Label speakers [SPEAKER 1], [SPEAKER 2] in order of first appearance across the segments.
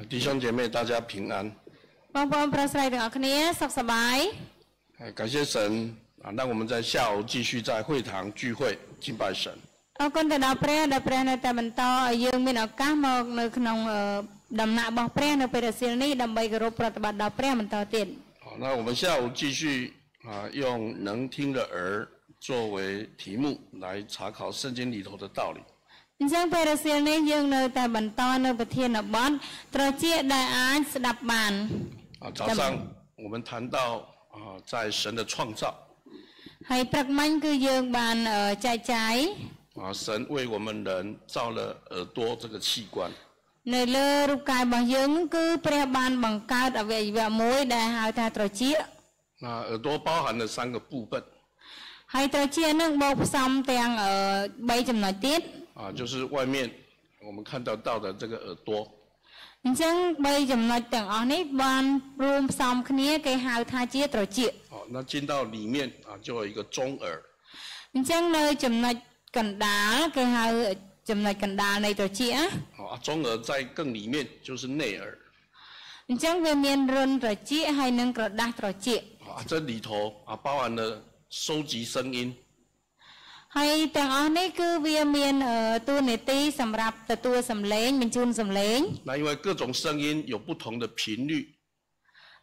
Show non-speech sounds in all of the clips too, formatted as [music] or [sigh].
[SPEAKER 1] 啊，弟兄姐妹，大家平安。
[SPEAKER 2] បងប្អូនប្រុសស្រីទាំងអស់គ្នាសុខសប្បាយ
[SPEAKER 1] 哎，感谢神啊，让我们在下午继续在会堂聚会敬拜神。
[SPEAKER 2] អរគុណទៅដល់ព្រះដែលព្រះនៅតែបន្តឲ្យយើងមានឱកាសមកនៅក្នុងអឺដំណាក់របស់ព្រះនៅពេលរសៀលនេះដើម្បីគោរពប្រតិបត្តិដល់ព្រះបន្តទៀត
[SPEAKER 1] 好，那我们下午继续啊，用能听的耳作为题目来查考圣经里头的道理。
[SPEAKER 2] អញ្ចឹងពេលរសៀលនេះយើងនៅតែបន្តនៅប្រធានបទត្រចៀកដែលអាចស្ដាប់បាន
[SPEAKER 1] 啊，早上我们谈到啊，在神的创造
[SPEAKER 2] ហើយព្រឹកមិញគឺយើងបានអឺចែកចាយ
[SPEAKER 1] 啊，神为我们人造了耳朵这个器官。
[SPEAKER 2] នៅលើរូបកាយរបស់យើងហ្នឹងគឺព្រះបានបង្កើតអវយវៈមួយដែលហៅថាត្រចៀក
[SPEAKER 1] 那耳朵包含了三个部分
[SPEAKER 2] ហើយត្រចៀកហ្នឹងបូកផ្សំទាំងអឺ3ចំណុចទៀត
[SPEAKER 1] 啊，就是外面我们看得到的这个耳朵
[SPEAKER 2] អញ្ចឹង3ចំណុចទាំងអស់នេះបានរួមផ្សំគ្នាគេហៅថាជាត្រចៀក
[SPEAKER 1] 哦，那进到里面啊，就有一个中耳
[SPEAKER 2] អញ្ចឹងនៅចំណុចកណ្ដាលគេហៅចំណុចកណ្ដាលនៃត្រចៀកណា
[SPEAKER 1] 哦啊，中耳在更里面就是内耳
[SPEAKER 2] អញ្ចឹងវាមានរុនត្រចៀកហើយនិងក្រដាស់ត្រចៀក
[SPEAKER 1] 啊，这里头啊包含了收集声音
[SPEAKER 2] ให้แต่อันนี้คือเวียเมียนตัวเนตีสำหรับตัวสำเล้งมันชุนสำเล้ง
[SPEAKER 1] 那因为各种声音有不同的频率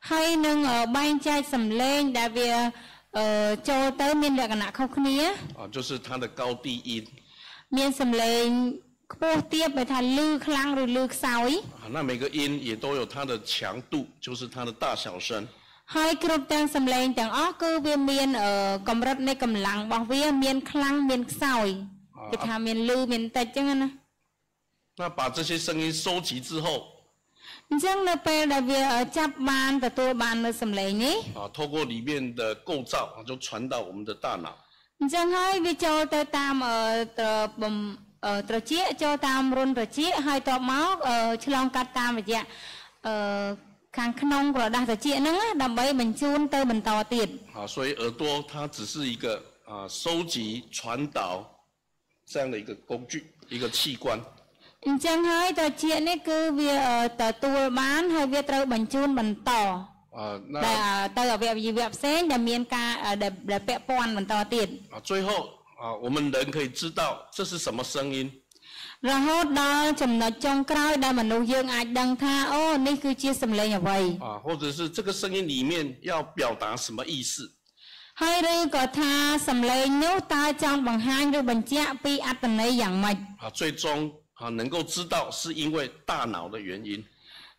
[SPEAKER 2] ให้หนึ่งเอ่อใบใจสำเล้งดาเวียเอ่อโจเต
[SPEAKER 1] อ
[SPEAKER 2] ร์เมียนลักษณะเขาคนนี้
[SPEAKER 1] อ๋อ就是它的高低音
[SPEAKER 2] เมียนสำเล้งพวกเตี้ยไปทันลือ
[SPEAKER 1] ค
[SPEAKER 2] ลั่งหรือลือเสา
[SPEAKER 1] อ่า那每个音也都有它的强度就是它的大小声
[SPEAKER 2] ហើយគ្រប់ទាំងសំឡេងទាំងអស់គឺវាមានអឺកម្រិតនៃកម្លាំងរបស់វាមានខ្លាំងមានខ្សោយគេថាមានលឺមានតិចចឹងណា
[SPEAKER 1] 那把这些声音收集之后
[SPEAKER 2] អញ្ចឹងនៅពេលដែលវាអឺចាប់បានទទួលបាននៅសំឡេងនេះ
[SPEAKER 1] 啊，透过里面的构造啊，就传到我们的大脑
[SPEAKER 2] អញ្ចឹងហើយវាចូលទៅតាមអឺត្របំអឺត្រចៀកចូលតាមរុនត្រចៀកហើយតបមកអឺឆ្លងកាត់តាមរយៈអឺ ខាងក្នុងក្រដាស់ត្រចៀកហ្នឹងណាដើម្បីបញ្ជូនទៅបន្តទៀត
[SPEAKER 1] 啊，所以耳朵它只是一个啊收集、传导这样的一个工具，一个器官。
[SPEAKER 2] អញ្ចឹងហើយត្រចៀកនេះគឺវាអឺទទួលបានហើយវាត្រូវបញ្ជូនបន្ត
[SPEAKER 1] 啊，
[SPEAKER 2] តែ
[SPEAKER 1] 那
[SPEAKER 2] ទៅអវយវៈផ្សេងដែលមានការអឺដែលដែលពាក់ព័ន្ធបន្តទៀត
[SPEAKER 1] 啊，最后啊，我们人可以知道这是什么声音
[SPEAKER 2] រហូតដល់ចំណុចចុងក្រោយដែលមនុស្សយើងអាចដឹងថាអូនេះគឺជាសម្លេងអ្វី
[SPEAKER 1] 啊，或者是这个声音里面要表达什么意思
[SPEAKER 2] ហើយឬក៏ថាសម្លេងនោះតើចង់បង្ហាញឬបញ្ជាក់ពីអត្តន័យយ៉ាងម៉េច
[SPEAKER 1] 啊，最终啊能够知道是因为大脑的原因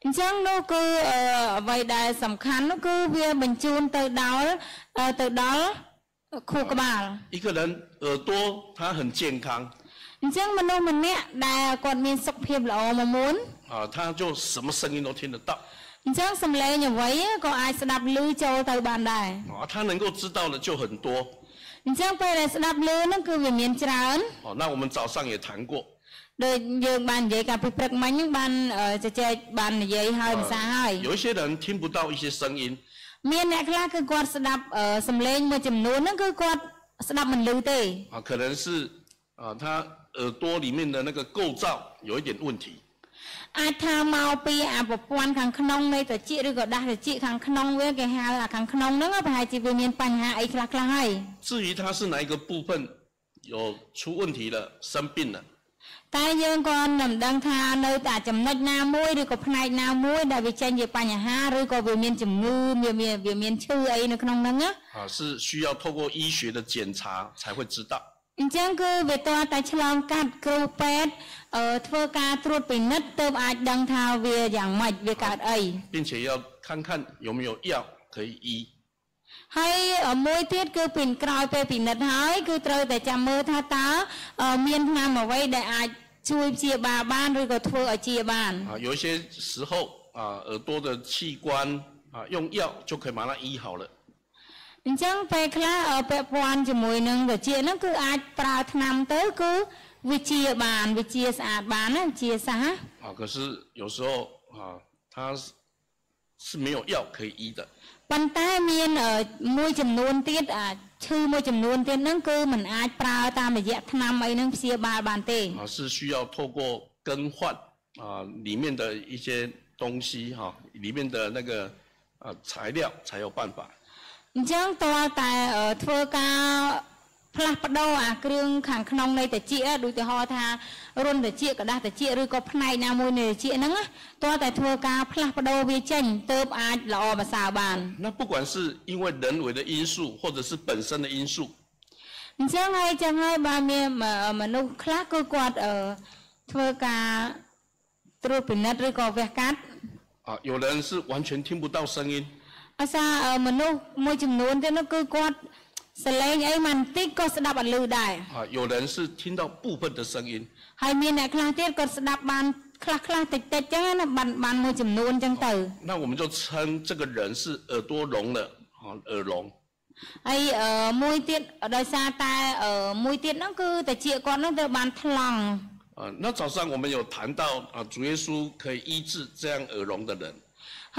[SPEAKER 2] អញ្ចឹងនោះគឺអឺអ្វីដែលសំខាន់នោះគឺវាបញ្ជូនទៅដល់អឺទៅដល់ខួរក្បាល
[SPEAKER 1] 一个人耳朵他很健康
[SPEAKER 2] អញ្ចឹងមនុស្សម្នាក់ដែលគាត់មានសុខភាពល្អមកមុន
[SPEAKER 1] 啊，他就什么声音都听得到
[SPEAKER 2] អញ្ចឹងសម្លេងអ្វីក៏អាចស្ដាប់ឮចូលទៅបានដែរ
[SPEAKER 1] 啊，他能够知道的就很多
[SPEAKER 2] អញ្ចឹងពេលដែលស្ដាប់ឮហ្នឹងគឺវាមានច្រើន
[SPEAKER 1] 哦。那我们早上也谈过
[SPEAKER 2] ដូចយើងបាននិយាយកាលពីព្រឹកមិញហ្នឹងបានអឺជជែកបាននិយាយហើយភាសាហើយ
[SPEAKER 1] 有一些人听不到一些声音
[SPEAKER 2] មានអ្នកខ្លះគឺគាត់ស្ដាប់អឺសំឡេងមួយចំនួនហ្នឹងគឺគាត់ស្ដាប់មិនឮទេ
[SPEAKER 1] 啊，可能是啊，他 耳朵里面的那个构造有一点问题
[SPEAKER 2] អាចថាមកពីអាប្រព័ន្ធខាងក្នុងនៃត្រចៀកឬក៏ដាស់ត្រចៀកខាងក្នុងវាគេហៅអាខាងក្នុងហ្នឹងប្រហែលជាវាមានបញ្ហាអីខ្លះខ្លះហើយ
[SPEAKER 1] 至于他是哪一个部分有出问题了、生病了，
[SPEAKER 2] តែយើងក៏មិនដឹងថានៅតែចំណុចណាមួយឬក៏ផ្នែកណាមួយដែលវាចេញជាបញ្ហាឬក៏វាមានជំងឺវាមានវាមានឈឺអីនៅក្នុងហ្នឹងណា
[SPEAKER 1] 啊，是需要透过医学的检查才会知道。
[SPEAKER 2] អញ្ចឹងគឺវាតើតែឆ្លងកាត់គ្រូពេទ្យអឺធ្វើការត្រួតពិនិត្យទើបអាចដឹងថាវាយ៉ាងម៉េចវាកើតអី
[SPEAKER 1] 并且要看看有没有药可以医。
[SPEAKER 2] ហើយមួយទៀតគឺពីក្រោយពេលពិនិត្យហើយគឺត្រូវតែចាំមើលថាតើអឺមានថ្នាំអ្វីដែលអាចជួយព្យាបាលបានឬក៏ធ្វើឲ្យជាបាន
[SPEAKER 1] 啊，有一些时候啊，耳朵的器官啊，用药就可以把它医好了。
[SPEAKER 2] អញ្ចឹងពេលខ្លះអឺពាក់ព័ន្ធជាមួយនឹងវិជាហ្នឹងគឺអាចប្រើថ្នាំទៅគឺវិជាបានវិជាស្អាតបានណាវិជាសាសន៍
[SPEAKER 1] 啊，可是有时候啊，它是是没有药可以医的
[SPEAKER 2] ប៉ុន្តែមានអឺមួយចំនួនទៀតអាឈឺមួយចំនួនទៀតហ្នឹងគឺมันអាចប្រើតាមរយៈថ្នាំអីហ្នឹងព្យាបាលបានទេ
[SPEAKER 1] 啊，是需要透过更换啊里面的一些 东西哈、里面的那个呃材料才有办法。
[SPEAKER 2] អញ្ចឹងតើតែអឺធ្វើការផ្លាស់ប្ដូរអាគ្រឿងខាងក្នុងនៃតិចដូចទៅហៅថារុនតិចกระดาษតិចឬក៏ផ្នែកណាមួយនៃតិចហ្នឹងណាតើតែធ្វើការផ្លាស់ប្ដូរវាចេញទើបអាចល្អប្រសើរបាន
[SPEAKER 1] 那不管是因为人为的因素，或者是本身的因素，
[SPEAKER 2] អញ្ចឹងហើយចឹងហើយបាទមានមនុស្សខ្លះគឺគាត់អឺធ្វើការត្រួតពិនិត្យឬក៏វះកាត់
[SPEAKER 1] 啊，有人是完全听不到声音，
[SPEAKER 2] អសាអឺមនុស្សមួយចំនួនទៀតនោះគឺគាត់សលេងអីមិនតិចក៏ស្ដាប់អត់ឮដែរ
[SPEAKER 1] 啊，有人是听到部分的声音，
[SPEAKER 2] ហើយមានអ្នកខ្លះទៀតគាត់ស្ដាប់បានខ្លះខ្លះតិចតិចចឹងណាបានបានមួយចំនួនចឹងទៅ
[SPEAKER 1] 那我们就称这个人是耳朵聋了，啊，耳聋。
[SPEAKER 2] ហើយអឺមួយទៀតដោយសារតែអឺមួយទៀតហ្នឹងគឺតាជាគាត់ហ្នឹងទៅបានថ្លង់
[SPEAKER 1] 啊，那早上我们有谈到啊，主耶稣可以医治这样耳聋的人。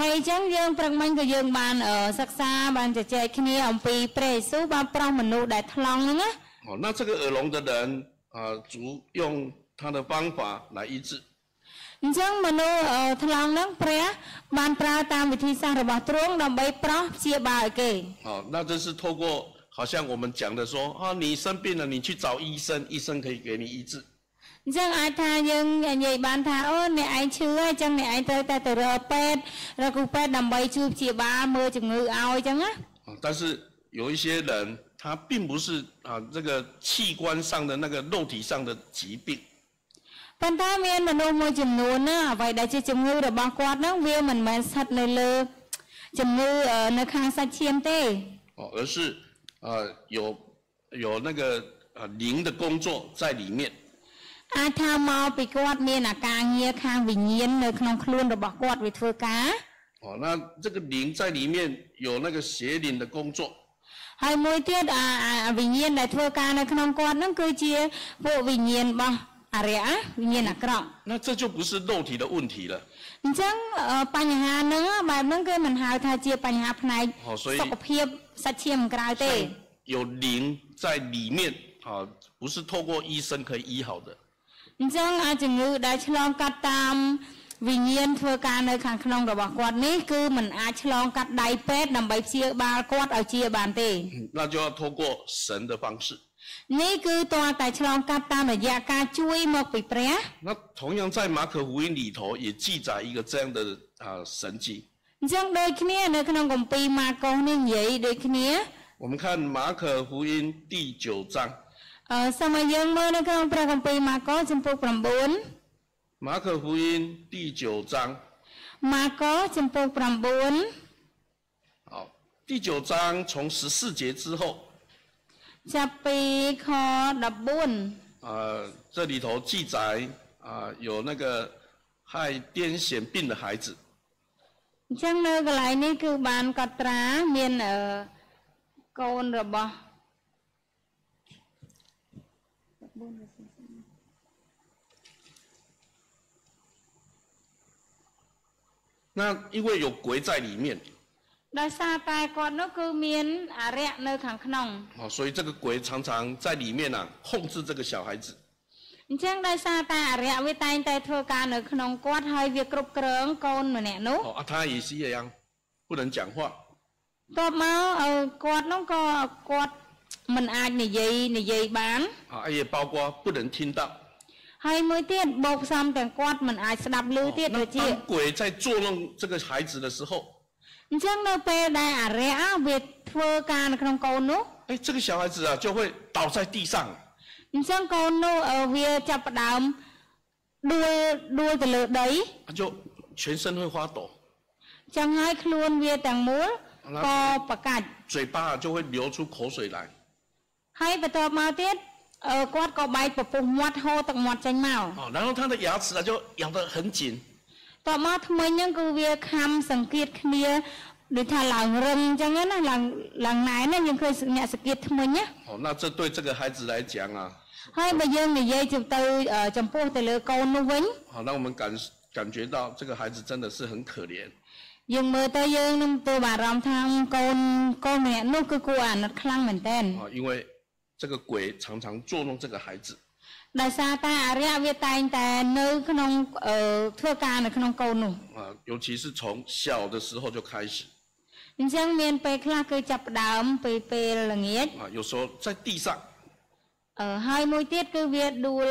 [SPEAKER 2] ហើយអញ្ចឹងយើងព្រឹកមិញក៏យើងបានអឺសិក្សាបានជជែកគ្នាអំពីព្រះយេស៊ូវបានប្រោសមនុស្សដែលថ្លង់ហ្នឹងណា
[SPEAKER 1] 哦，那这个耳聋的人啊，主用他的方法来医治。
[SPEAKER 2] អញ្ចឹងមនុស្សអឺថ្លង់ហ្នឹងព្រះបានប្រើតាមវិធីសាស្ត្ររបស់ទ្រង់ដើម្បីប្រោសព្យាបាលឲ្យគេ
[SPEAKER 1] 哦，那这是透过好像我们讲的说啊，你生病了，你去找医生，医生可以给你医治。
[SPEAKER 2] អញ្ចឹងអាចថាយើងនិយាយបានថាអូអ្នកឯងឈឺហើយអញ្ចឹងអ្នកឯងត្រូវតែទៅរកពេទ្យរកគ្រូពេទ្យដើម្បីជួយព្យាបាលមើលជំងឺឲ្យអញ្ចឹងណា
[SPEAKER 1] 啊，但是有一些人他并不是啊这个器官上的那个肉体上的疾病，
[SPEAKER 2] ប៉ុន្តែមានមនុស្សមួយចំនួនណាអ្វីដែលជាជំងឺរបស់គាត់ហ្នឹងវាមិនមែនស្ថិតនៅលើជំងឺអឺនៅខាងសាច់ឈាមទេ
[SPEAKER 1] 哦，而是呃有有那个呃灵的工作在里面。
[SPEAKER 2] អាចថាមកពីគាត់មានអាការងារខាងវិញ្ញាណនៅក្នុងខ្លួនរបស់គាត់វាធ្វើការ
[SPEAKER 1] 哦，那这个灵在里面有那个邪灵的工作，
[SPEAKER 2] ហើយមួយទៀតអាអាវិញ្ញាណដែលធ្វើការនៅក្នុងគាត់ហ្នឹងគឺជាពួកវិញ្ញាណរបស់អរិយវិញ្ញាណអាក្រក់
[SPEAKER 1] 那这就不是肉体的问题了。
[SPEAKER 2] អញ្ចឹងអឺបញ្ហាហ្នឹងបែបហ្នឹងគេមិនហៅថាជាបញ្ហាផ្នែក
[SPEAKER 1] 哦，所以
[SPEAKER 2] សុខភាពសាច់ឈាមក្រៅទេ
[SPEAKER 1] 有灵在里面啊，不是透过医生可以医好的。
[SPEAKER 2] អញ្ចឹងអាជំងឺដែលឆ្លងកាត់តាមវិញ្ញាណធ្វើការនៅខាងក្នុងរបស់គាត់នេះគឺมันអាចឆ្លងកាត់ដៃពេទ្យដើម្បីព្យាបាលគាត់ឲ្យជាបានទេ
[SPEAKER 1] 嗯那就要透过神的方式。
[SPEAKER 2] នេះគឺតើតែឆ្លងកាត់តាមរយៈការជួយមកពីព្រះ
[SPEAKER 1] 那同样在马可福音里头也记载一个这样的啊神迹。
[SPEAKER 2] អញ្ចឹងដូចគ្នានៅក្នុងគម្ពីរម៉ាកុសនេះនិយាយដូចគ្នា
[SPEAKER 1] 我们看马可福音第九章，
[SPEAKER 2] អឺសូមឲ្យយើងមើលនៅក្នុងព្រះគម្ពីរម៉ាកុសចំពុក9
[SPEAKER 1] 马可福音第九章，
[SPEAKER 2] ម៉ាកុសចំពុក9
[SPEAKER 1] 好，第九章从十四节之后，
[SPEAKER 2] ចាប់ពីខ14
[SPEAKER 1] 啊，这里头记载啊有那个害癫痫病的孩子，
[SPEAKER 2] អញ្ចឹងនៅកន្លែងនេះគឺបានកត់ត្រាមានអឺកូនរបស់
[SPEAKER 1] 那因为有鬼在里面，
[SPEAKER 2] ដោយសារតែគាត់នោះគឺមានអរិយនៅខាងក្នុង
[SPEAKER 1] 啊，所以这个鬼常常在里面啊控制这个小孩子。
[SPEAKER 2] អញ្ចឹងដោយសារតែអរិយវាតែងតែធ្វើការនៅក្នុងគាត់ហើយវាគ្រប់គ្រងកូនម្នាក់នោះ
[SPEAKER 1] 哦啊，他也是一样，不能讲话，
[SPEAKER 2] តបមកអឺគាត់នោះក៏គាត់មិនអាចនិយាយនិយាយបាន
[SPEAKER 1] 啊，也包括不能听到。
[SPEAKER 2] ហើយមួយទៀតបោកផ្សំទាំងគាត់មិនអាចស្ដាប់ឮទៀត
[SPEAKER 1] 那
[SPEAKER 2] ដូចជា
[SPEAKER 1] 当鬼在捉弄这个孩子的时候，
[SPEAKER 2] អញ្ចឹងនៅពេលដែលអរិយវាធ្វើការនៅក្នុងកូននោះ
[SPEAKER 1] 哎，这个小孩子啊就会倒在地上，
[SPEAKER 2] អញ្ចឹងកូននោះអឺវាចាប់ផ្ដើមដួលដួលទៅលើដី
[SPEAKER 1] 他就全身会发抖，
[SPEAKER 2] ចឹងហើយខ្លួនវាទាំងមូលក៏ប្រកាច់
[SPEAKER 1] 嘴巴啊就会流出口水来。
[SPEAKER 2] ហើយបន្ទាប់មកទៀត អឺគាត់ក៏បែកពពុះមាត់ហូរទឹកមាត់ចេញមក
[SPEAKER 1] 哦，然后他的牙齿啊就咬得很紧，
[SPEAKER 2] តបមកថ្មិញហ្នឹងគឺវាខំសង្កេតគ្នាដូចថាឡើងរឹងអញ្ចឹងណាឡើងឡើងណែនណាយើងឃើញអ្នកសង្កេតថ្មិញណា
[SPEAKER 1] 哦，那这对这个孩子来讲啊，
[SPEAKER 2] ហើយបើយើងនិយាយទៅទៅអឺចំពោះទៅលើកូននោះវិញ
[SPEAKER 1] 好，让我们感感觉到这个孩子真的是很可怜。
[SPEAKER 2] យើងមើលទៅយើងនឹងទៅអារម្មណ៍ថាកូនកូនម្នាក់នោះគឺគួរអាណិតខ្លាំងមែនតើ
[SPEAKER 1] 啊，因为 这个鬼常常捉弄这个孩子，
[SPEAKER 2] ដោយសារតែអរិយវាតែងតែនៅក្នុងអឺធ្វើការនៅក្នុងកូននោះ
[SPEAKER 1] 啊，尤其是从小的时候就开始
[SPEAKER 2] អញ្ចឹងមានពេលខ្លះគឺចាប់ផ្ដើមពីពេលល្ងាច
[SPEAKER 1] 啊，有时候在地上
[SPEAKER 2] អឺហើយមួយទៀតគឺវាដួល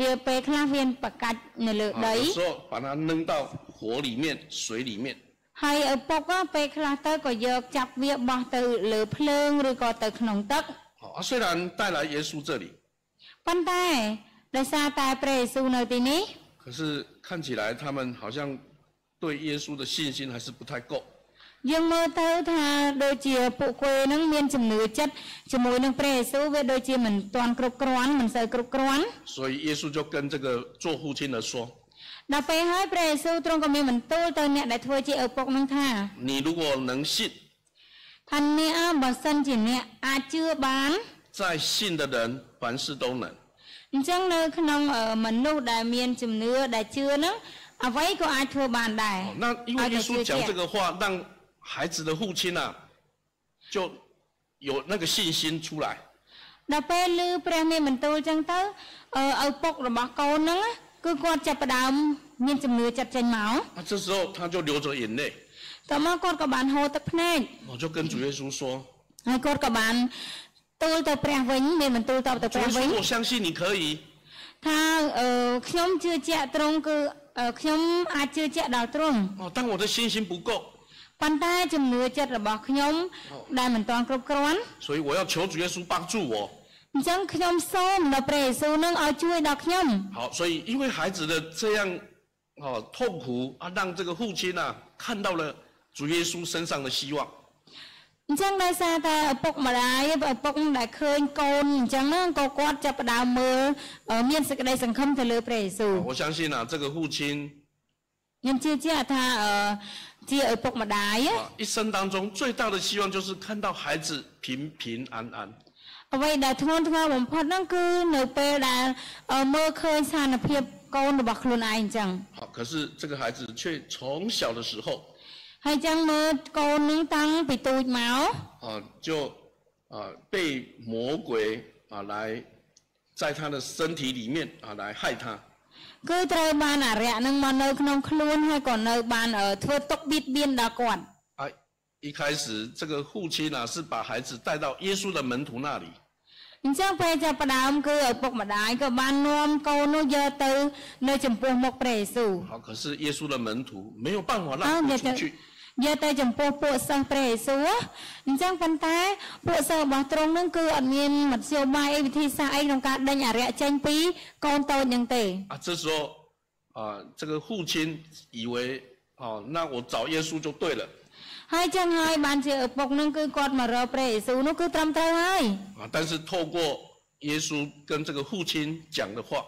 [SPEAKER 2] វាពេលខ្លះវាប្រកាច់នៅលើ
[SPEAKER 1] 啊，
[SPEAKER 2] ដី
[SPEAKER 1] 有时候把它扔到火里面、水里面
[SPEAKER 2] ហើយឪពុកក៏ពេលខ្លះទៅក៏យកចាប់វាបោះទៅលើភ្លើងឬក៏ទៅក្នុងទឹក
[SPEAKER 1] 好 啊，虽然带来耶稣这里，
[SPEAKER 2] ប៉ុន្តែដោយសារតែព្រះយេស៊ូវនៅទីនេះ
[SPEAKER 1] 可是看起来他们好像对耶稣的信心还是不太够。
[SPEAKER 2] យើងមើលទៅថាដូចជាពួកគេនឹងមានជំនឿចិត្តជាមួយនឹងព្រះយេស៊ូវវាដូចជាមិនទាន់គ្រប់គ្រាន់មិនសូវគ្រប់គ្រាន់
[SPEAKER 1] 所以耶稣就跟这个做父亲的说
[SPEAKER 2] ដល់ពេលហើយព្រះយេស៊ូវទ្រង់ក៏មានបន្ទូលទៅអ្នកដែលធ្វើជាឪពុកនឹងថា：“
[SPEAKER 1] 你如果能信，
[SPEAKER 2] ថាអ្នកបើសិនជាអ្នកអាចជឿបាន
[SPEAKER 1] 在信的人凡事都能。
[SPEAKER 2] អញ្ចឹងនៅក្នុងអឺមនុស្សដែលមានជំនឿដែលជឿហ្នឹងអ្វីក៏អាចធ្វើបានដែរ
[SPEAKER 1] 哦那因为耶稣讲这个话，让孩子的父亲啊，就有那个信心出来。
[SPEAKER 2] ដល់ពេលឮព្រះមានបន្ទូលចឹងទៅអឺឪពុករបស់កូនហ្នឹងណាគឺគាត់ចាប់ផ្ដើមមានជំនឿចិត្តចេញមក
[SPEAKER 1] 啊，这时候他就流着眼泪，
[SPEAKER 2] តោះមកគាត់ក៏បានហូរទឹកភ្នែក
[SPEAKER 1] 我就跟主耶稣说
[SPEAKER 2] ហើយគាត់ក៏បានទូលទៅព្រះវិញមានបន្ទូលតបទៅ：“
[SPEAKER 1] 主
[SPEAKER 2] ព្រះ
[SPEAKER 1] 耶
[SPEAKER 2] វិញ
[SPEAKER 1] 稣，我相信你可以。
[SPEAKER 2] ថាអឺខ្ញុំជឿជាក់ត្រង់គឺអឺខ្ញុំអាចជឿជាក់ដល់ត្រង់
[SPEAKER 1] 哦，但我的信心不够，
[SPEAKER 2] ប៉ុន្តែជំនឿចិត្តរបស់ខ្ញុំដែលមិនទាន់គ្រប់គ្រាន់
[SPEAKER 1] 所以我要求主耶稣帮助我。
[SPEAKER 2] អញ្ចឹងខ្ញុំសូមដល់ព្រះយេស៊ូវនឹងឲ្យជួយដល់ខ្ញុំ
[SPEAKER 1] 好，所以因为孩子的这样哦痛苦啊，让这个父亲啊看到了 主耶稣身上的希望。
[SPEAKER 2] អញ្ចឹងដោយសារតែឪពុកម្ដាយឪពុកដែលឃើញកូនអញ្ចឹងហ្នឹងក៏គាត់ចាប់ផ្ដើមមើលអឺមានសេចក្តីសង្ឃឹមទៅលើព្រះយេស៊ូវ
[SPEAKER 1] 我相信啊，这个父亲
[SPEAKER 2] ខ្ញុំជឿជាក់ថាអឺជាឪពុកម្ដាយ
[SPEAKER 1] 啊一生当中最大的希望就是看到孩子平平安安。
[SPEAKER 2] អ្វីដែលធ្ងន់ធ្ងរបំផុតហ្នឹងគឺនៅពេលដែលអឺមើលឃើញស្ថានភាពកូនរបស់ខ្លួនឯងអញ្ចឹង
[SPEAKER 1] 好，可是这个孩子却从小的时候
[SPEAKER 2] ហើយអញ្ចឹងមើលកូននឹងតាំងពីទូចមក
[SPEAKER 1] 啊就啊被魔鬼啊来在他的身体里面啊来害他。
[SPEAKER 2] គឺត្រូវបានអរិយនឹងមកនៅក្នុងខ្លួនហើយក៏នៅបានអឺធ្វើទុកបៀតបៀនដល់គាត់
[SPEAKER 1] 啊，一开始这个父亲啊是把孩子带到耶稣的门徒那里，
[SPEAKER 2] អញ្ចឹងពេលចាប់ផ្ដើមគឺឪពុកម្ដាយក៏បាននាំកូននោះយកទៅនៅចំពោះមុខព្រះយេស៊ូវ
[SPEAKER 1] 好，可是耶稣的门徒没有办法
[SPEAKER 2] អើ
[SPEAKER 1] 让
[SPEAKER 2] យ
[SPEAKER 1] 他
[SPEAKER 2] យកទៅ
[SPEAKER 1] 出去，
[SPEAKER 2] យកទៅចំពោះពួកសិស្សព្រះយេស៊ូវអញ្ចឹងប៉ុន្តែពួកសិស្សរបស់ទ្រង់នឹងគឺអត់មានមធ្យោបាយអីវិធីសាស្ត្រអីក្នុងការដេញអរិយចេញពីកូនតូចហ្នឹងទេ
[SPEAKER 1] 啊，这时候啊，这个父亲以为哦，那我找耶稣就对了
[SPEAKER 2] ហើយចឹងហើយបានជាឪពុកនឹងគឺគាត់មករកព្រះយេស៊ូវនោះគឺត្រឹមត្រូវហើយ
[SPEAKER 1] 啊，但是透过耶稣跟这个父亲讲的话，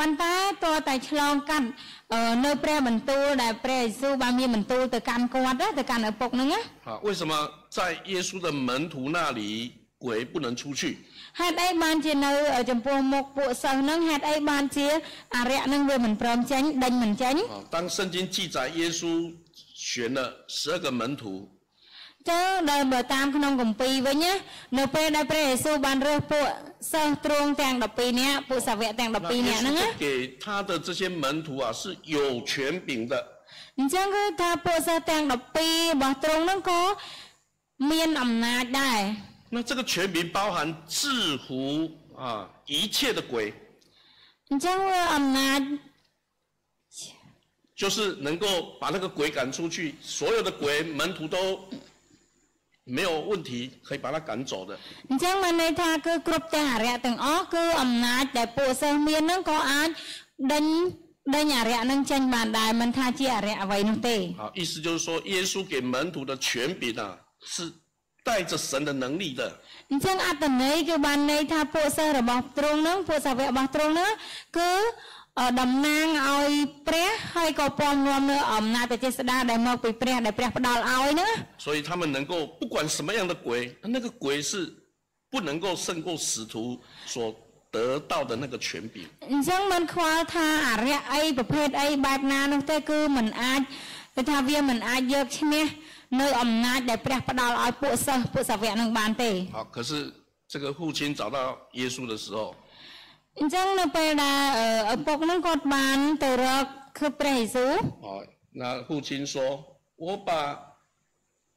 [SPEAKER 2] ប៉ុន្តែតើតែឆ្លងកាត់អឺនៅព្រះបន្ទូលដែលព្រះយេស៊ូវបានមានបន្ទូលទៅកាន់គាត់ណាទៅកាន់ឪពុកហ្នឹងណា
[SPEAKER 1] 啊，为什么在耶稣的门徒那里鬼不能出去？
[SPEAKER 2] ហេតុអីបានជានៅចំពោះមុខពួកសិស្សហ្នឹងហេតុអីបានជាអរិយហ្នឹងវាមិនព្រមចេញដេញមិនចេញ
[SPEAKER 1] 啊，当圣经记载耶稣选了十二个门徒，
[SPEAKER 2] ចឹងដែលបើតាមក្នុងគម្ពីរវិញណានៅពេលដែលព្រះយេស៊ូវបានរើសពួក សិស្សទ្រង់ទាំង12នាក់ពួកសាវកទាំង
[SPEAKER 1] 那
[SPEAKER 2] 12
[SPEAKER 1] 耶
[SPEAKER 2] នាក់ហ្នឹងណា
[SPEAKER 1] 稣就给他的这些门徒啊是有权柄的，
[SPEAKER 2] អញ្ចឹងគឺថាពួកសិស្សទាំង12របស់ទ្រង់ហ្នឹងក៏មានអំណាចដែរ
[SPEAKER 1] 那这个权柄包含制服啊一切的鬼，
[SPEAKER 2] អញ្ចឹងវាអំណាច
[SPEAKER 1] 就是能够把那个鬼赶出去，所有的鬼门徒都 没有问题，可以把他赶走的。
[SPEAKER 2] អញ្ចឹងមានន័យថាគឺគ្រប់ទាំងអរិយទាំងអស់គឺអំណាចដែលពួកសិស្សមានហ្នឹងក៏អាចដេញដេញអរិយហ្នឹងចេញបានដែរមិនថាជាអរិយអ្វីនោះទេ
[SPEAKER 1] 好，意思就是说，耶稣给门徒的权柄啊，是带着神的能力的。
[SPEAKER 2] អញ្ចឹងអត្តន័យគឺបានន័យថាពួកសិស្សរបស់ទ្រង់ហ្នឹងពួកសាវករបស់ទ្រង់ហ្នឹងគឺអឺ តំណាងឲ្យព្រះហើយក៏ពំនាំនៅអំណាចបច្ចេស្តាដែលមកពីព្រះដែលព្រះផ្ដល់ឲ្យហ្នឹងណា
[SPEAKER 1] 所以他们能够不管什么样的鬼，那个鬼是不能够胜过使徒所得到的那个权柄。
[SPEAKER 2] អញ្ចឹងមិនខ្វល់ថាអរិយអីប្រភេទអីបែបណានោះទេគឺមិនអាចគឺថាវាមិនអាចយកឈ្នះនៅអំណាចដែលព្រះផ្ដល់ឲ្យពួកសិស្សពួកសាវកនឹងបានទេ
[SPEAKER 1] 好，可是这个父亲找到耶稣的时候，
[SPEAKER 2] អញ្ចឹងនៅពេលដែលអឺឪពុកហ្នឹងគាត់បានទៅរកគឺព្រះយេស៊ូវ
[SPEAKER 1] 哦，那父亲说：“我把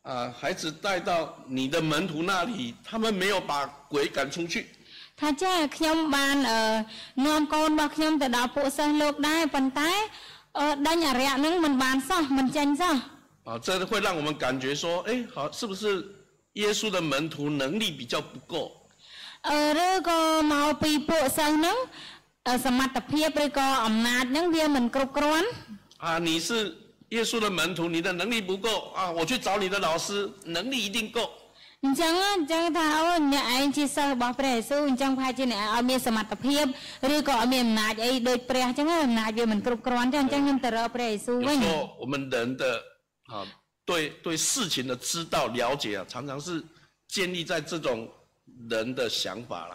[SPEAKER 1] 啊孩子带到你的门徒那里，他们没有把鬼赶出去。
[SPEAKER 2] ថាចាខ្ញុំបានអឺនាំកូនរបស់ខ្ញុំទៅដល់ពួកសិស្សលោកដែរប៉ុន្តែអឺដេញអរិយហ្នឹងមិនបានសោះមិនចេញសោះ
[SPEAKER 1] 啊，这会让我们感觉说，哎，好，是不是耶稣的门徒能力比较不够？
[SPEAKER 2] អឺឬក៏មកពីពួកសិស្សហ្នឹងអឺសមត្ថភាពឬក៏អំណាចហ្នឹងវាមិនគ្រប់គ្រាន់
[SPEAKER 1] 啊，你是耶稣的门徒，你的能力不够啊，我去找你的老师，能力一定够。
[SPEAKER 2] អញ្ចឹងអញ្ចឹងថាអូអ្នកឯងជាសិស្សរបស់ព្រះយេស៊ូវអញ្ចឹងប្រហែលជាអ្នកឲ្យមានសមត្ថភាពឬក៏ឲ្យមានអំណាចអីដូចព្រះអញ្ចឹងអំណាចវាមិនគ្រប់គ្រាន់ទេអញ្ចឹងខ្ញុំទៅរកព្រះយេស៊ូវ
[SPEAKER 1] 有
[SPEAKER 2] វិញ
[SPEAKER 1] 时候我们人的啊，对对事情的知道了解啊，常常是建立在这种 人的想法啦。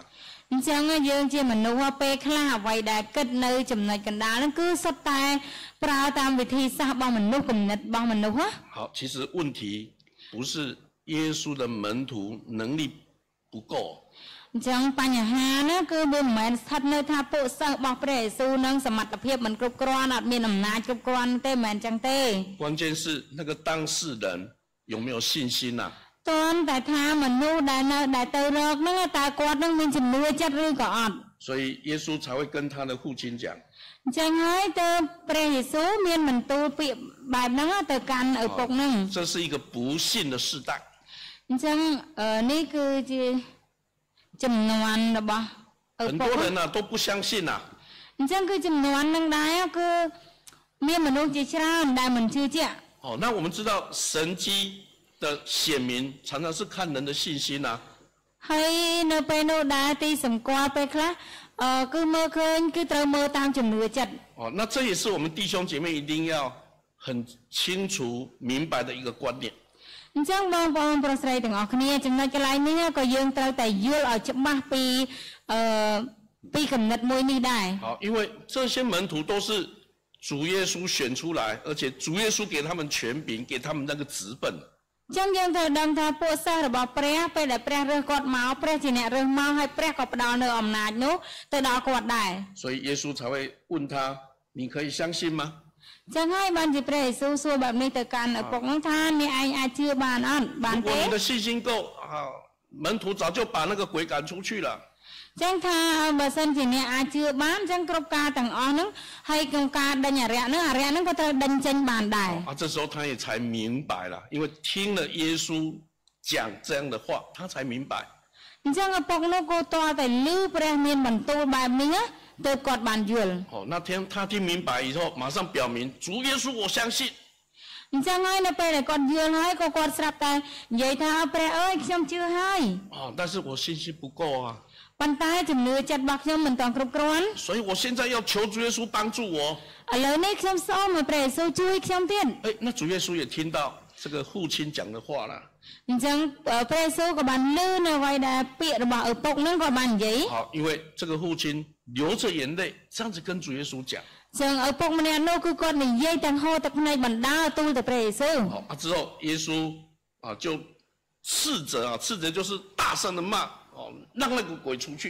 [SPEAKER 2] អញ្ចឹងយើងជាមនុស្សពេលខ្លះអ្វីដែលគិតនៅចំណុចកណ្ដាលហ្នឹងគឺសុទ្ធតែប្រើតាមវិធីសាស្ត្ររបស់មនុស្សគំនិតរបស់មនុស្សណា
[SPEAKER 1] 好，其实问题不是耶稣的门徒能力不够，
[SPEAKER 2] អញ្ចឹងបញ្ហាណាគឺវាមិនមែនស្ថិតនៅថាពួកសិស្សរបស់ព្រះយេស៊ូវនឹងសមត្ថភាពមិនគ្រប់គ្រាន់អត់មានអំណាចគ្រប់គ្រាន់ទេមិនមែនអញ្ចឹងទេ
[SPEAKER 1] 关键是那个当事人有没有信心呐、
[SPEAKER 2] តន់តែថាមនុស្សដែលនៅដែលទៅរកហ្នឹងតើគាត់នឹងមានជំនឿចិត្តឬក៏អត់
[SPEAKER 1] 所以耶稣才会跟他的父亲讲。
[SPEAKER 2] អញ្ចឹងហើយទៅព្រះយេស៊ូវមានបន្ទូលពាក្យបែបហ្នឹងទៅកាន់ឪពុកហ្នឹង
[SPEAKER 1] 这是一个不信的时代，
[SPEAKER 2] អញ្ចឹងអឺនេះគឺជាចំនួនរបស់ឪ
[SPEAKER 1] 很
[SPEAKER 2] ពុក
[SPEAKER 1] 多人呢、都不相信呐、
[SPEAKER 2] អញ្ចឹងគឺចំនួនហ្នឹងដែរគឺមានមនុស្សជាច្រើនដែលមិនជឿជាក់
[SPEAKER 1] 哦，那我们知道神迹 的显明常常是看人的信心呐、
[SPEAKER 2] ហើយនៅពេលនោះដែរទីសម្គាល់ពេលខ្លះអឺគឺមើលឃើញគឺត្រូវមើលតាមជំនឿចិត្ត
[SPEAKER 1] 哦，那这也是我们弟兄姐妹一定要很清楚明白的一个观念。
[SPEAKER 2] អញ្ចឹងបងប្អូនប្រុសស្រីទាំងអស់គ្នាចំណុចកន្លែងនេះក៏យើងត្រូវតែយល់ឲ្យច្បាស់ពីអឺពីគំនិតមួយនេះដែរ
[SPEAKER 1] 好，因为这些门徒都是主耶稣选出来，而且主耶稣给他们权柄，给他们那个职分。
[SPEAKER 2] អញ្ចឹងយើងត្រូវដឹងថាពួកសិស្សរបស់ព្រះពេលដែលព្រះរើសគាត់មកព្រះជាអ្នករើសមកហើយព្រះក៏ផ្ដល់នៅអំណាចនោះទៅដល់គាត់ដែរ
[SPEAKER 1] 所以耶稣才会问他：“你可以相信吗
[SPEAKER 2] អញ្ចឹងហើយបានជាព្រះយេស៊ូវសួរបែបនេះទៅកាន់ឪពុកនោះថាអ្នកឯងអាចជឿបានអត់？”បាន
[SPEAKER 1] 如果
[SPEAKER 2] ទេ
[SPEAKER 1] 你的信心够啊，门徒早就把那个鬼赶出去了。
[SPEAKER 2] អញ្ចឹងថាបើសិនជាអ្នកអាចជឿបានអញ្ចឹងគ្រប់ការទាំងអស់ហ្នឹងហើយក្នុងការដេញអរិយហ្នឹងអរិយហ្នឹងក៏ត្រូវដេញចេញបានដែរ
[SPEAKER 1] 啊，这时候他也才明白了，因为听了耶稣讲这样的话，他才明白。
[SPEAKER 2] អញ្ចឹងឪពុកនោះក៏តតែលឺព្រះមានបន្ទូលបែបនេះណាទើបគាត់បានយល់
[SPEAKER 1] 哦，那天他听明白以后，马上表明主耶稣，我相信。
[SPEAKER 2] អញ្ចឹងហើយនៅពេលដែលគាត់យល់ហើយក៏គាត់ស្រាប់តែនិយាយថាព្រះអើយខ្ញុំជឿហើយ
[SPEAKER 1] 哦，但是我信心不够啊，
[SPEAKER 2] ប៉ុន្តែជំនឿចិត្តរបស់ខ្ញុំមិនទាន់គ្រប់គ្រាន់
[SPEAKER 1] 所以我现在要求主耶稣帮助我。
[SPEAKER 2] ឥឡូវនេះខ្ញុំសូមឲ្យព្រះយេស៊ូវជួយខ្ញុំទៀត
[SPEAKER 1] 哎，那主耶稣也听到这个父亲讲的话了。
[SPEAKER 2] អញ្ចឹងព្រះយេស៊ូវក៏បានលឺនៅអ្វីដែលពាក្យរបស់ឪពុកហ្នឹងក៏បាននិយាយ
[SPEAKER 1] 好，因为这个父亲流着眼泪这样子跟主耶稣讲。
[SPEAKER 2] អញ្ចឹងឪពុកម្នាក់នោះគឺគាត់និយាយទាំងហូរទឹកភ្នែកបណ្ដាទូលទៅព្រះយេស៊ូវ
[SPEAKER 1] 好啊，之后耶稣啊就斥责啊，斥责就是大声的骂 哦，让那个鬼出去。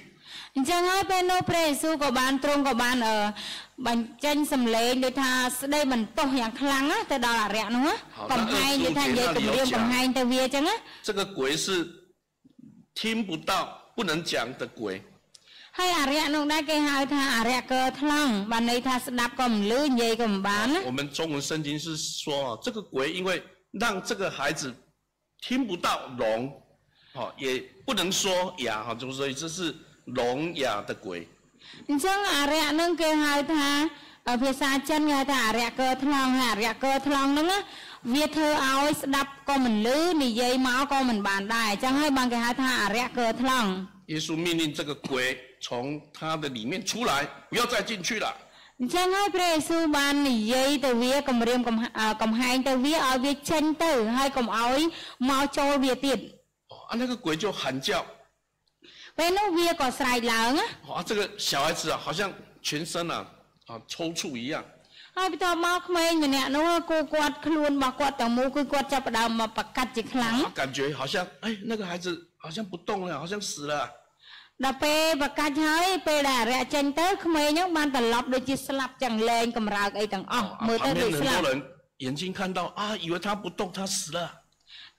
[SPEAKER 2] អញ្ចឹងហើយពេលនោះព្រះយេស៊ូវក៏បានទ្រង់ក៏បានអឺបញ្ចេញសម្លេងដូចថាស្ដីបន្ទោសយ៉ាងខ្លាំងណាទៅដល់អរិយនោះណាកំហែងដូចថានិយាយគម្រាមកំហែងទៅវាអញ្ចឹងណា
[SPEAKER 1] 这个鬼是听不到、不能讲的鬼。
[SPEAKER 2] ហើយអរិយនោះដែរគេហៅថាអរិយកើថ្លង់បានន័យថាស្ដាប់ក៏មិនលឺនិយាយក៏មិនបានណា
[SPEAKER 1] 我们中文圣经是说啊，这个鬼因为让这个孩子听不到聋， 哦，也不能说哑，哈，就所以这是聋哑的鬼。
[SPEAKER 2] អញ្ចឹងអរិយនឹងគេហៅថាអឺភាសាចិនគេហៅថាអរិយកើថ្លង់ហើយអរិយកើថ្លង់ហ្នឹងណាវាធ្វើឲ្យស្ដាប់ក៏មិនលឺនិយាយមកក៏មិនបានដែរអញ្ចឹងហើយបានគេហៅថាអរិយកើថ្លង់
[SPEAKER 1] 耶稣命令这个鬼从他的里面出来，不要再进去了。
[SPEAKER 2] អញ្ចឹងហើយព្រះយេស៊ូវបាននិយាយទៅវាគម្រាមកំហអឺកំហែងទៅវាឲ្យវាចេញទៅហើយកុំឲ្យមកចូលវាទៀត
[SPEAKER 1] 哦 啊，那个鬼就喊叫，
[SPEAKER 2] ពេលនោះវាក៏ស្រែកឡើងណា
[SPEAKER 1] 哦啊，这个小孩子啊，好像全身啊啊抽搐一样。
[SPEAKER 2] ហើយបន្ទាប់មកក្មេងម្នាក់នោះគូគាត់ខ្លួនរបស់គាត់ទាំងមូលគឺគាត់ចាប់ផ្ដើមមកប្រកាត់ជាខ្លាំង
[SPEAKER 1] 他感觉好像哎，那个孩子好像不动了，好像死了。
[SPEAKER 2] ដល់ពេលប្រកាច់ហើយពេលដែលអរិយចេញទៅក្មេងហ្នឹងបានត្រឡប់ដូចជាស្លាប់ចឹងលែងកម្រើកអីទាំងអស់
[SPEAKER 1] 啊
[SPEAKER 2] មើលទៅ
[SPEAKER 1] 旁
[SPEAKER 2] ដូច
[SPEAKER 1] 边
[SPEAKER 2] ស្លា
[SPEAKER 1] 很
[SPEAKER 2] ប់
[SPEAKER 1] 多人眼睛看到啊，以为他不动，他死了。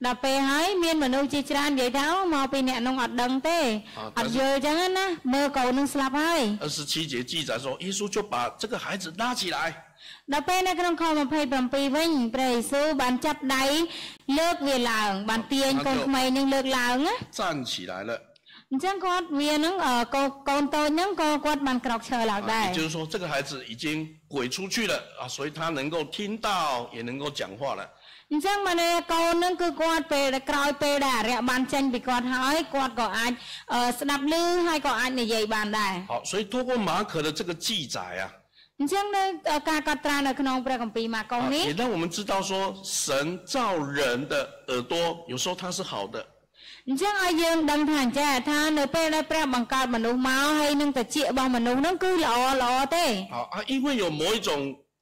[SPEAKER 2] ដល់ពេលហើយមានមនុស្សជាច្រើននិយាយថាអូមកពីអ្នកនោះអត់ដឹងទេ
[SPEAKER 1] អ่า
[SPEAKER 2] អត់យល់ចឹងណាមើលកូននឹងស្លាប់ហើយ
[SPEAKER 1] 二十七节记载说，耶稣就把这个孩子拉起来，
[SPEAKER 2] ដល់ពេលនៅក្នុងខ27វិញព្រះយេស៊ូវបានចាប់ដៃលើកវាឡើង បានទាញកូនក្មេងនឹងលើកឡើងណា
[SPEAKER 1] 站起来了。
[SPEAKER 2] អញ្ចឹងគាត់វានឹងអឺកូនកូនតូចហ្នឹងក៏គាត់បានក្រោកឈរឡើងដែ
[SPEAKER 1] 啊
[SPEAKER 2] រ
[SPEAKER 1] 也就是说，这个孩子已经鬼出去了啊，所以他能够听到，也能够讲话了。
[SPEAKER 2] អញ្ចឹងបានន័យកូនហ្នឹងគឺគាត់ពេលដែលក្រោយពេលដែលអរិយបានចេញពីគាត់ហើយគាត់ក៏អាចអឺស្ដាប់ឮហើយក៏អាចនិយាយបានដែរ
[SPEAKER 1] 好，所以透过马可的这个记载啊，
[SPEAKER 2] អញ្ចឹងនៅការកត់ត្រានៅក្នុងព្រះគម្ពីរម៉ាកុស
[SPEAKER 1] 啊
[SPEAKER 2] នេះ
[SPEAKER 1] 也让我们知道说，神造人的耳朵有时候它是好的，
[SPEAKER 2] អញ្ចឹងឲ្យយើងដឹងថាអញ្ចឹងថានៅពេលដែលព្រះបង្កើតមនុស្សមកហើយនឹងតិចរបស់មនុស្សហ្នឹងគឺល្អល្អទេ
[SPEAKER 1] 好啊，因为有某一种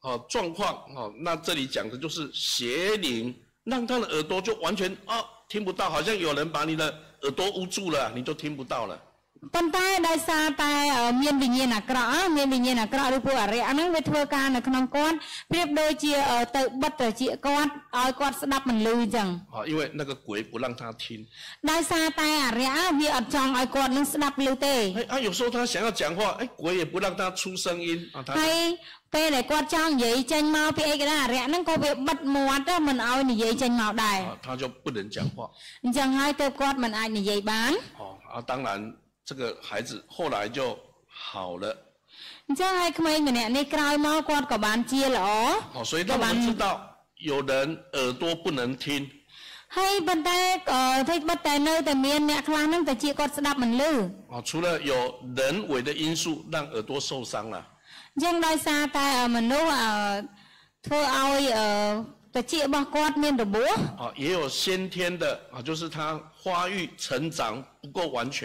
[SPEAKER 1] 哦状况哦，那这里讲的就是邪灵让他的耳朵就完全哦听不到，好像有人把你的耳朵捂住了，你就听不到了。
[SPEAKER 2] ប៉ុន្តែដោយសារតែអឺមានវិញ្ញាណអាក្រក់អ่าមានវិញ្ញាណអាក្រក់ឬពួកអរិយហ្នឹងវាធ្វើការនៅក្នុងគាត់ប្រៀបដូចជាអឺទៅបិទត្រចៀកគាត់ឲ្យគាត់ស្ដាប់មិនឮអញ្ចឹង
[SPEAKER 1] 啊，因为那个鬼不让他听。
[SPEAKER 2] ដោយសារតែអរិយវាអត់ចង់ឲ្យគាត់នឹងស្ដាប់ឮទេ
[SPEAKER 1] 哎啊，有时候他想要讲话，哎，鬼也不让他出声音啊，他
[SPEAKER 2] ហើយ ពេលដែលគាត់ចង់និយាយចេញមកពីអីក៏ដោយអរិយហ្នឹងក៏វាបិទមាត់ទៅមិនឲ្យនិយាយចេញមកដែរ
[SPEAKER 1] 啊他就不能讲话。
[SPEAKER 2] អញ្ចឹងហើយទៅគាត់មិនអាចនិយាយបាន
[SPEAKER 1] 哦啊，当然这个孩子后来就好了。
[SPEAKER 2] អញ្ចឹងហើយក្មេងម្នាក់នេះក្រោយមកគាត់ក៏បានជាល្អ
[SPEAKER 1] 好，所以让我们知道有人耳朵不能听，
[SPEAKER 2] ហើយប៉ុន្តែក៏តែបិទតែនៅតែមានអ្នកខ្លះហ្នឹងតែជាគាត់ស្ដាប់មិនឮ
[SPEAKER 1] 啊，除了有人为的因素让耳朵受伤了，
[SPEAKER 2] អញ្ចឹងដោយសារតែអឺមនុស្សអឺធ្វើឲ្យអឺតិចរបស់គាត់មានរបួស
[SPEAKER 1] 啊，也有先天的啊，就是他发育成长不够完全，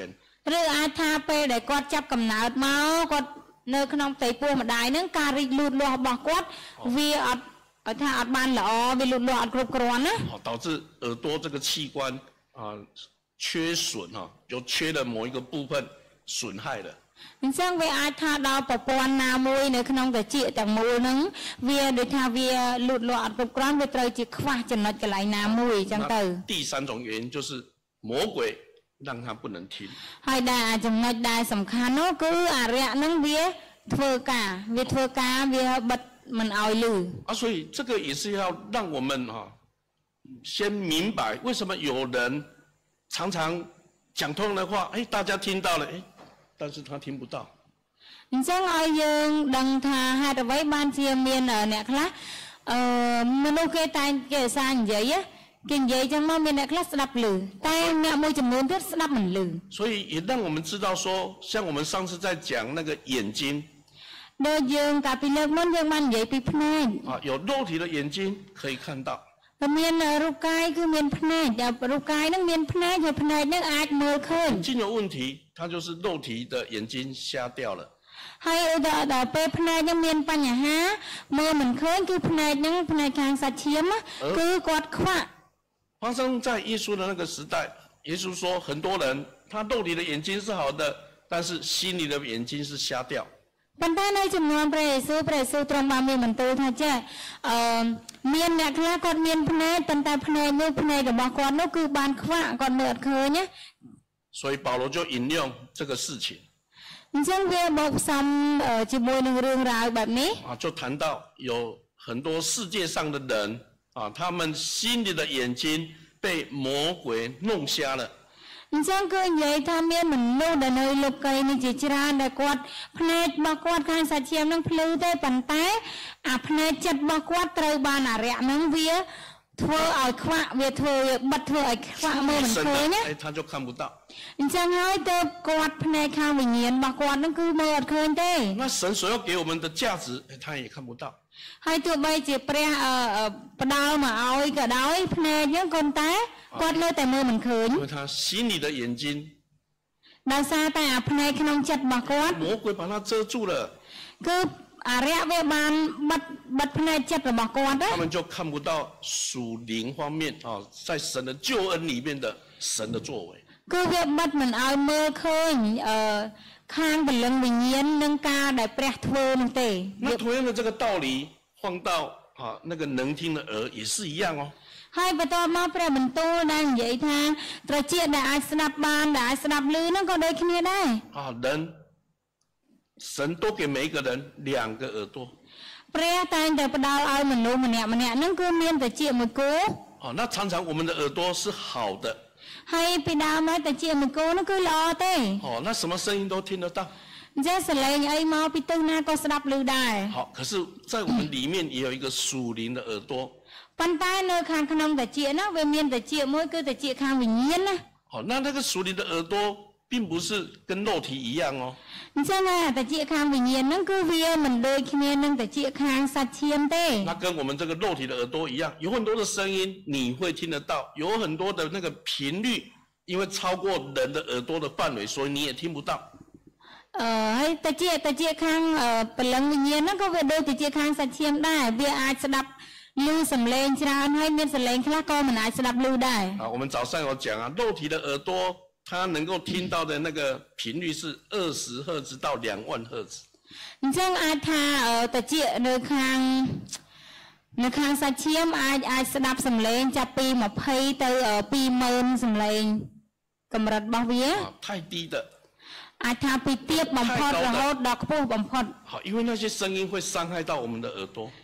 [SPEAKER 2] ឬអាចថាពេលដែលគាត់ចាប់កំណើតមកគាត់នៅក្នុងផ្ទៃពោះម្ដាយហ្នឹងការរីកលូតលាស់របស់គាត់វាអត់ឲ្យថាអត់បានល្អវាលូតលាស់អត់គ្រប់គ្រាន់ណា
[SPEAKER 1] 好，导致耳朵这个器官啊缺损哈、就缺了某一个部分损害了。
[SPEAKER 2] អញ្ចឹងវាអាចថាដល់ប្រព័ន្ធណាមួយនៅក្នុងតិចទាំងមូលហ្នឹងវាដូចថាវាលូតលាស់អត់គ្រប់គ្រាន់វាត្រូវជាខ្វះចំណុចកន្លែងណាមួយអញ្ចឹងទៅ
[SPEAKER 1] 那第三种原因就是魔鬼让他不能听。
[SPEAKER 2] ហើយដែលអាចំណុចដែលសំខាន់នោះគឺអរិយហ្នឹងវាធ្វើការវាធ្វើការវាបិទមិនឲ្យលឺ
[SPEAKER 1] 啊，所以这个也是要让我们哈、先明白为什么有人常常讲通的话，哎，大家听到了，哎， 但是他听不到。
[SPEAKER 2] អញ្ចឹងឲ្យយើងដឹងថាហេតុអ្វីបានជាមានអឺអ្នកខ្លះអឺមនុស្សគេតែងគេឧស្សាហ៍និយាយណាគេនិយាយចឹងមកមានអ្នកខ្លះស្ដាប់ឮតែអ្នកមួយចំនួនទៀតស្ដាប់មិនឮ
[SPEAKER 1] 所以也让我们知道说，像我们上次在讲那个眼睛
[SPEAKER 2] ដូចយើងកាលពីលើកមុនយើងបាននិយាយពីភ្នែក
[SPEAKER 1] 啊，有肉体的眼睛可以看到，
[SPEAKER 2] តែមានរូបកាយគឺមានភ្នែកតែរូបកាយហ្នឹងមានភ្នែកហើយភ្នែកហ្នឹងអាចមើលឃើញ
[SPEAKER 1] 眼睛有问题， 它就是肉体的眼睛瞎掉了。
[SPEAKER 2] ហើយដល់ដល់ពេលភ្នែកហ្នឹងមានបញ្ហាមើលមិនឃើញគឺភ្នែកហ្នឹងភ្នែកខាងសាច់ឈាមណាគឺគាត់ខ្វាក់
[SPEAKER 1] 发生在耶稣的那个时代，耶稣说，很多人他肉体的眼睛是好的，但是心里的眼睛是瞎掉。
[SPEAKER 2] ប៉ុន្តែនៅចំនួនព្រះយេស៊ូវព្រះយេស៊ូវទ្រង់បានមានបន្ទូលថាចេះអឺមានអ្នកខ្លះគាត់មានភ្នែកប៉ុន្តែភ្នែកនោះភ្នែករបស់គាត់នោះគឺបានខ្វាក់គាត់មើលអត់ឃើញណា
[SPEAKER 1] 所以保罗就引用这个事情
[SPEAKER 2] អញ្ចឹងវាបូកផ្សំអឺជាមួយនឹងរឿងរ៉ាវបែបនេះ
[SPEAKER 1] 啊，就谈到有很多世界上的人啊，他们心里的眼睛被魔鬼弄瞎了。
[SPEAKER 2] អញ្ចឹងគឺនិយាយថាមានមនុស្សដែលនៅលោកីនេះជាច្រើនដែលគាត់ភ្នែករបស់គាត់ខាងសាច់ឈាមនឹងភ្លឺទេប៉ុន្តែអាភ្នែកចិត្តរបស់គាត់ត្រូវបានអរិយនឹងវា ធ្វើឲ្យខ្វាក់វាធ្វើវាបិទធ្វើឲ្យខ្វាក់មើលមិន
[SPEAKER 1] 神
[SPEAKER 2] ឃើញ
[SPEAKER 1] 的
[SPEAKER 2] ណា
[SPEAKER 1] 哎，他就看不到。
[SPEAKER 2] អញ្ចឹងហើយទៅគាត់ភ្នែកខាងវិញ្ញាណរបស់គាត់នឹងគឺមើលអត់ឃើញទេ
[SPEAKER 1] 那神所要给我们的价值，哎，他也看不到。
[SPEAKER 2] ហើយទោះបីជាព្រះអឺអឺផ្ដល់មកឲ្យក៏ដោយភ្នែកហ្នឹងក៏តែគាត់នៅតែមើលមិនឃើញ
[SPEAKER 1] 因为他心里的眼睛，
[SPEAKER 2] ដោយសារតែអាភ្នែកក្នុងចិត្តរបស់គាត់
[SPEAKER 1] 魔鬼把他遮住了，
[SPEAKER 2] គឺ អរិយវាបានបិទបិទភ្នែកចិត្តរបស់គាត់ណា
[SPEAKER 1] 他们就看不到属灵方面啊，在神的救恩里面的神的作为。
[SPEAKER 2] គឺវាបិទមិនឲ្យមើលឃើញអឺខាងពលឹងវិញ្ញាណនិងការដែលព្រះធ្វើនោះទេ
[SPEAKER 1] 那同样的这个道理放到啊那个能听的耳也是一样哦。
[SPEAKER 2] ហើយបន្ទាប់មកព្រះបន្ទូលដែលនិយាយថាត្រចៀកដែលអាចស្ដាប់បានដែលអាចស្ដាប់ឮហ្នឹងក៏ដូចគ្នាដែរ
[SPEAKER 1] 啊，人， 神多给每一个人两个耳朵，
[SPEAKER 2] ព្រះតែងតែផ្ដល់ឲ្យមនុស្សម្នាក់ម្នាក់ហ្នឹងគឺមានត្រចៀកមួយគូ
[SPEAKER 1] 哦，那常常我们的耳朵是好的，
[SPEAKER 2] ហើយពីដើមមកត្រចៀកមួយគូហ្នឹងគឺល្អទេ
[SPEAKER 1] 哦，那什么声音都听得到，
[SPEAKER 2] អញ្ចឹងសលេងអីមកពីទិសណាក៏ស្ដាប់ឮដែរ
[SPEAKER 1] 好，可是，在我们里面也有一个属灵的耳朵，
[SPEAKER 2] ប៉ុន្តែនៅខាងក្នុងត្រចៀកហ្នឹងវាមានត្រចៀកមួយគឺត្រចៀកខាងវិញ្ញាណណា
[SPEAKER 1] 好，那那个属灵的耳朵 并不是跟肉体一样哦。
[SPEAKER 2] 你讲啊，在，那，的？
[SPEAKER 1] 那跟我们这个肉体的耳朵一样，有很多的声音你会听得到，有很多的那个频率，因为超过人的耳朵的范围，所以你也听不到。
[SPEAKER 2] 呃，还在健在康呃，本人里面那个胃都在健康的，别爱吃。什么？他那边什么嘞？其拿什的？
[SPEAKER 1] 啊，我们早上有讲啊，肉体的耳朵它能够听到的那个频率是二十赫兹到两万赫兹。
[SPEAKER 2] អញ្ចឹងអាចថាអឺត្រចៀកនៅខាងនៅខាងសាច់ឈាមអាចអាចស្ដាប់សំឡេងចាប់ពី20ទៅអឺ20000សំឡេងកម្រិតរបស់វា
[SPEAKER 1] 啊，太低的，
[SPEAKER 2] អាចថាពីទាបបំផុតរហូតដល់ខ្ពស់បំផុត
[SPEAKER 1] 好，因为那些声音会伤害到我们的耳朵。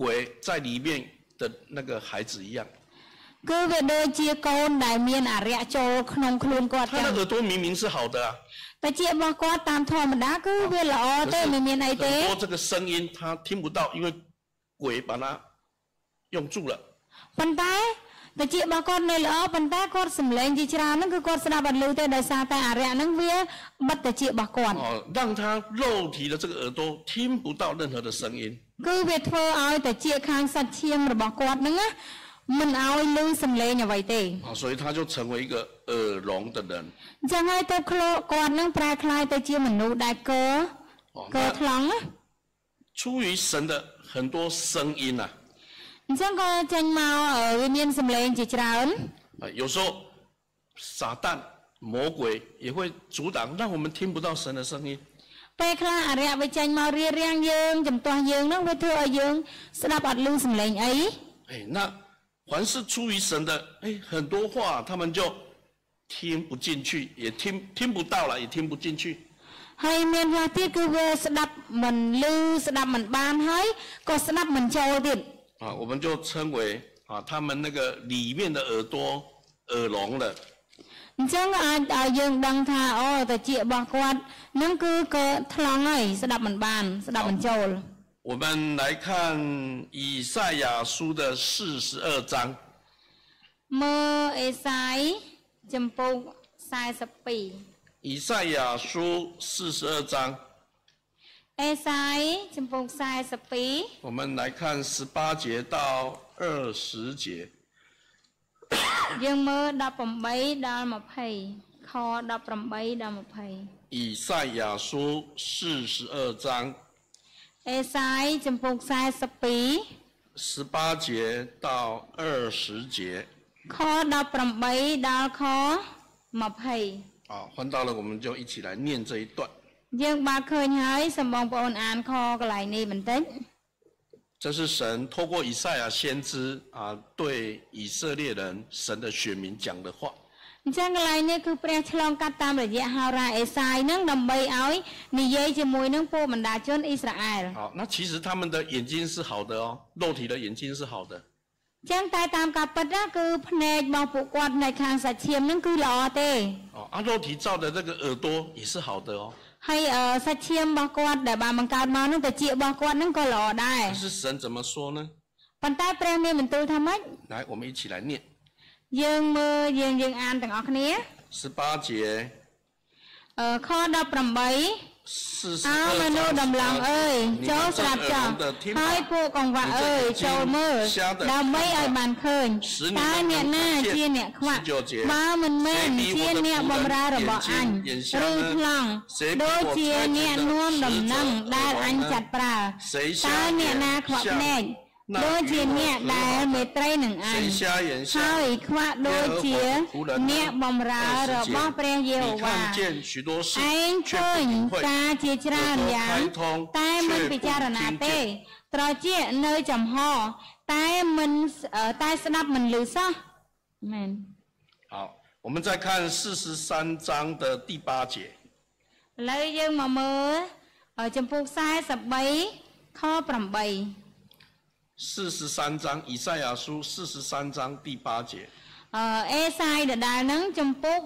[SPEAKER 1] 鬼在里面的那个孩子一样，
[SPEAKER 2] គឺវាដូចជាកូនដែលមានអរិយចូលក្នុងខ្លួនគាត់
[SPEAKER 1] 他
[SPEAKER 2] ចឹ
[SPEAKER 1] 的
[SPEAKER 2] ង
[SPEAKER 1] 耳朵明明是好的啊，
[SPEAKER 2] ត្រចៀករបស់គាត់តាមធម្មតាគឺវាល្អ
[SPEAKER 1] 可
[SPEAKER 2] ទេ
[SPEAKER 1] 是
[SPEAKER 2] មិនមានអីទេ
[SPEAKER 1] 很多这个声音他听不到，因为鬼把它用住了。
[SPEAKER 2] ប៉ុន្តែត្រចៀករបស់គាត់នៅល្អប៉ុន្តែគាត់សំឡេងជាច្រើនហ្នឹងគឺគាត់ស្ដាប់អត់ឮទេដោយសារតែអរិយហ្នឹងវាបិទត្រចៀករបស់គាត់
[SPEAKER 1] 哦，让他肉体的这个耳朵听不到任何的声音。
[SPEAKER 2] គឺវាធ្វើឲ្យត្រចៀកខាងសាច់ឈាមរបស់គាត់ហ្នឹងណាមិនឲ្យឮសំឡេងអ្វីទេ
[SPEAKER 1] 啊，所以他就成为一个耳聋的人。
[SPEAKER 2] អញ្ចឹងហើយទៅខ្លួនគាត់ហ្នឹងប្រែคล้ายទៅជាមនុស្សដែលកើ
[SPEAKER 1] 哦，
[SPEAKER 2] កើ
[SPEAKER 1] 那
[SPEAKER 2] ថ្លង់ណា
[SPEAKER 1] 出于神的很多声音啊，
[SPEAKER 2] អញ្ចឹងក៏ចេញមកអឺវាមានសំឡេងជាច្រើន
[SPEAKER 1] 啊，有时候撒旦、魔鬼也会阻挡，让我们听不到神的声音。
[SPEAKER 2] ពេលខ្លះអរិយវាចេញមករៀបរៀងយើងចំទាស់យើងហ្នឹងវាធ្វើឲ្យយើងស្ដាប់អត់ឮសំឡេងអី
[SPEAKER 1] 哎，那凡是出于神的，哎，很多话他们就听不进去，也听听不到了，也听不进去。
[SPEAKER 2] ហើយមានខ្លះទៀតគឺវាស្ដាប់មិនឮស្ដាប់មិនបានហើយក៏ស្ដាប់មិនចូលទៀត
[SPEAKER 1] 啊，我们就称为啊，他们那个里面的耳朵耳聋了。
[SPEAKER 2] អញ្ចឹងអាចឲ្យយើងដឹងថាអូតាជារបស់គាត់ហ្នឹងគឺក៏ថ្លង់ហើយស្ដាប់មិនបាន ស្ដាប់មិនចូល
[SPEAKER 1] 我们来看以赛亚书的四十二章，
[SPEAKER 2] មើលអេសាយចំពោះ42
[SPEAKER 1] 以赛亚书四十二章，
[SPEAKER 2] អេសាយចំពោះ42
[SPEAKER 1] 我们来看十八节到二十节。
[SPEAKER 2] យើងមើល18ដល់20ខ18ដល់20
[SPEAKER 1] 以赛亚书四十二章
[SPEAKER 2] អេសាយចំពោះ42
[SPEAKER 1] 十八节到二十节。
[SPEAKER 2] ខ18ដល់ខ20
[SPEAKER 1] 好，翻到了，我们就一起来念这一段。
[SPEAKER 2] យើងបើកឃើញហើយសូមបងប្អូនអានខកន្លែងនេះបន្តិច
[SPEAKER 1] 这是神透过以赛亚先知啊，对以色列人、神的选民讲的话。
[SPEAKER 2] អញ្ចឹងកន្លែងនេះគឺព្រះឆ្លងកាត់តាមរយៈហោរាអេសាយនឹងដើម្បីឲ្យនិយាយជាមួយនឹងពួកបណ្ដាជនអ៊ីស្រាអែល
[SPEAKER 1] 好，那其实他们的眼睛是好的哦，肉体的眼睛是好的。
[SPEAKER 2] អញ្ចឹងតែតាមការពិតណាគឺភ្នែករបស់ពួកគាត់នៅខាងសាច់ឈាមនឹងគឺល្អទេ
[SPEAKER 1] 哦，啊，肉体造的这个耳朵也是好的哦。
[SPEAKER 2] ហើយអឺសាច់ឈាមរបស់គាត់ដែលបានបង្កើតមកនឹងតិចរបស់គាត់នឹងក៏ល្អដែរ
[SPEAKER 1] 但是神怎么说呢？
[SPEAKER 2] ប៉ុន្តែព្រះមានបន្ទូលថាម៉េច
[SPEAKER 1] 来，我们一起来念
[SPEAKER 2] យើងមើលយើងយើងអានទាំងអស់គ្នា
[SPEAKER 1] 十八节。
[SPEAKER 2] អឺខ18
[SPEAKER 1] 四十
[SPEAKER 2] អើមនុស្សដំឡងអើយចូលស្រាប់ចោះហើយពួកកង្វាក់អើយចូលមើលដើម្បីឲ្យបានឃើញតើអ្នកណាជាអ្នកខ្វាក់បើមិនមែនជាអ្នកបំរើរបស់អញឬថ្លង់ដូចជាអ្នកនាំដំណឹងដែលអញចាត់ប្រើតើអ្នកណាខ្វាក់ភ្នែក ដូចជាអ្នកដែលមេត្រីនឹងអញ
[SPEAKER 1] 谁瞎眼
[SPEAKER 2] ហើ
[SPEAKER 1] 像
[SPEAKER 2] យខ្វាក់ដូចជាអ្នកបម្រើរបស់ព្រះយេហូ
[SPEAKER 1] 你
[SPEAKER 2] វ៉ា
[SPEAKER 1] 看见许多事
[SPEAKER 2] ឯង
[SPEAKER 1] 却
[SPEAKER 2] ឃើ
[SPEAKER 1] 不
[SPEAKER 2] ញ
[SPEAKER 1] 领会
[SPEAKER 2] ការជាច្រើនយ៉ាង តែមិនពិចារណាទេ ត្រជានៅចំហ តែមិនអឺតែស្ដាប់មិនឮសោះមែន
[SPEAKER 1] 好我们再看四十三章的第八节
[SPEAKER 2] ឥឡូវយើងមកមើលអឺចំពោះ43ខ8
[SPEAKER 1] 四十三章以赛亚书四十三章第八节
[SPEAKER 2] អឺអេសាយដដែលហ្នឹងចំពោះ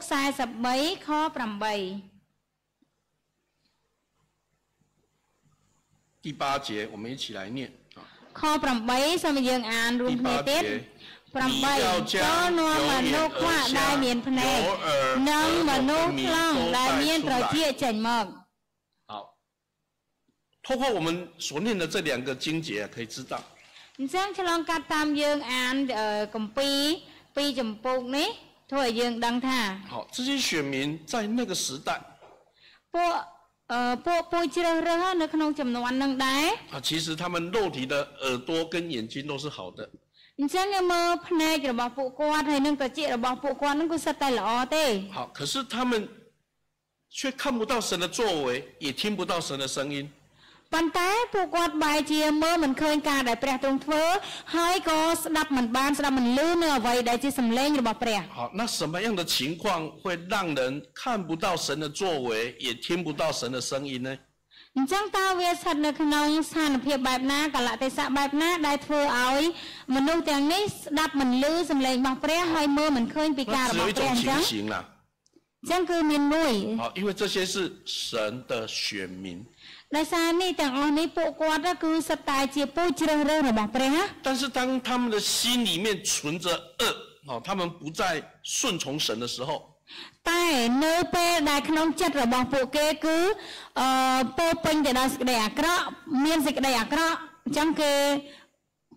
[SPEAKER 2] 43ខ8
[SPEAKER 1] 第八节我们一起来念啊
[SPEAKER 2] ខ8សូមយើងអានរួម
[SPEAKER 1] 第
[SPEAKER 2] គ្នា
[SPEAKER 1] 八
[SPEAKER 2] ទៀត
[SPEAKER 1] 节你
[SPEAKER 2] 8
[SPEAKER 1] 要
[SPEAKER 2] ចូល
[SPEAKER 1] 将
[SPEAKER 2] នាំ
[SPEAKER 1] 有
[SPEAKER 2] មនុ
[SPEAKER 1] 眼
[SPEAKER 2] ស្សខ្វាក់
[SPEAKER 1] 而
[SPEAKER 2] ដែលមាន
[SPEAKER 1] 瞎
[SPEAKER 2] ភ្នែក
[SPEAKER 1] 有耳
[SPEAKER 2] និង
[SPEAKER 1] 耳
[SPEAKER 2] មនុ
[SPEAKER 1] 聋
[SPEAKER 2] ស្ស
[SPEAKER 1] 的民
[SPEAKER 2] ខ្លង
[SPEAKER 1] 都
[SPEAKER 2] ដែលមាន
[SPEAKER 1] 带
[SPEAKER 2] ត្រ
[SPEAKER 1] 出
[SPEAKER 2] ចៀ
[SPEAKER 1] 来
[SPEAKER 2] កចេញមក
[SPEAKER 1] 好透过我们所念的这两个经节可以知道
[SPEAKER 2] អញ្ចឹងឆ្លងកាត់តាមយើងអានអឺគម្ពីរពីរចម្ពោះនេះធ្វើឲ្យយើងដឹងថា
[SPEAKER 1] 好这些选民在那个时代
[SPEAKER 2] ពួកអឺពួកពួកជ្រើសរើសនៅក្នុងចំនួននឹងដែរ
[SPEAKER 1] 啊其实他们肉体的耳朵跟眼睛都是好的
[SPEAKER 2] អញ្ចឹងយើងមើលភ្នែករបស់ពួកគាត់ហើយនឹងត្រចៀករបស់ពួកគាត់នឹងគឺសិតតែល្អទេ
[SPEAKER 1] 好可是他们却看不到神的作为也听不到神的声音
[SPEAKER 2] ប៉ុន្តែពួកគាត់បែរជាមើលមិនឃើញការដែលព្រះទ្រង់ធ្វើហើយក៏ស្ដាប់មិនបានស្ដាប់មិនឮនៅអ្វីដែលជាសម្លេងរបស់ព្រះ
[SPEAKER 1] 好，那什么样的情况会让人看不到神的作为，也听不到神的声音呢？
[SPEAKER 2] អញ្ចឹងតើវាស្ថិតនៅក្នុងស្ថានភាពបែបណាកលៈទេសៈបែបណាដែលធ្វើឲ្យមនុស្សទាំងនេះស្ដាប់មិនឮសំឡេងរបស់ព្រះហើយមើលមិនឃើញពីការ
[SPEAKER 1] 那
[SPEAKER 2] រ
[SPEAKER 1] 只
[SPEAKER 2] ប
[SPEAKER 1] 有
[SPEAKER 2] ស់
[SPEAKER 1] 一
[SPEAKER 2] ព្រះអញ្ចឹង
[SPEAKER 1] 种情形啦。
[SPEAKER 2] អញ្ចឹងគឺមានមួយ
[SPEAKER 1] 好，因为这些是神的选民，
[SPEAKER 2] 那所以，当我们不觉得跟上帝不亲近了嘛，对哈？
[SPEAKER 1] 但是当他们的心里面存着恶，哦，他们不再顺从神的时候，
[SPEAKER 2] 哎，那被那农接了，把布给个呃，布平的那雅格，免得那雅格将个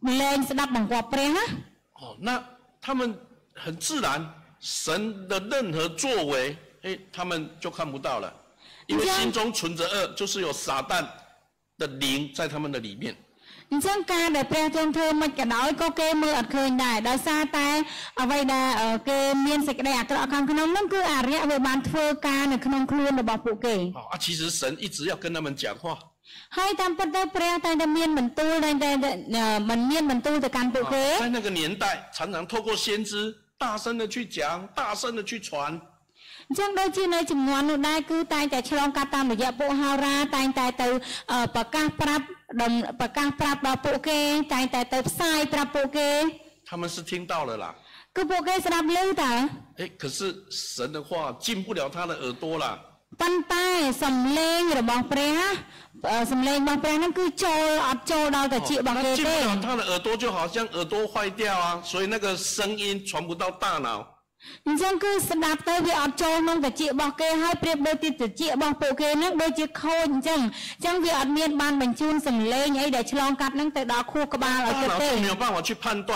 [SPEAKER 2] 连那布块布呀？
[SPEAKER 1] 哦，那他们很自然，神的任何作为，哎，他们就看不到了。因为
[SPEAKER 2] 这样
[SPEAKER 1] 心中存着恶，就是有撒旦的灵在他们的里面。
[SPEAKER 2] អញ្ចឹងការដែលព្រះទ្រង់ធ្វើមិនក៏ដោយក៏គេមើលអត់ឃើញដែរដោយសារតែអ្វីដែលអឺគេមានសេចក្តីអាក្រក់ខាងក្នុងនោះគឺអរិយវាបានធ្វើការនៅក្នុងខ្លួនរបស់ពួកគេ
[SPEAKER 1] 哦啊，其实神一直要跟他们讲话，
[SPEAKER 2] ហើយតាមពិតទៅព្រះតែងតែមានបន្ទូលតែងតែអឺមិនមានបន្ទូលទៅកាន់ពួកគេ
[SPEAKER 1] 啊在那个年代，常常透过先知大声的去讲，大声的去传，
[SPEAKER 2] អញ្ចឹងដូចជានៅចំនួននោះដែរគឺតែងតែឆ្លងកាត់តាមរយៈពួកហោរាតែងតែទៅអឺប្រកាសប្រាប់ដំប្រកាសប្រាប់ដល់ពួកគេតែងតែទៅផ្សាយប្រាប់ពួកគេ
[SPEAKER 1] 他们是听到了啦。
[SPEAKER 2] គឺពួកគេស្ដាប់ឮតើ
[SPEAKER 1] 哎，可是神的话进不了他的耳朵啦。
[SPEAKER 2] ប៉ុន្តែសំឡេងរបស់ព្រះណាអឺសំឡេងរបស់ព្រះហ្នឹងគឺចូលអត់ចូលដល់ទៅជារបស់គេ
[SPEAKER 1] 那进
[SPEAKER 2] ទេ
[SPEAKER 1] 不了他的耳朵，就好像耳朵坏掉啊，所以那个声音传不到大脑。
[SPEAKER 2] អញ្ចឹងគឺស្ដាប់ទៅវាអត់ចូលក្នុងតិចរបស់គេហើយប្រៀបដូចទីតិចរបស់ពួកគេហ្នឹងដូចជាខូចអញ្ចឹងអញ្ចឹងវាអត់មានបានបញ្ជូនសំឡេងអីដែលឆ្លងកាត់ហ្នឹងទៅដល់ខួរក្បាលឲ្យ
[SPEAKER 1] 大
[SPEAKER 2] គេ
[SPEAKER 1] 脑
[SPEAKER 2] ទេ
[SPEAKER 1] 就没有办法去判断，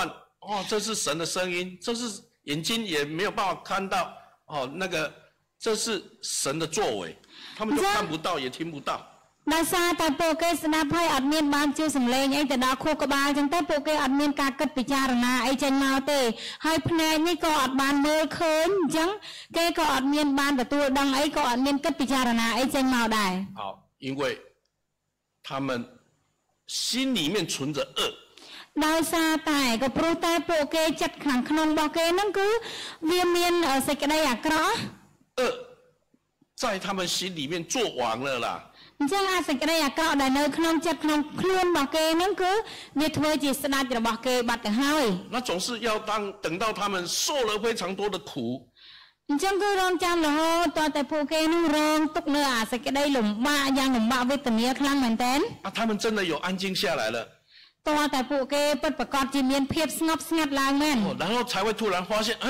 [SPEAKER 1] 哦，这是神的声音，这是眼睛也没有办法看到，哦，那个这是神的作为，他们就
[SPEAKER 2] 这样
[SPEAKER 1] 看不到，也听不到。
[SPEAKER 2] ដោយសារតែពួកគេស្ដាប់ហើយអត់មានបានជាសំឡេងអីទៅដល់ខួរក្បាលអញ្ចឹងទៅពួកគេអត់មានការគិតពិចារណាអីចេញមកទេហើយភ្នែកនេះក៏អត់បានមើលឃើញអញ្ចឹងគេក៏អត់មានបានទទួលដឹងអីក៏អត់មានគិតពិចារណាអីចេញមកដែរ
[SPEAKER 1] 好，因为他们心里面存着恶，
[SPEAKER 2] ដោយសារតែក៏ព្រោះតែពួកគេចិត្តខាងក្នុងរបស់គេហ្នឹងគឺវាមានអឺសេចក្តីអាក្រក់
[SPEAKER 1] 恶在他们心里面做王了啦。
[SPEAKER 2] អញ្ចឹងអាសេចក្តីអាក្រក់ដែលនៅក្នុងចិត្តក្នុងខ្លួនរបស់គេហ្នឹងគឺវាធ្វើជាស្ដេចរបស់គេបាត់ទៅហើយ
[SPEAKER 1] 那总是要当等到他们受了非常多的苦，
[SPEAKER 2] អញ្ចឹងគឺរងចាំរហូតតតែពួកគេនឹងរងទុកនៅអាសេចក្តីលំបាកយ៉ាងលំបាកវេទនាខ្លាំងមែនទែន
[SPEAKER 1] 啊，他们真的有安静下来了，
[SPEAKER 2] តើតែពួកគេពិតប្រកបជាមានភាពស្ងប់ស្ងាត់ឡើងមែន
[SPEAKER 1] 哦，然后才会突然发现，哎，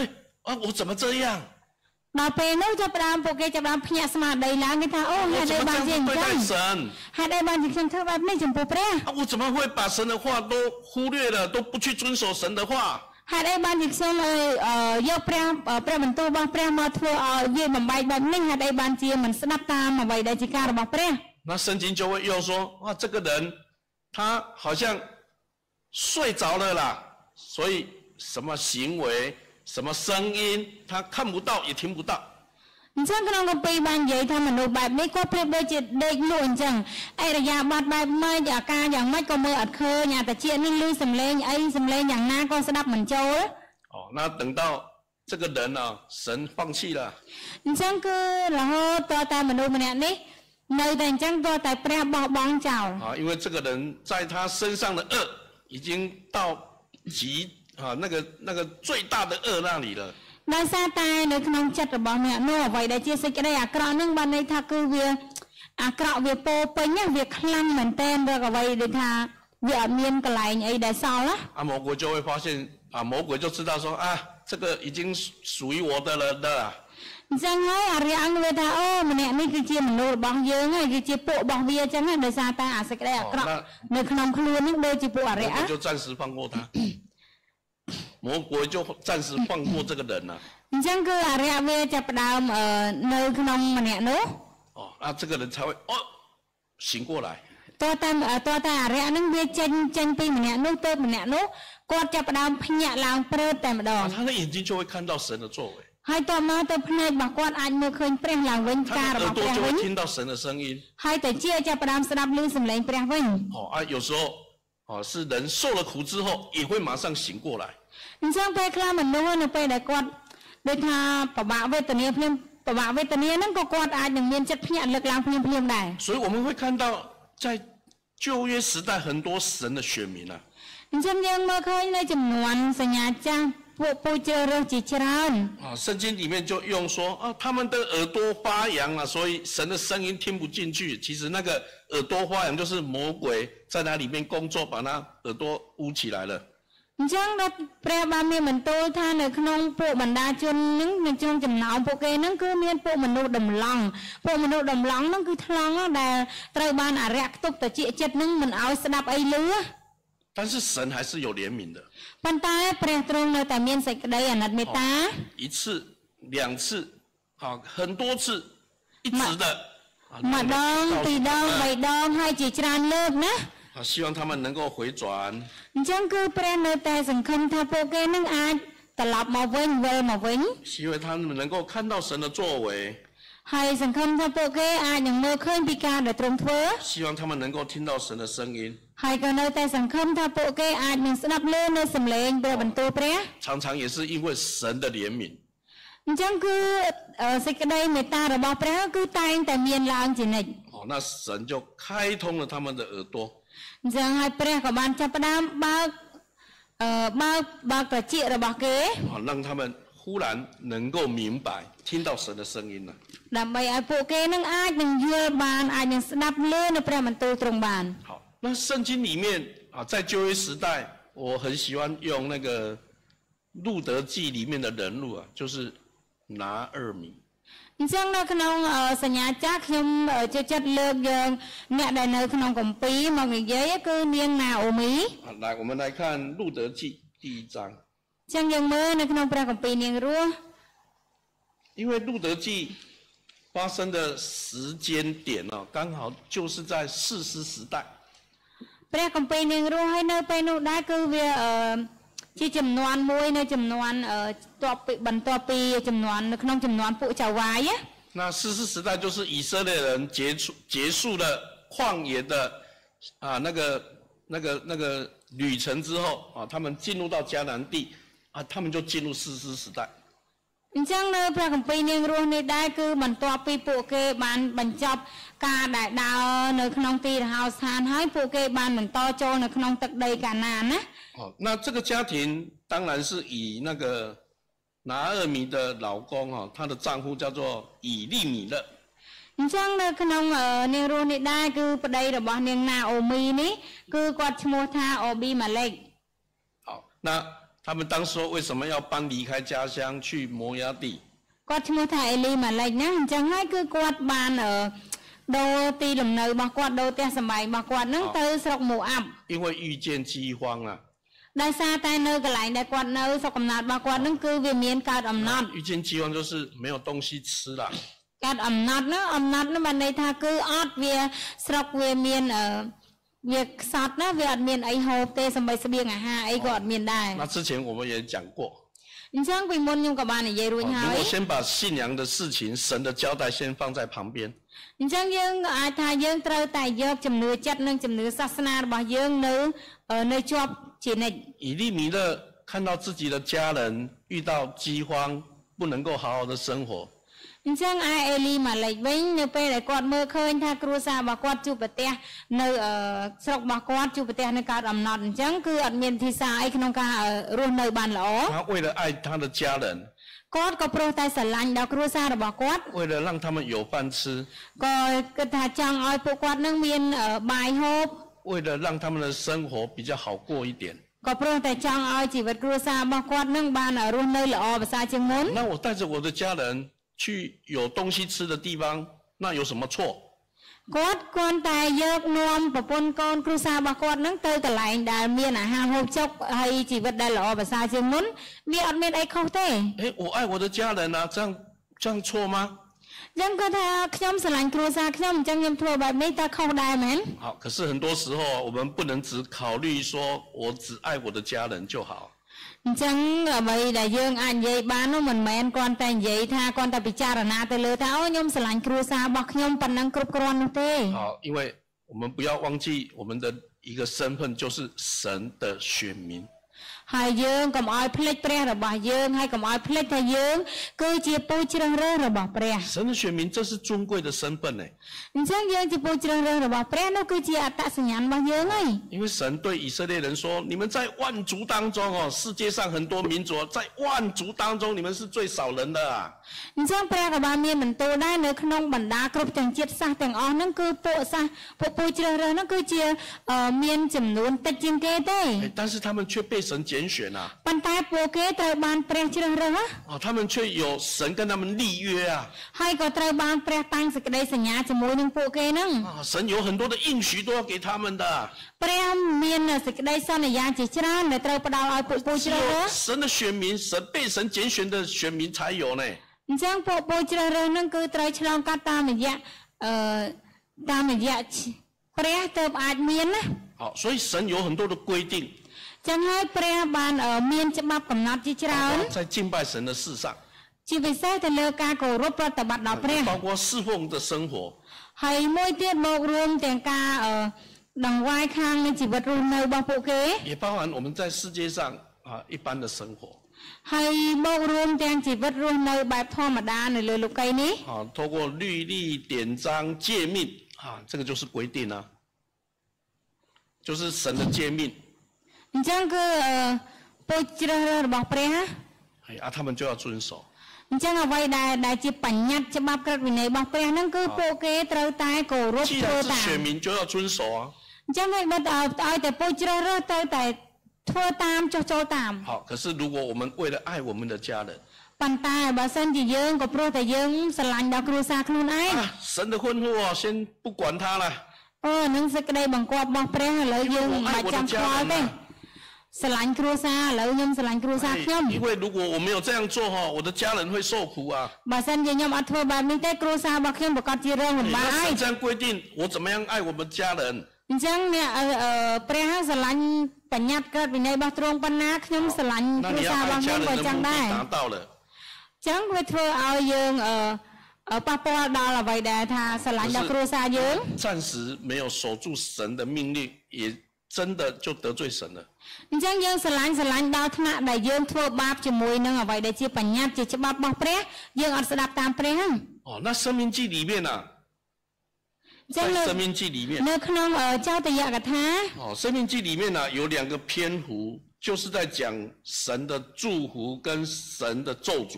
[SPEAKER 1] 啊，我怎么这样？
[SPEAKER 2] ដល់ពេលនោះចាប់ផ្ដើមពួកគេចាប់ផ្ដើមភ្ញាក់ស្មារតីឡើងគេថាអូហេ
[SPEAKER 1] 我
[SPEAKER 2] តុ
[SPEAKER 1] 怎
[SPEAKER 2] អី
[SPEAKER 1] 么
[SPEAKER 2] បាន
[SPEAKER 1] 这
[SPEAKER 2] ជា
[SPEAKER 1] 样
[SPEAKER 2] អ
[SPEAKER 1] 子
[SPEAKER 2] ញ្ 对 ចឹង
[SPEAKER 1] 待神？
[SPEAKER 2] ហេតុអីបានជាខ្ញុំធ្វើបែបនេះចំពោះព្រះ
[SPEAKER 1] 啊，我怎么会把神的话都忽略了，都不去遵守神的话？
[SPEAKER 2] ហេតុអីបានជាខ្ញុំអើយអឺយកព្រះអឺព្រះបន្ទូលរបស់ព្រះមកធ្វើឲ្យវាបំបែកបែបនេះហេតុអីបានជាមិនស្ដាប់តាមអ្វីដែលជាការរបស់ព្រះ
[SPEAKER 1] 那圣经就会又说啊，这个人他好像睡着了啦，所以什么行为、 什么声音，他看不到也听不到。
[SPEAKER 2] អញ្ចឹងក្នុងកម្ពីបាននិយាយថាមនុស្សបែបនេះគាត់ប្រៀបដូចជាដេកលក់អញ្ចឹងអរិយាប័ត្របែបម៉េចអាការយ៉ាងម៉េចក៏មើលអត់ឃើញអាតាជានេះឮសំឡេងអីសំឡេងយ៉ាងណាក៏ស្ដាប់មិនចូល
[SPEAKER 1] 哦，那等到这个人呢、神放弃了，
[SPEAKER 2] អញ្ចឹងគឺរហូតតតែមនុស្សម្នាក់នេះនៅតែអញ្ចឹងតតែព្រះបោះបង់ចោល
[SPEAKER 1] 啊，因为这个人在他身上的恶已经到极 啊那个那个最大的恶那里了。
[SPEAKER 2] ដោយសារតែនៅក្នុងចិត្តរបស់អ្នកនោះអ្វីដែលជាសេចក្តីអាក្រក់នឹងបានន័យថាគឺវាអាក្រក់វាពោពេញណាវាខ្លាំងមែនទែនរកអ្វីដែលថាវាអត់មានកន្លែងអីដែលសល់ណា
[SPEAKER 1] 啊，魔鬼就会发现啊，魔鬼就知道说啊，这个已经属属于我的了的啦。
[SPEAKER 2] អញ្ចឹងហើយអារយអង្គវាថាអូម្នាក់នេះគឺជាមនុស្សរបស់យើងហើយគឺជាពួករបស់វាអញ្ចឹងណាដោយសារតែអាសេចក្តីអាក្រក់
[SPEAKER 1] អូណា
[SPEAKER 2] នៅក្នុងខ្លួននេះដូចជាពួកអរិយ
[SPEAKER 1] 魔鬼就暂时放过他， [coughs] 魔鬼就暂时放过这个人了。
[SPEAKER 2] អញ្ចឹងគឺអរិយវាចាប់ផ្ដើមអឺនៅក្នុងម្នាក់នោះ
[SPEAKER 1] 哦，那这个人才会哦醒过来。
[SPEAKER 2] តើតែតើតែអរិយហ្នឹងវាចេញចេញពីម្នាក់នោះទៅម្នាក់នោះគាត់ចាប់ផ្ដើមភ្ញាក់ឡើងព្រឺតែម្ដង
[SPEAKER 1] 啊，他的眼睛就会看到神的作为，
[SPEAKER 2] ហើយតមកទៅភ្នែករបស់គាត់អាចមើលឃើញព្រះឡើងវិញការ
[SPEAKER 1] 他的
[SPEAKER 2] រ
[SPEAKER 1] 耳
[SPEAKER 2] របស់
[SPEAKER 1] 朵
[SPEAKER 2] ព្រះ
[SPEAKER 1] 就
[SPEAKER 2] វិញ
[SPEAKER 1] 会听到神的声音。
[SPEAKER 2] ហើយតែជាចាប់ផ្ដើមស្ដាប់ឮសំឡេងព្រះវិញ
[SPEAKER 1] 哦啊，有时候 哦，是人受了苦之后也会马上醒过来。
[SPEAKER 2] 你像贝克拉门的话呢，贝来关，贝他爸爸为的尼片，爸爸为的尼那个关爱里面这片力量片片来。
[SPEAKER 1] 所以我们会看到，在旧约时代很多神的选民啊。
[SPEAKER 2] 你像耶和开那种完神呀将。ពួកពូជជ្រើសរើសជាច្រើន
[SPEAKER 1] 啊，圣经里面就用说啊，他们的耳朵发痒了，所以神的声音听不进去。其实那个耳朵发痒就是魔鬼在那里面工作，把那耳朵捂起来了。
[SPEAKER 2] អញ្ចឹងដល់ព្រះបានមានបន្ទូលថានៅក្នុងពួកបណ្ដាជនហ្នឹងនៅក្នុងចំណោមពួកគេហ្នឹងគឺមានពួកមនុស្សដំឡង់ពួកមនុស្សដំឡង់ហ្នឹងគឺថ្លង់ណាដែលត្រូវបានអរិយខ្ទប់ទៅជាចិត្តហ្នឹងមិនឲ្យស្ដាប់អីលឺ
[SPEAKER 1] 但是神还是有怜悯的，
[SPEAKER 2] ប៉ុន្តែព្រះទ្រង់នៅតែមានសេចក្តីអាណិតមេត្តា
[SPEAKER 1] 一次、两次，啊，很多次，一直的，啊，
[SPEAKER 2] ម្ដងពីរដងបីដងហើយជាច្រើនលើកណា
[SPEAKER 1] 啊，希望他们能够回转，
[SPEAKER 2] អញ្ចឹងគឺព្រះនៅតែសង្ឃឹមថាពួកគេនឹងអាចត្រឡប់មកវិញវិលមកវិញ
[SPEAKER 1] 希望他们能够看到神的作为，
[SPEAKER 2] ហើយសង្ឃឹមថាពួកគេអាចនឹងមើលឃើញពីការដែលទ្រង់ធ្វើ
[SPEAKER 1] 希望他们能够听到神的声音。
[SPEAKER 2] ហើយក៏នៅតែសង្ឃឹមថាពួកគេអាចនឹងស្ដាប់ឮនៅសំឡេងព្រះបន្ទូលព្រះ
[SPEAKER 1] 常常也是因为神的怜悯，
[SPEAKER 2] អញ្ចឹងគឺអឺសេចក្តីមេត្តារបស់ព្រះគឺតែងតែមានឡើងជានិច្ច
[SPEAKER 1] 哦，那神就开通了他们的耳朵，
[SPEAKER 2] អញ្ចឹងហើយព្រះក៏បានចាប់ផ្ដើមបើកអឺបើកបើកត្រចៀករបស់គេ
[SPEAKER 1] 啊，让他们忽然能够明白，听到神的声音了。
[SPEAKER 2] ដើម្បីឲ្យពួកគេនឹងអាចនឹងយល់បានអាចនឹងស្ដាប់ឮនៅព្រះបន្ទូលទ្រង់បាន
[SPEAKER 1] 好， 那圣经里面啊，在旧约时代，我很喜欢用那个路德记里面的人物啊，就是拿二米。
[SPEAKER 2] អញ្ចឹងនៅក្នុងអឺសញ្ញាចាស់ខ្ញុំអឺចូលចិត្តលើកយកអ្នកដែលនៅក្នុងកម្ពីមកនិយាយគឺនាងណាអូមី
[SPEAKER 1] 啊，来，我们来看路德记第一章，
[SPEAKER 2] អញ្ចឹងយើងមើលនៅក្នុងព្រះកម្ពីនាងរស់
[SPEAKER 1] 因为路德记发生的时间点哦，刚好就是在士师时代。
[SPEAKER 2] ព្រះកម្ពីនាងរស់ហើយនៅពេលនោះដែរគឺវាអឺជាចំនួនមួយនៅចំនួនអឺតបពីបន្ទាប់ពីចំនួននៅក្នុងចំនួនពួកចៅវាយណា
[SPEAKER 1] 那士师时代就是以色列人结束结束了旷野的啊那个那个那个旅程之后啊，他们进入到迦南地啊，他们就进入士师时代。
[SPEAKER 2] អញ្ចឹងនៅព្រះកម្ពីនាងរស់នេះដែរគឺបន្ទាប់ពីពួកគេបានបញ្ចប់ការដែលដើរនៅក្នុងទីរហោស្ថានហើយពួកគេបានបន្តចូលនៅក្នុងទឹកដីកាណានណា
[SPEAKER 1] 哦，那这个家庭当然是以那个拿二米的老公哈、哦，她的丈夫叫做以利米勒。
[SPEAKER 2] អញ្ចឹងនៅក្នុងអឺនាងរស់នេះដែរគឺប្តីរបស់នាងណាអូមីនេះគឺគាត់ឈ្មោះថាអូប៊ីម៉ាឡេក
[SPEAKER 1] 好，那 他们当时为什么要搬离开家乡去摩崖地？
[SPEAKER 2] គាត់ឈ្មោះថាអេលីម៉ាឡិចណាអញ្ចឹងហើយគឺគាត់បានអឺដូរទីលំនៅរបស់គាត់ដូរផ្ទះសម្បែងរបស់គាត់ហ្នឹងទៅស្រុកម៉ូអាប់
[SPEAKER 1] 因为遇见饥荒啊，
[SPEAKER 2] ដោយសារតែនៅកន្លែងដែលគាត់នៅស្រុកកំណើតរបស់គាត់ហ្នឹងគឺវាមានកើតអំណត់
[SPEAKER 1] 遇见饥荒就是没有东西吃啦。
[SPEAKER 2] កើតអំណត់ហ្នឹងអំណត់ហ្នឹងបានន័យថាគឺអត់វាស្រុកវាមានអឺ វាខ្សត់ណាវាអត់មានអីហូបទេសម្បីស្បៀងអាហារអីក៏អត់មានដែរ
[SPEAKER 1] 那之前我们也讲过，
[SPEAKER 2] អញ្ចឹងពីមុនខ្ញុំក៏បាននិយាយរួច
[SPEAKER 1] 哦
[SPEAKER 2] ហើ
[SPEAKER 1] 如
[SPEAKER 2] យ
[SPEAKER 1] 果先把信仰的事情、神的交代先放在旁边，
[SPEAKER 2] អញ្ចឹងយើងក៏អាចថាយើងត្រូវតែយកជំនឿចិត្តនិងជំនឿសាសនារបស់យើងនៅអឺនៅជាប់ជានិច្ច
[SPEAKER 1] 以利米勒看到自己的家人遇到饥荒，不能够好好的生活，
[SPEAKER 2] អញ្ចឹងឯអេលីម៉ាឡិចវិញនៅពេលដែលគាត់មើលឃើញថាគ្រួសាររបស់គាត់ជួបប្រទះនៅអឺស្រុករបស់គាត់ជួបប្រទះនៅកើតអំណត់អញ្ចឹងគឺអត់មានធីសាអីក្នុងការអឺរស់នៅបានល្អ
[SPEAKER 1] 他为了爱他的家人，
[SPEAKER 2] គាត់ក៏ព្រោះតែស្រឡាញ់ដល់គ្រួសាររបស់គាត់
[SPEAKER 1] 为了让他们有饭吃，
[SPEAKER 2] ក៏គិតថាចង់ឲ្យពួកគាត់នឹងមានអឺបាយហូប
[SPEAKER 1] 为了让他们的生活比较好过一点，
[SPEAKER 2] ក៏ព្រោះតែចង់ឲ្យជីវិតគ្រួសាររបស់គាត់នឹងបានរស់នៅល្អប្រសើរជាងមុន
[SPEAKER 1] 那我带着我的家人 去有东西吃的地方，那有什么错？
[SPEAKER 2] គាត់គ្រាន់តែយកនាំប្រពន្ធកូនគ្រួសាររបស់គាត់នឹងទៅកន្លែងដែលមានអាហារហូបចុកហើយជីវិតដែលល្អប្រសើរជាងមុនវាអត់មានអីខុសទេ
[SPEAKER 1] 哎，我爱我的家人啊，这样这样错吗？
[SPEAKER 2] អញ្ចឹងគាត់ថាខ្ញុំស្រឡាញ់គ្រួសារខ្ញុំអញ្ចឹងខ្ញុំធ្វើបែបនេះតើខុសដែរមែន
[SPEAKER 1] 好，可是很多时候我们不能只考虑说我只爱我的家人就好。
[SPEAKER 2] អញ្ចឹងអ្វីដែលយើងអាចនិយាយបាននោះមិនមែនគ្រាន់តែនិយាយថាគ្រាន់តែពិចារណាទៅលើថាអូខ្ញុំស្រឡាញ់គ្រួសាររបស់ខ្ញុំប៉ុណ្ណឹងគ្រប់គ្រាន់នោះទេ
[SPEAKER 1] 好，因为我们不要忘记我们的一个身份就是神的选民。
[SPEAKER 2] ហើយយើងកុំឲ្យភ្លេចព្រះរបស់យើងហើយកុំឲ្យភ្លេចថាយើងគឺជាពូជជ្រើសរើសរបស់ព្រះ
[SPEAKER 1] 神的选民，这是尊贵的身份呢。
[SPEAKER 2] អញ្ចឹងយើងជាពូជជ្រើសរើសរបស់ព្រះនោះគឺជាអត្តសញ្ញាណរបស់យើងហើយ
[SPEAKER 1] 因为神对以色列人说：“你们在万族当中哦，世界上很多民族，在万族当中，你们是最少人的啊。
[SPEAKER 2] អញ្ចឹងព្រះក៏បានមានបន្ទូលដែរនៅក្នុងបណ្ដាគ្រប់ទាំងជាតិសាសន៍ទាំងអស់ហ្នឹងគឺពួកសាសន៍ពួកពូជជ្រើសរើសហ្នឹងគឺជាអឺមានចំនួនតិចជាងគេទេ
[SPEAKER 1] 哎，但是他们却被神拣选啊！
[SPEAKER 2] ប៉ុន្តែពួកគេត្រូវបានព្រះជ្រើសរើសណា
[SPEAKER 1] 哦，他们却有神跟他们立约啊！
[SPEAKER 2] ហើយក៏ត្រូវបានព្រះតាំងសេចក្តីសញ្ញាជាមួយនឹងពួកគេហ្នឹង
[SPEAKER 1] 啊，神有很多的应许都要给他们的。
[SPEAKER 2] ព្រះមានសេចក្តីសន្យាជាច្រើនដែលត្រូវផ្ដល់ឲ្យពួកពូជ
[SPEAKER 1] 只
[SPEAKER 2] ជ្រើសរើ
[SPEAKER 1] 有
[SPEAKER 2] ស
[SPEAKER 1] 神的选民，神被神拣选的选民才有呢。
[SPEAKER 2] អញ្ចឹងពួកពូជជ្រើសរើសហ្នឹងគឺត្រូវឆ្លងកាត់តាមរយៈអឺតាមរយៈព្រះទើបអាចមានណា
[SPEAKER 1] 好，所以神有很多的规定，
[SPEAKER 2] ចឹងហើយព្រះបានអឺមានច្បាប់កំណត់ជាច្រើន
[SPEAKER 1] 在敬拜神的事上，
[SPEAKER 2] ជាពិសេសទៅលើការគោរពប្រតិបត្តិដល់ព្រះ
[SPEAKER 1] 包括侍奉的生活。
[SPEAKER 2] ហើយមួយទៀតមករួមទាំងការអឺ ដង្វាយខាងនៃជីវិតរស់នៅរបស់ពួកគេ
[SPEAKER 1] 也包含我们在世界上啊一般的生活
[SPEAKER 2] ហើយមករួមទាំងជីវិតរស់នៅបែបធម្មតានៅលើលោកីយ៍នេះ
[SPEAKER 1] 啊，透过律例、典章、诫命啊，这个就是规定啊，就是神的诫命，
[SPEAKER 2] អញ្ចឹងគឺអឺពូជជ្រើសរើសរបស់ព្រះណា
[SPEAKER 1] 哎啊，他们就要遵守。
[SPEAKER 2] អញ្ចឹងអ្វីដែលដែលជាបញ្ញត្តិច្បាប់ក្រឹតវិន័យរបស់ព្រះហ្នឹងគឺពួកគេត្រូវតែគោរព
[SPEAKER 1] 既
[SPEAKER 2] ធ្វើ
[SPEAKER 1] 然是
[SPEAKER 2] តាម
[SPEAKER 1] 选民，就要遵守啊。
[SPEAKER 2] អញ្ចឹងហើយបើឲ្យឲ្យតែពូជជ្រើសរើសទៅតែធ្វើតាមចុះចូលតាម
[SPEAKER 1] 好，可是如果我们为了爱我们的家人
[SPEAKER 2] ប៉ុន្តែបើសិនជាយើងក៏ព្រោះតែយើងស្រឡាញ់ដល់គ្រួសារខ្លួនឯង
[SPEAKER 1] 啊，神的吩咐哦，先不管他了。
[SPEAKER 2] អូនឹងសេចក្តីបង្គាប់របស់ព្រះឥឡូវយើងមិនបាច់ចាំខ្វល់ទេស្រឡាញ់គ្រួសារឥឡូវខ្ញុំស្រឡាញ់គ្រួសារខ្ញុំ
[SPEAKER 1] 因为如果我没有这样做哈，我的家人会受苦啊。
[SPEAKER 2] បើសិនជាខ្ញុំអត់ធ្វើបែបនេះទេគ្រួសាររបស់ខ្ញុំប្រកាសជារងលំបាក
[SPEAKER 1] 那
[SPEAKER 2] ហើយ
[SPEAKER 1] 神这样规定，我怎么样爱我们家人？
[SPEAKER 2] អញ្ចឹងអ្នកអឺអឺព្រះស្រឡាញ់បញ្ញត្តិក្រឹតវិន័យរបស់ទ្រង់ប៉ុណ្ណាខ្ញុំស្រឡាញ់
[SPEAKER 1] 那
[SPEAKER 2] គ្រួ
[SPEAKER 1] 你要
[SPEAKER 2] សាររបស់
[SPEAKER 1] 爱
[SPEAKER 2] ខ្ញុំ
[SPEAKER 1] 家
[SPEAKER 2] ក៏
[SPEAKER 1] 人的
[SPEAKER 2] ចឹង
[SPEAKER 1] 目
[SPEAKER 2] ដែរ
[SPEAKER 1] 的达到了，
[SPEAKER 2] អញ្ចឹងវាធ្វើឲ្យយើងអឺអឺប៉ះពាល់ដល់អ្វីដែលថាស្រឡាញ់ដល់គ្រួសារយើង
[SPEAKER 1] 暂时没有守住神的命令，也真的就得罪神了。
[SPEAKER 2] អញ្ចឹងយើងស្រឡាញ់ស្រឡាញ់ដល់ថ្នាក់ដែលយើងធ្វើបាបជាមួយនឹងអ្វីដែលជាបញ្ញត្តិជាច្បាប់របស់ព្រះយើងអត់ស្ដាប់តាមព្រះហ្នឹង
[SPEAKER 1] 哦，那生命记里面啊，
[SPEAKER 2] អញ្ចឹងនៅ
[SPEAKER 1] 在生命记里面，
[SPEAKER 2] នៅក្នុងអឺចោទយកថា
[SPEAKER 1] 哦，生命记里面呢、有两个篇幅，就是在讲神的祝福跟神的咒诅。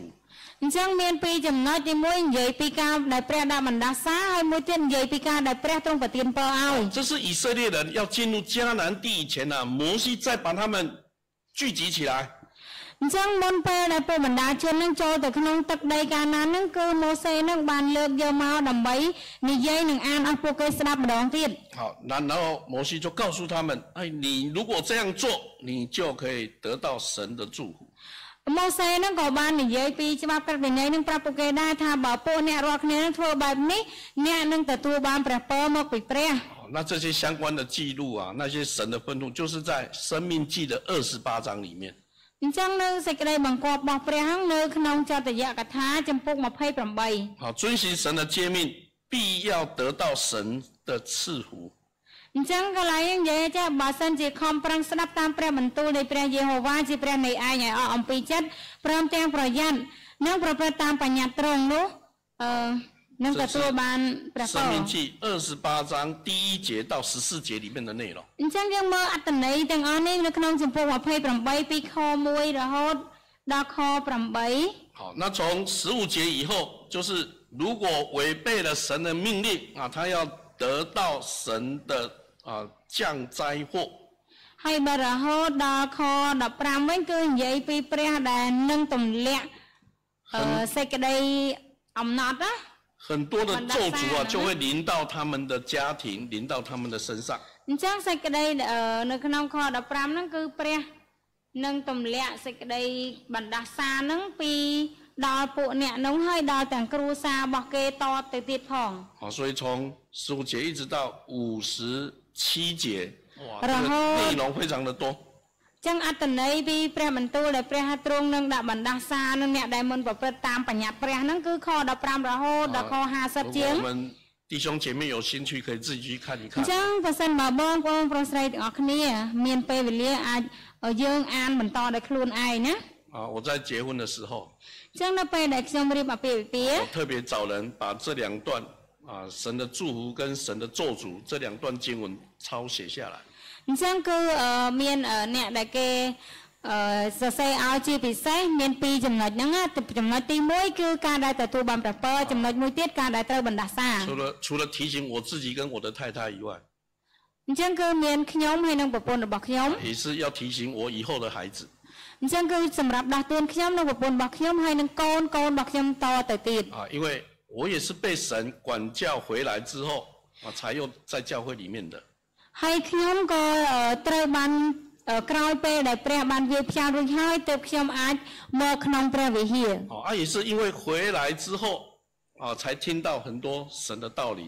[SPEAKER 2] អញ្ចឹងមានពីរចំណុចទីមួយនិយាយពីការដែលព្រះដាក់បណ្ដាសាហើយមួយទៀតនិយាយពីការដែលព្រះទ្រង់ប្រទានពរឲ្យ
[SPEAKER 1] 这是以色列人要进入迦南地以前呢、摩西再把他们聚集起来，
[SPEAKER 2] អ អញ្ចឹងមុនពេលដែលពួកបណ្ដាជននឹងចូលទៅក្នុងទឹកដីកាណានហ្នឹងគឺម៉ូសេនឹងបានលើកយកមកដើម្បីនិយាយនឹងអានឲ្យពួកគេស្ដាប់ម្ដងទៀត
[SPEAKER 1] 好，那然后摩西就告诉他们，哎，你如果这样做，你就可以得到神的祝福。
[SPEAKER 2] ម៉ូសេនឹងក៏បាននិយាយពីច្បាប់ក្រឹតវិន័យនឹងប្រាប់ពួកគេដែរថាបើពួកអ្នករាល់គ្នានឹងធ្វើបែបនេះអ្នកនឹងទទួលបានព្រះពរមកពីព្រះ
[SPEAKER 1] 好，那这些相关的记录啊，那些神的愤怒，就是在《生命记》的二十八章里面。
[SPEAKER 2] អញ្ចឹងនៅសេចក្តីបង្គាប់របស់ព្រះហ្នឹងនៅក្នុងចតយកថាចំពុក28
[SPEAKER 1] 好，遵行神的诫命，必要得到神的赐福。
[SPEAKER 2] អញ្ចឹងកន្លែងហ្នឹងនិយាយចាបើសិនជាខំប្រឹងស្ដាប់តាមព្រះបន្ទូលនៃព្រះយេហូវ៉ាជាព្រះនៃឯងឲ្យអស់អំពីចិត្តព្រមទាំងប្រយ័ត្ននិងប្រព្រឹត្តតាមបញ្ញត្តិត្រង់នោះអឺ នឹងទទួលបានព្រះ 《 ព
[SPEAKER 1] 生
[SPEAKER 2] រ
[SPEAKER 1] 命记》二十八章第一节到十四节里面的内容。
[SPEAKER 2] អញ្ចឹងយើងមើលអត្តន័យទាំងអស់នេះនៅក្នុងចំពោះ28ពីខ1រហូតដល់ខ8
[SPEAKER 1] 好，那从十五节以后，就是如果违背了神的命令啊，他要得到神的啊降灾祸。
[SPEAKER 2] ហើយបើរហូតដល់ខ15វិញគឺនិយាយពីព្រះដែលនឹងទម្លាក់អឺសេចក្តីអំណត់ណា
[SPEAKER 1] 很多的咒诅啊，
[SPEAKER 2] 完蛋
[SPEAKER 1] 就会临到他们的家庭，临到他们的身上。
[SPEAKER 2] អញ្ចឹងសេចក្តីអឺនៅក្នុងខ15ហ្នឹងគឺព្រះនឹងទម្លាក់សេចក្តីបណ្ដាសាហ្នឹងពីដល់ពួកអ្នកនោះហើយដល់ទាំងគ្រួសាររបស់គេតទៅទៀតផង
[SPEAKER 1] 好，所以从十五节一直到五十七节，哇，这
[SPEAKER 2] 然后
[SPEAKER 1] 个内容非常的多。
[SPEAKER 2] អញ្ចឹងអត្តន័យពីព្រះបន្ទូលដែលព្រះទ្រង់នឹងដាក់បណ្ដាសានឹងអ្នកដែលមិនប្រព្រឹត្តតាមបញ្ញត្តិព្រះហ្នឹងគឺខ15រហូតដល់ខ
[SPEAKER 1] 如
[SPEAKER 2] 50
[SPEAKER 1] 果
[SPEAKER 2] ជាង
[SPEAKER 1] 我们弟兄姐妹有兴趣，可以自己去看一
[SPEAKER 2] អ
[SPEAKER 1] 看
[SPEAKER 2] ញ្。ចឹងបើសិនបើបងប្អូនប្រុសស្រីទាំងអស់គ្នា មានពេលវេលាអាចឲ្យយើងអានបន្តដោយខ្លួនឯងណា
[SPEAKER 1] 啊，我在结婚的时候，
[SPEAKER 2] អញ្ចឹងនៅពេលដែលខ្ញុំរៀបអាពាហ៍ពិពាហ៍
[SPEAKER 1] 我特别找人把这两段啊神的祝福跟神的咒诅这两段经文抄写下来。
[SPEAKER 2] អញ្ចឹងគឺអឺមានអឺអ្នកដែលគេអឺសរសេរឲ្យជាពិសេសមានពីរចំណុចហ្នឹងណាចំណុចទី1គឺការដែលទទួលបានប្រពើចំណុចមួយទៀតការដែលត្រូវបណ្ដាសា
[SPEAKER 1] 除了除了提醒我自己跟我的太太以外，
[SPEAKER 2] អញ្ចឹងគឺមានខ្ញុំហើយនិងប្រពន្ធរបស់ខ្ញុំ
[SPEAKER 1] 也是要提醒我以后的孩子。
[SPEAKER 2] អញ្ចឹងគឺសម្រាប់ដាស់តឿនខ្ញុំនិងប្រពន្ធរបស់ខ្ញុំហើយនិងកូនកូនរបស់ខ្ញុំតទៅទៀត
[SPEAKER 1] 啊，因为我也是被神管教回来之后啊，才又在教会里面的。
[SPEAKER 2] ហើយខ្ញុំក៏អឺត្រូវបានអឺក្រោយពេលដែលព្រះបានវាយផ្សាយរួចហើយទើបខ្ញុំអាចមកក្នុងព្រះវិហារ
[SPEAKER 1] 哦，啊，也是因为回来之后啊，才听到很多神的道理。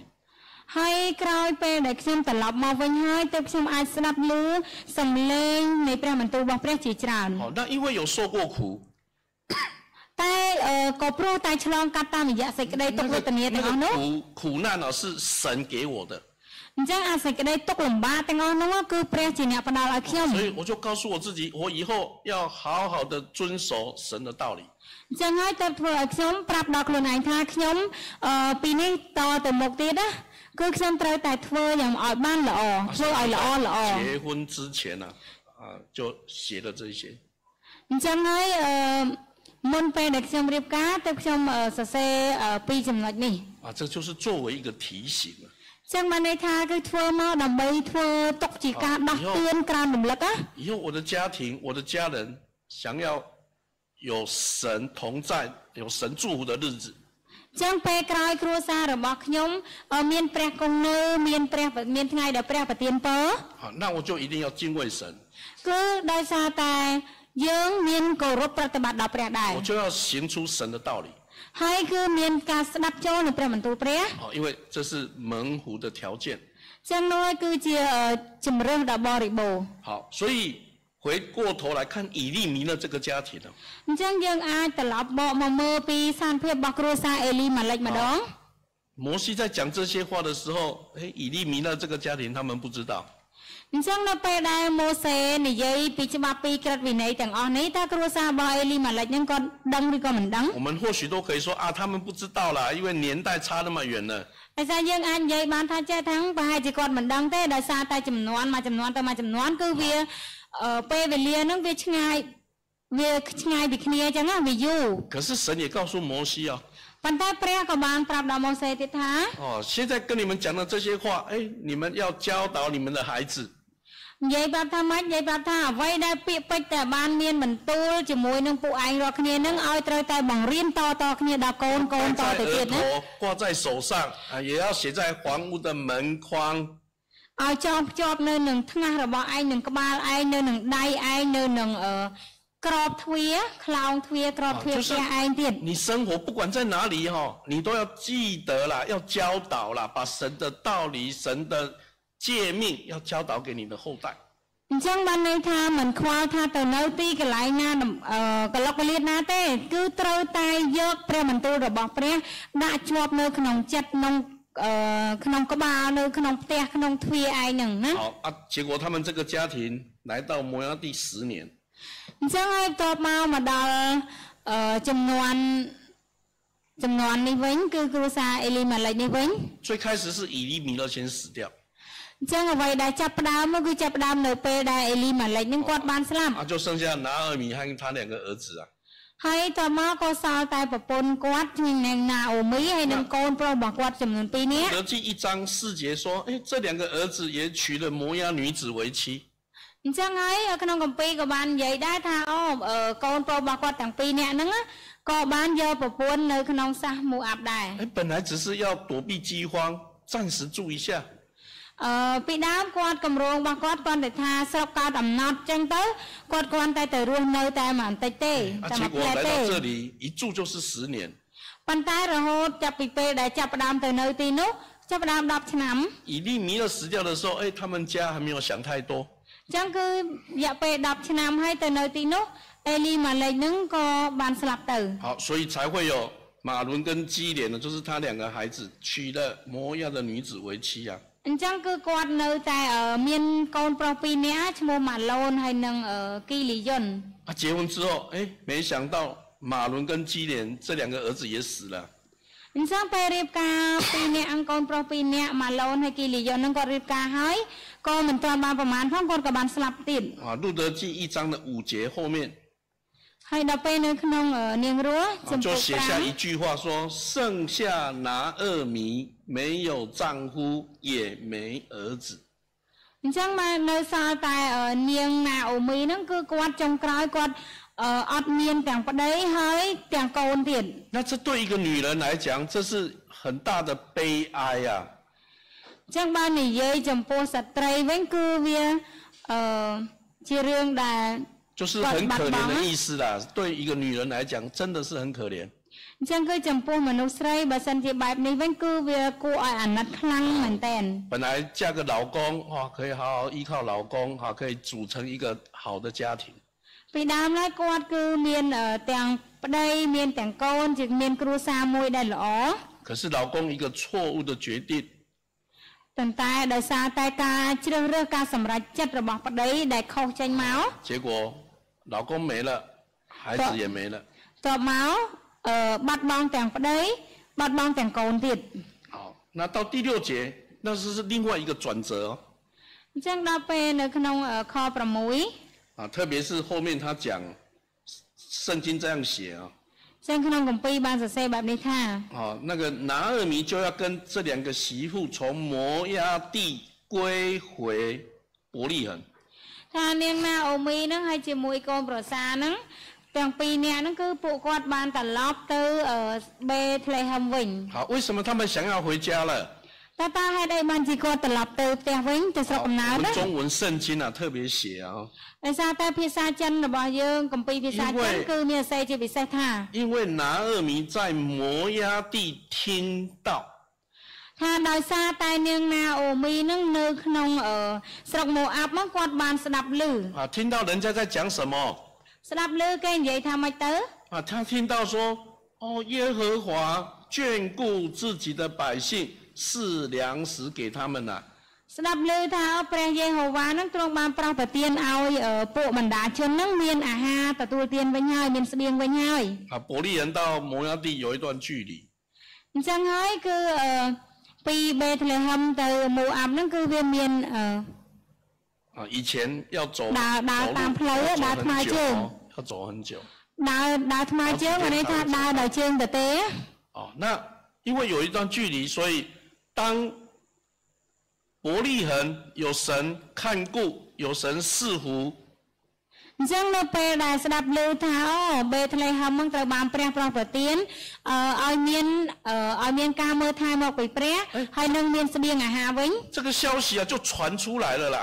[SPEAKER 2] ហើយក្រោយពេលដែលខ្ញុំត្រឡប់មកវិញហើយទើបខ្ញុំអាចស្ដាប់ឮសំឡេងនៃព្រះបន្ទូលរបស់ព្រះជាច្រើន
[SPEAKER 1] 哦，那因为有受过苦，
[SPEAKER 2] តែអឺក៏ព្រោះតែឆ្លងកាត់តាមរយៈសេចក្តីទុក្ខវេទនាទាំងអស់
[SPEAKER 1] 那
[SPEAKER 2] នោះ
[SPEAKER 1] 个苦苦难啊，是神给我的，
[SPEAKER 2] អញ្ចឹងអាសេចក្តីទុក្ខលំបាកទាំងអស់នោះគឺព្រះជាអ្នកផ្ដល់ឲ្យខ្ញុំ
[SPEAKER 1] 所以我就告诉我自己，我以后要好好的遵守神的道理。
[SPEAKER 2] អញ្ចឹងហើយទើបធ្វើឲ្យខ្ញុំប្រាប់ដល់ខ្លួនឯងថាខ្ញុំអឺពីនេះតទៅមុខទៀតណាគឺខ្ញុំត្រូវតែធ្វើយ៉ាងឲ្យបានល្អធ្វើឲ្យល្អល្អ
[SPEAKER 1] 结婚之前呢、啊，就写了这些。
[SPEAKER 2] អញ្ចឹងហើយអឺមុនពេលដែលខ្ញុំរៀបការទើបខ្ញុំអឺសរសេរអឺពីរចំណុចនេះ
[SPEAKER 1] 啊，这就是作为一个提醒啊。
[SPEAKER 2] ចឹងបានន័យថាគឺធ្វើមកដើម្បីធ្វើຕົកជាការដោះតឿនក្រើនរំលឹកណា
[SPEAKER 1] 以后我的家庭、我的家人想要有神同在、有神祝福的日子，
[SPEAKER 2] ចឹងពេលក្រោយគ្រួសាររបស់ខ្ញុំអឺមានព្រះគង់នៅមានព្រះមានថ្ងៃដែលព្រះប្រទានពរ
[SPEAKER 1] 好，那我就一定要敬畏神，
[SPEAKER 2] គឺដោយសារតែយើងមានគោរពប្រតិបត្តិដល់ព្រះដែរ
[SPEAKER 1] 我就要行出神的道理。
[SPEAKER 2] ហើយគឺមានការស្ដាប់ចូលនៅព្រះបន្ទូលព្រះ
[SPEAKER 1] 好，因为这是门户的条件。
[SPEAKER 2] ចឹងនោះគឺជាអឺជំរើសដ៏បរិបូរណ៍
[SPEAKER 1] 好，所以回过头来看以利米勒这个家庭呢，
[SPEAKER 2] អញ្ចឹងយើងអាចត្រឡប់បកមកមើលពីសានភាពរបស់គ្រួសារអេលីម៉ាលិចម្ដង
[SPEAKER 1] 摩西在讲这些话的时候，哎，以利米勒这个家庭他们不知道，
[SPEAKER 2] អញ្ចឹងនៅពេលដែលម៉ូសេនិយាយពីច្បាប់ពីក្រឹតវិន័យទាំងអស់នេះតើគ្រួសាររបស់អេលីម៉ាលិកហ្នឹងគាត់ដឹងឬក៏មិនដឹង
[SPEAKER 1] 我们或许都可以说啊，他们不知道啦，因为年代差那么远了。
[SPEAKER 2] ដោយសារយើងអាចនិយាយបានថាចេះថាប្រហែលជាគាត់មិនដឹងទេដោយសារតែចំនួនមួយចំនួនទៅមួយចំនួនគឺវាអឺពេលវេលាហ្នឹងវាឆ្ងាយវាឆ្ងាយពីគ្នាអញ្ចឹងណាវាយូរ
[SPEAKER 1] 可是神也告诉摩西啊，
[SPEAKER 2] ប៉ុន្តែព្រះក៏បានប្រាប់ដល់ម៉ូសេទៀតថា
[SPEAKER 1] 哦，现在跟你们讲的这些话，哎，你们要教导你们的孩子，
[SPEAKER 2] និយាយប្រាប់ថាម៉េចនិយាយប្រាប់ថាអ្វីដែលពាក្យពេចន៍តែបានមានបន្ទូលជាមួយនឹងពួកឯងរាល់គ្នានឹងឲ្យត្រូវតែបង្រៀនតតគ្នាដល់កូនកូនត
[SPEAKER 1] 戴在
[SPEAKER 2] ទៅទៀត
[SPEAKER 1] 额
[SPEAKER 2] ណា
[SPEAKER 1] 头，挂在手上啊，也要写在房屋的门框。
[SPEAKER 2] ឲ្យចងភ្ជាប់នៅនឹងថ្ងាសរបស់ឯងនឹងក្បាលឯងនៅនឹងដៃឯងនៅនឹងអឺក្របទ្វារខ្លោងទ្វារក្របទ្វារផ្ទះឯងទៀត
[SPEAKER 1] 你生活不管在哪里哈、你都要记得啦，要教导啦，把神的道理、神的 诫命要教导给你的后代。
[SPEAKER 2] អញ្ចឹងបានន័យថាមិនខ្វល់ថាទៅនៅទីកន្លែងណាដំអឺកន្លុកកន្លៀតណាទេ គឺត្រូវតែយកព្រះបន្ទូលរបស់ព្រះដាក់ជាប់នៅក្នុងចិត្តក្នុងអឺក្នុងក្បាលនៅក្នុងផ្ទះក្នុងទ្វារឯងហ្នឹងណា
[SPEAKER 1] 好啊，结果他们这个家庭来到摩崖第十年，
[SPEAKER 2] អញ្ចឹងហើយបន្ទាប់មកមកដល់អឺចំនួនចំនួននេះវិញគឺគ្រួសារអេលីម៉ាឡេកនេះវិញ
[SPEAKER 1] 最开始是以利米勒先死掉 啊，就剩下拿尔米和他两个儿子啊。
[SPEAKER 2] ហើយតមកក៏សល់តែប្រពន្ធគាត់និងណាអូមីហើយនឹងកូនប្រុសរបស់គាត់ចំនួន2នាក់
[SPEAKER 1] 德记一章四节说，哎，这两个儿子也娶了摩押女子为妻。
[SPEAKER 2] អញ្ចឹងហើយក្នុងកម្ពីក៏បាននិយាយដែរថាអូអឺកូនប្រុសរបស់គាត់ទាំងពីរនាក់ហ្នឹងណាក៏បានយកប្រពន្ធនៅក្នុងសាសម៉ូអាប់ដែរ
[SPEAKER 1] 哎，本来只是要躲避饥荒，暂时住一下，
[SPEAKER 2] អឺពីដើមគាត់កម្រងរបស់គាត់គាត់តែថាស្រុកកើតអំណត់អញ្ចឹងទៅគាត់គ្រាន់តែទៅរស់នៅតែមួយបន្តិចទេ
[SPEAKER 1] 啊，
[SPEAKER 2] តែ
[SPEAKER 1] 结
[SPEAKER 2] មួយ
[SPEAKER 1] 果
[SPEAKER 2] ផ្លែ
[SPEAKER 1] 来
[SPEAKER 2] ទេ
[SPEAKER 1] 到这里一住就是十年。
[SPEAKER 2] ប៉ុន្តែរហូតចាប់ពីពេលដែលចាប់ផ្ដើមទៅនៅទីនោះចាប់ផ្ដើម10ឆ្នាំ
[SPEAKER 1] 以利米勒死掉的时候，哎，他们家还没有想太多，
[SPEAKER 2] អញ្ចឹងគឺរយៈពេល10ឆ្នាំហើយទៅនៅទីនោះអេលីម៉ាឡេកហ្នឹងក៏បានស្លាប់ទៅ
[SPEAKER 1] 好，所以才会有马伦跟基连呢，就是他两个孩子娶了摩押的女子为妻啊。
[SPEAKER 2] អញ្ចឹងគឺគាត់នៅតែអឺមានកូនប្រុសពីរនាក់ឈ្មោះម៉ាឡូនហើយនឹងអឺគីលីយុន
[SPEAKER 1] 啊，结婚之后，哎，没想到马伦跟基连这两个儿子也死了。
[SPEAKER 2] អញ្ចឹងពេលរៀបការពីរនាក់អង្គកូនប្រុសពីរនាក់ម៉ាឡូនហើយគីលីយុនហ្នឹងគាត់រៀបការហើយក៏មិនទាន់បានប្រមាណផងគាត់ក៏បានស្លាប់ទៀត
[SPEAKER 1] 啊，路德记一章的五节后面
[SPEAKER 2] ហើយដល់ពេលនៅក្នុងអឺនាងរស់
[SPEAKER 1] 啊
[SPEAKER 2] ចំ
[SPEAKER 1] 就
[SPEAKER 2] ពោះ
[SPEAKER 1] 写下一句话说：剩下拿二米 没有丈夫，也没儿子。
[SPEAKER 2] 5អញ្ចឹងមកនៅសល់តែអឺនាងណាអូមីហ្នឹងគឺគាត់ចុងក្រោយគាត់អឺអត់មានទាំងប្តីហើយទាំងកូនទៀត
[SPEAKER 1] 那这对一个女人来讲，这是很大的悲哀啊！
[SPEAKER 2] អញ្ចឹងបើនិយាយចំពោះស្ត្រីវិញគឺវាអឺជារឿងដែល
[SPEAKER 1] 就是很可怜的意思啦。对一个女人来讲，真的是很可怜。
[SPEAKER 2] អញ្ចឹងគឺចំពោះមនុស្សស្រីបើសិនជាបែបនេះវិញគឺវាគួរឲ្យអាណិតខ្លាំងមែនតើ
[SPEAKER 1] 本来嫁个老公啊，可以好好依靠老公，哈，可以组成一个好的家庭。
[SPEAKER 2] ពីដើមឡើយគាត់គឺមានអឺទាំងប្តីមានទាំងកូនជាមានគ្រួសារមួយដែលល្អ
[SPEAKER 1] 可是老公一个错误的决定，
[SPEAKER 2] ប៉ុន្តែដោយសារតែការជ្រើសរើសការសម្រេចចិត្តរបស់ប្តីដែលខុសចេញមក
[SPEAKER 1] 结果老公没了，孩子也没了。
[SPEAKER 2] តបមក អឺបាត់បង់ទាំងប្តីបាត់បង់ទាំងកូនទៀត
[SPEAKER 1] 好，那到第六节，那是是另外一个转折哦。
[SPEAKER 2] អញ្ចឹងដល់ពេលនៅក្នុងអឺខ6
[SPEAKER 1] 啊，特别是后面他讲，圣经这样写啊，
[SPEAKER 2] ចឹងក្នុងកម្ពីបានសរសេរបែបនេះថា
[SPEAKER 1] 哦，那个拿二米就要跟这两个媳妇从摩押地归回伯利恒。
[SPEAKER 2] ថានាងណាអូមីហ្នឹងហើយជាមួយកូនប្រសាហ្នឹង ទាំងពីរនាក់ហ្នឹងគឺពួកគាត់បានត្រឡប់ទៅអឺបេធ្លេហឹមវិញ
[SPEAKER 1] 好，为什么他们想要回家了？
[SPEAKER 2] តើតើហេតុអីបានជាគាត់ត្រឡប់ទៅផ្ទះវិញទៅស្រុក
[SPEAKER 1] 好
[SPEAKER 2] កំណើត
[SPEAKER 1] 我们
[SPEAKER 2] ណា
[SPEAKER 1] 中文圣经啊特别写啊，
[SPEAKER 2] ដោយសារតែភាសាចិនរបស់យើងកម្ពីភាសាចិនគឺមានអស័យជាពិសេសថា
[SPEAKER 1] 因为拿二米在摩押地听到，
[SPEAKER 2] ថាដោយសារតែនាងណាអូមីហ្នឹងនៅក្នុងអឺស្រុកម៉ូអាប់ហ្នឹងគាត់បានស្ដាប់ឮ
[SPEAKER 1] 啊，听到人家在讲什么
[SPEAKER 2] ស្ដាប់ឮគេនិយាយថាម៉េចទៅ
[SPEAKER 1] 啊？他听到说，哦，耶和华眷顾自己的百姓，赐粮食给他们了、
[SPEAKER 2] ស្ដាប់ឮថាអព្រះយេហូវ៉ាហ្នឹងទ្រង់បានប្រោសប្រទានឲ្យអឺពួកបណ្ដាជនហ្នឹងមានអាហារទទួលទានវិញហើយមានស្បៀងវិញហើយ
[SPEAKER 1] 啊，伯利人到摩押地有一段距离，
[SPEAKER 2] អញ្ចឹងហើយគឺអឺពីបេធ្លេហឹមទៅម៉ូអាប់ហ្នឹងគឺវាមានអឺ
[SPEAKER 1] 啊，以前要走走路
[SPEAKER 2] ដើរដើរតាមផ្លូវ
[SPEAKER 1] 要
[SPEAKER 2] ដើរ
[SPEAKER 1] 走
[SPEAKER 2] ថ្មើរ
[SPEAKER 1] 很久
[SPEAKER 2] ជើង
[SPEAKER 1] 哦，要走很久。
[SPEAKER 2] ដើរដើរថ្មើរជើងមានន័យថាដើរដោយជើងទៅទេ
[SPEAKER 1] 哦，那因为有一段距离，所以当伯利恒有神看顾， 有神赐福，
[SPEAKER 2] អញ្ចឹងនៅពេលដែលស្ដាប់ឮថាអូបេតលេហឹមហ្នឹងត្រូវបានព្រះប្រោសប្រទានអឺឲ្យមានអឺឲ្យមានការមើលថែមកពីព្រះហើយនឹងមានស្បៀងអាហារវិញ
[SPEAKER 1] 这个消息啊就传出来了啦。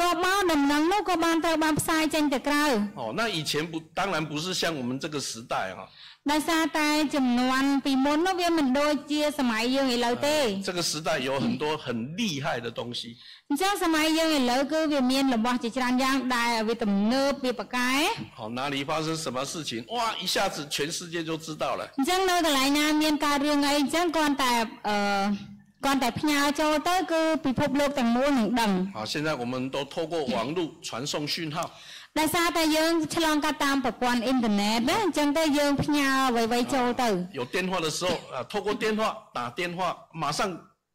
[SPEAKER 2] 多巴能能那个班在班塞进的个。
[SPEAKER 1] 哦，那以前不，当然不是像我们这个时代哈、
[SPEAKER 2] 哦。那沙袋怎么弯？比摩那边很多接什么用的老爹？
[SPEAKER 1] 这个时代有很多很厉害的东西。
[SPEAKER 2] 你知道什么用的老哥？比面什么？就像样带为什么呢？比不。
[SPEAKER 1] 好，哪里发生什么事情？哇，一下子全世界就知道了。
[SPEAKER 2] 你讲那个来呢？面搞的用哎，讲光呃。 គ្រាន់តែអឺគ្រាន់តែផ្ញើចូលទៅគឺពិភពលោកទាំងមូលនឹងដឹង
[SPEAKER 1] 好，现在我们都透过网络传送讯号，
[SPEAKER 2] ដោយសារតែយើងឆ្លងកាត់តាមប្រព័ន្ធអ៊ីនធឺណិតណាអញ្ចឹងទៅយើងផ្ញើអ្វីៗចូលទៅ
[SPEAKER 1] 有电话的时候啊，透过电话打电话，马上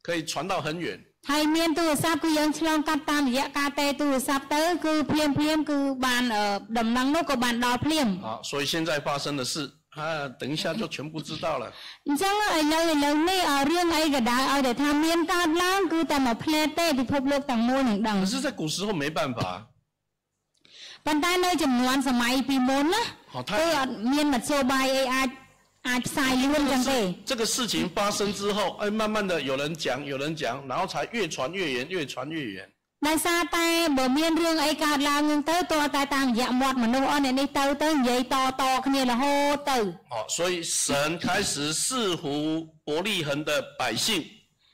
[SPEAKER 1] 可以传到很远。
[SPEAKER 2] ហើយមានទូរស័ព្ទគឺយើងឆ្លងកាត់តាមរយៈការតេទូរស័ព្ទទៅគឺភ្លាមភ្លាមៗគឺបានអឺដំណឹងនោះក៏បានដល់ភ្លាម
[SPEAKER 1] 啊，所以现在发生的事 啊，等一下就全部知道了。
[SPEAKER 2] អញ្ចឹងឥឡូវឥឡូវនេះអឺរឿងអីក៏ដោយឲ្យតែថាមានកើតឡើងគឺតែមួយផ្លែតទេពិភពលោកទាំងមូលនឹងដឹង
[SPEAKER 1] 可是，在古时候没办法，
[SPEAKER 2] ប៉ុន្តែនៅចំនួនសម័យពីមុនណា
[SPEAKER 1] 好、他
[SPEAKER 2] គឺអត់មានមធ្យោបាយអីអាចអាចផ្សាយលឿនចឹងទេ
[SPEAKER 1] 这个事情发生之后，哎，慢慢的有人讲，有人讲，然后才越传越远，越传越远。
[SPEAKER 2] ដោយសារតែបើមានរឿងអីកើតឡើងហ្នឹងទៅតើតែតាមរយៈមាត់មនុស្សអស់អ្នកនេះទៅទៅនិយាយតតគ្នារហូតទៅ
[SPEAKER 1] 好、所以神开始赐福伯利恒的百姓，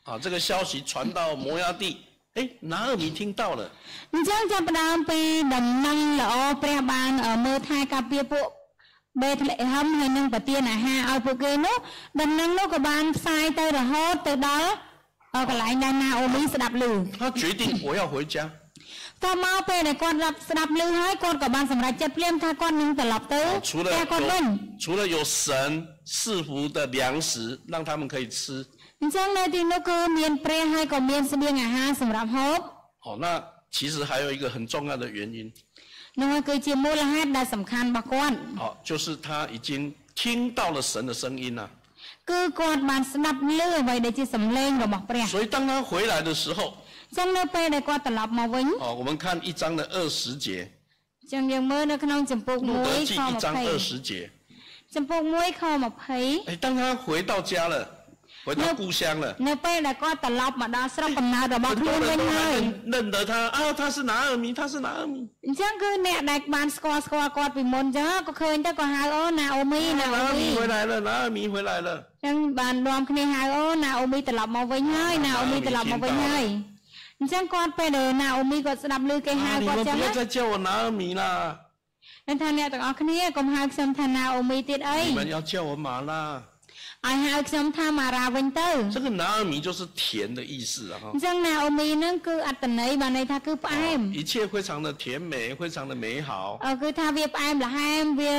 [SPEAKER 1] 啊，这个消息传到摩崖地，哎，拿尔米听到了，
[SPEAKER 2] អញ្ចឹងចាប់ផ្ដើមពីដំណឹងល្អព្រះបានអឺមើលថែការពារពួកបេតលេហឹមហើយនឹងប្រទានអាហារឲ្យពួកគេនោះដំណឹងនោះក៏បានផ្សាយទៅរហូតទៅដល់ เอากลับไปงานนาโอ้รีสระดับลู่。
[SPEAKER 1] 他决定我要回家。
[SPEAKER 2] ก็เมาไปในก้อนรับสระดับลู่ให้ก้อนกบังสำหรับจะเพื่อนท่าก้อ
[SPEAKER 1] นห
[SPEAKER 2] นึ่ง
[SPEAKER 1] แต่
[SPEAKER 2] หลับ
[SPEAKER 1] ตั
[SPEAKER 2] วแกก้อนหนึ่ง。
[SPEAKER 1] 除了有神赐福的粮食，让他们可以吃。
[SPEAKER 2] เมื่อไงที่นกคือเมียนเปรย์ให้กับเมียนเสบียงห้าสำหรับหอม。
[SPEAKER 1] 好，那其实还有一个很重要的原因。
[SPEAKER 2] นกคือเจียมว่าห้าในสำคัญมากก้อน。
[SPEAKER 1] 好，就是他已经听到了神的声音了。
[SPEAKER 2] គឺគាត់បានស្ដាប់ឮអ្វីដែលជាសំឡេងរបស់ព្រះ
[SPEAKER 1] 所以当他回来的时候，
[SPEAKER 2] អញ្ចឹងនៅពេលដែលគាត់ត្រឡប់មកវិញ
[SPEAKER 1] 哦，我们看一章的二十节，
[SPEAKER 2] អញ្ចឹងយើងមើលនៅក្នុងចំពុក
[SPEAKER 1] 路德记
[SPEAKER 2] 1ខ
[SPEAKER 1] 一章二十节。
[SPEAKER 2] 20ចំពុក1ខ20
[SPEAKER 1] 哎，当他回到家了， គាត់ទៅគូសៀងឡា
[SPEAKER 2] នៅពេលដែលគាត់ត្រឡប់មកដល់ស្រុកកំណើតរបស់ខ្លួនវិញហើយ
[SPEAKER 1] នឹងទៅថាអើថាស្នាមីថាស្នាមី
[SPEAKER 2] អញ្ចឹងគឺអ្នកដែលបានស្គាល់ស្គាល់គាត់ពីមុនអញ្ចឹងក៏ឃើញទៅក៏ហៅអូណាអូមីណាអូមី
[SPEAKER 1] ហួយឡើយណាមីហួយឡើយឡា
[SPEAKER 2] អញ្ចឹងបាននាំគ្នាហៅអូណាអូមីត្រឡប់មកវិញហើយណាអូមីត្រឡប់មកវិញហើយអញ្ចឹងគាត់ពេលដែលណាអូមីគាត់ស្ដាប់ឮគេហៅគាត់អញ្ចឹង
[SPEAKER 1] គាត់ចូលណាមីណា
[SPEAKER 2] នឹងថាអ្នកទាំងអស់គ្នាកុំហៅខ្ញុំថាណាអូមីទៀតអី
[SPEAKER 1] មិនយកចូលហ្មងណា
[SPEAKER 2] ឲ្យហៅខ្ញុំថាម៉ារ៉ាវិញទៅ
[SPEAKER 1] 这个拿尔米就是甜的意思啊，哈
[SPEAKER 2] អញ្ចឹងណាអូមីហ្នឹងគឺអត្តន័យបានន័យថាគឺផ្អែម
[SPEAKER 1] 一切非常的甜美，非常的美好。
[SPEAKER 2] អឺគឺថាវាផ្អែមល្ហែមវា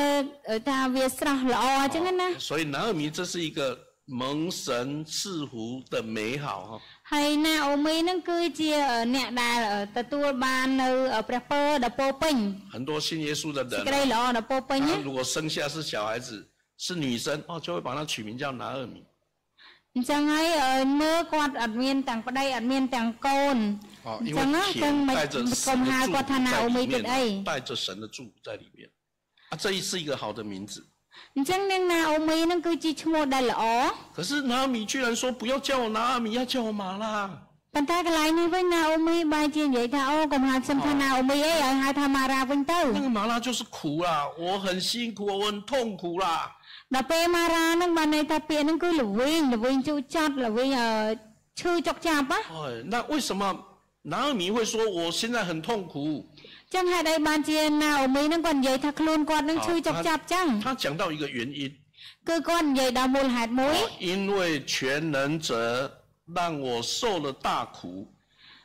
[SPEAKER 2] ថាវាស្រស់ល្អអញ្ចឹងណា
[SPEAKER 1] 所以拿尔米这是一个蒙神赐福的美好哈。
[SPEAKER 2] ហើយណាអូមីហ្នឹងគឺជាអ្នកដែលទទួលបាននៅព្រះពរដ៏ពោពេញ
[SPEAKER 1] 很多信耶稣的
[SPEAKER 2] សេច
[SPEAKER 1] 人
[SPEAKER 2] ក្តី
[SPEAKER 1] 啊，
[SPEAKER 2] ល្អដ៏ពោពេញណា
[SPEAKER 1] 他如果生下是小孩子， 是女生哦，就会把它取名叫拿尔米。
[SPEAKER 2] អញ្ចឹងហើយមើលគាត់អត់មានទាំងប្តីអត់មានទាំងកូន
[SPEAKER 1] 哦，
[SPEAKER 2] អ
[SPEAKER 1] 因
[SPEAKER 2] ញ្ចឹងណា
[SPEAKER 1] 为
[SPEAKER 2] ចឹង
[SPEAKER 1] 甜
[SPEAKER 2] មិន
[SPEAKER 1] 带着
[SPEAKER 2] កុំ
[SPEAKER 1] 神的
[SPEAKER 2] ហៅ
[SPEAKER 1] 祝
[SPEAKER 2] គាត់
[SPEAKER 1] 福
[SPEAKER 2] ថាណា
[SPEAKER 1] 在
[SPEAKER 2] អូមី
[SPEAKER 1] 里
[SPEAKER 2] ទៀតអី
[SPEAKER 1] 面，带着神的祝福在里面。啊，这是一个好的名字。
[SPEAKER 2] អញ្ចឹងនាងណាអូមីហ្នឹងគឺជាឈ្មោះដែលល្អ
[SPEAKER 1] 可是拿尔米居然说不要叫我拿尔米，要叫我玛拉。
[SPEAKER 2] ប៉ុន្តែកន្លែងនេះវិញណាអូមីបែរជានិយាយថាអូកុំហៅខ្ញុំថាណាអូមីអីឲ្យហៅថាម៉ារ៉ាវិញទៅ
[SPEAKER 1] 那个玛拉就是苦啦，我很辛苦，我很痛苦啦。
[SPEAKER 2] ដល់ពេលម៉ារ៉ាហ្នឹងបានន័យថាពាក្យហ្នឹងគឺល្វីងល្វីងជូរចត់ល្វីងអឺឈឺចុកចាប់ណា
[SPEAKER 1] 哎，那为什么拿尔米会说我现在很痛苦？
[SPEAKER 2] ចឹងហេតុអីបានជាណាអូមីហ្នឹងគាត់និយាយថាខ្លួនគាត់ហ្នឹងឈឺចុកចាប់ចឹង
[SPEAKER 1] 他讲到一个原因，
[SPEAKER 2] គឺគាត់និយាយដល់មូលហេតុមួយ
[SPEAKER 1] 哦因为全能者让我受了大苦，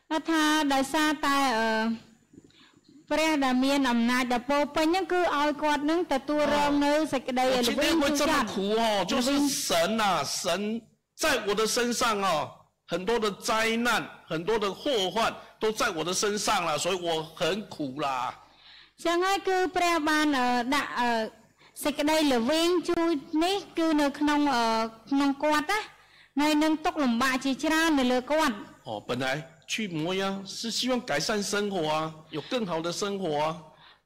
[SPEAKER 2] គាត់ថាដោយសារតែអឺ ព្រះដែលមានអំណាចដ៏ពោពេញហ្នឹងគឺឲ្យគាត់ហ្នឹងទទួលរងនៅសេចក្តី
[SPEAKER 1] 我
[SPEAKER 2] ល្ 今 វីង
[SPEAKER 1] 天会
[SPEAKER 2] ជូរ
[SPEAKER 1] 这
[SPEAKER 2] ច
[SPEAKER 1] 么
[SPEAKER 2] ត់
[SPEAKER 1] 苦哦，就是神呐、神在我的身上哦，很多的灾难，很多的祸患都在我的身上了，所以我很苦啦。
[SPEAKER 2] ចឹងហើយគឺព្រះបានអឺដាក់អឺសេចក្តីល្វីងជូរនេះគឺនៅក្នុងអឺក្នុងគាត់ណាហើយនឹងទុកលំបាកជាច្រើននៅលើគាត់
[SPEAKER 1] 哦，本来 去摩押是希望改善生活啊，有更好的生活啊。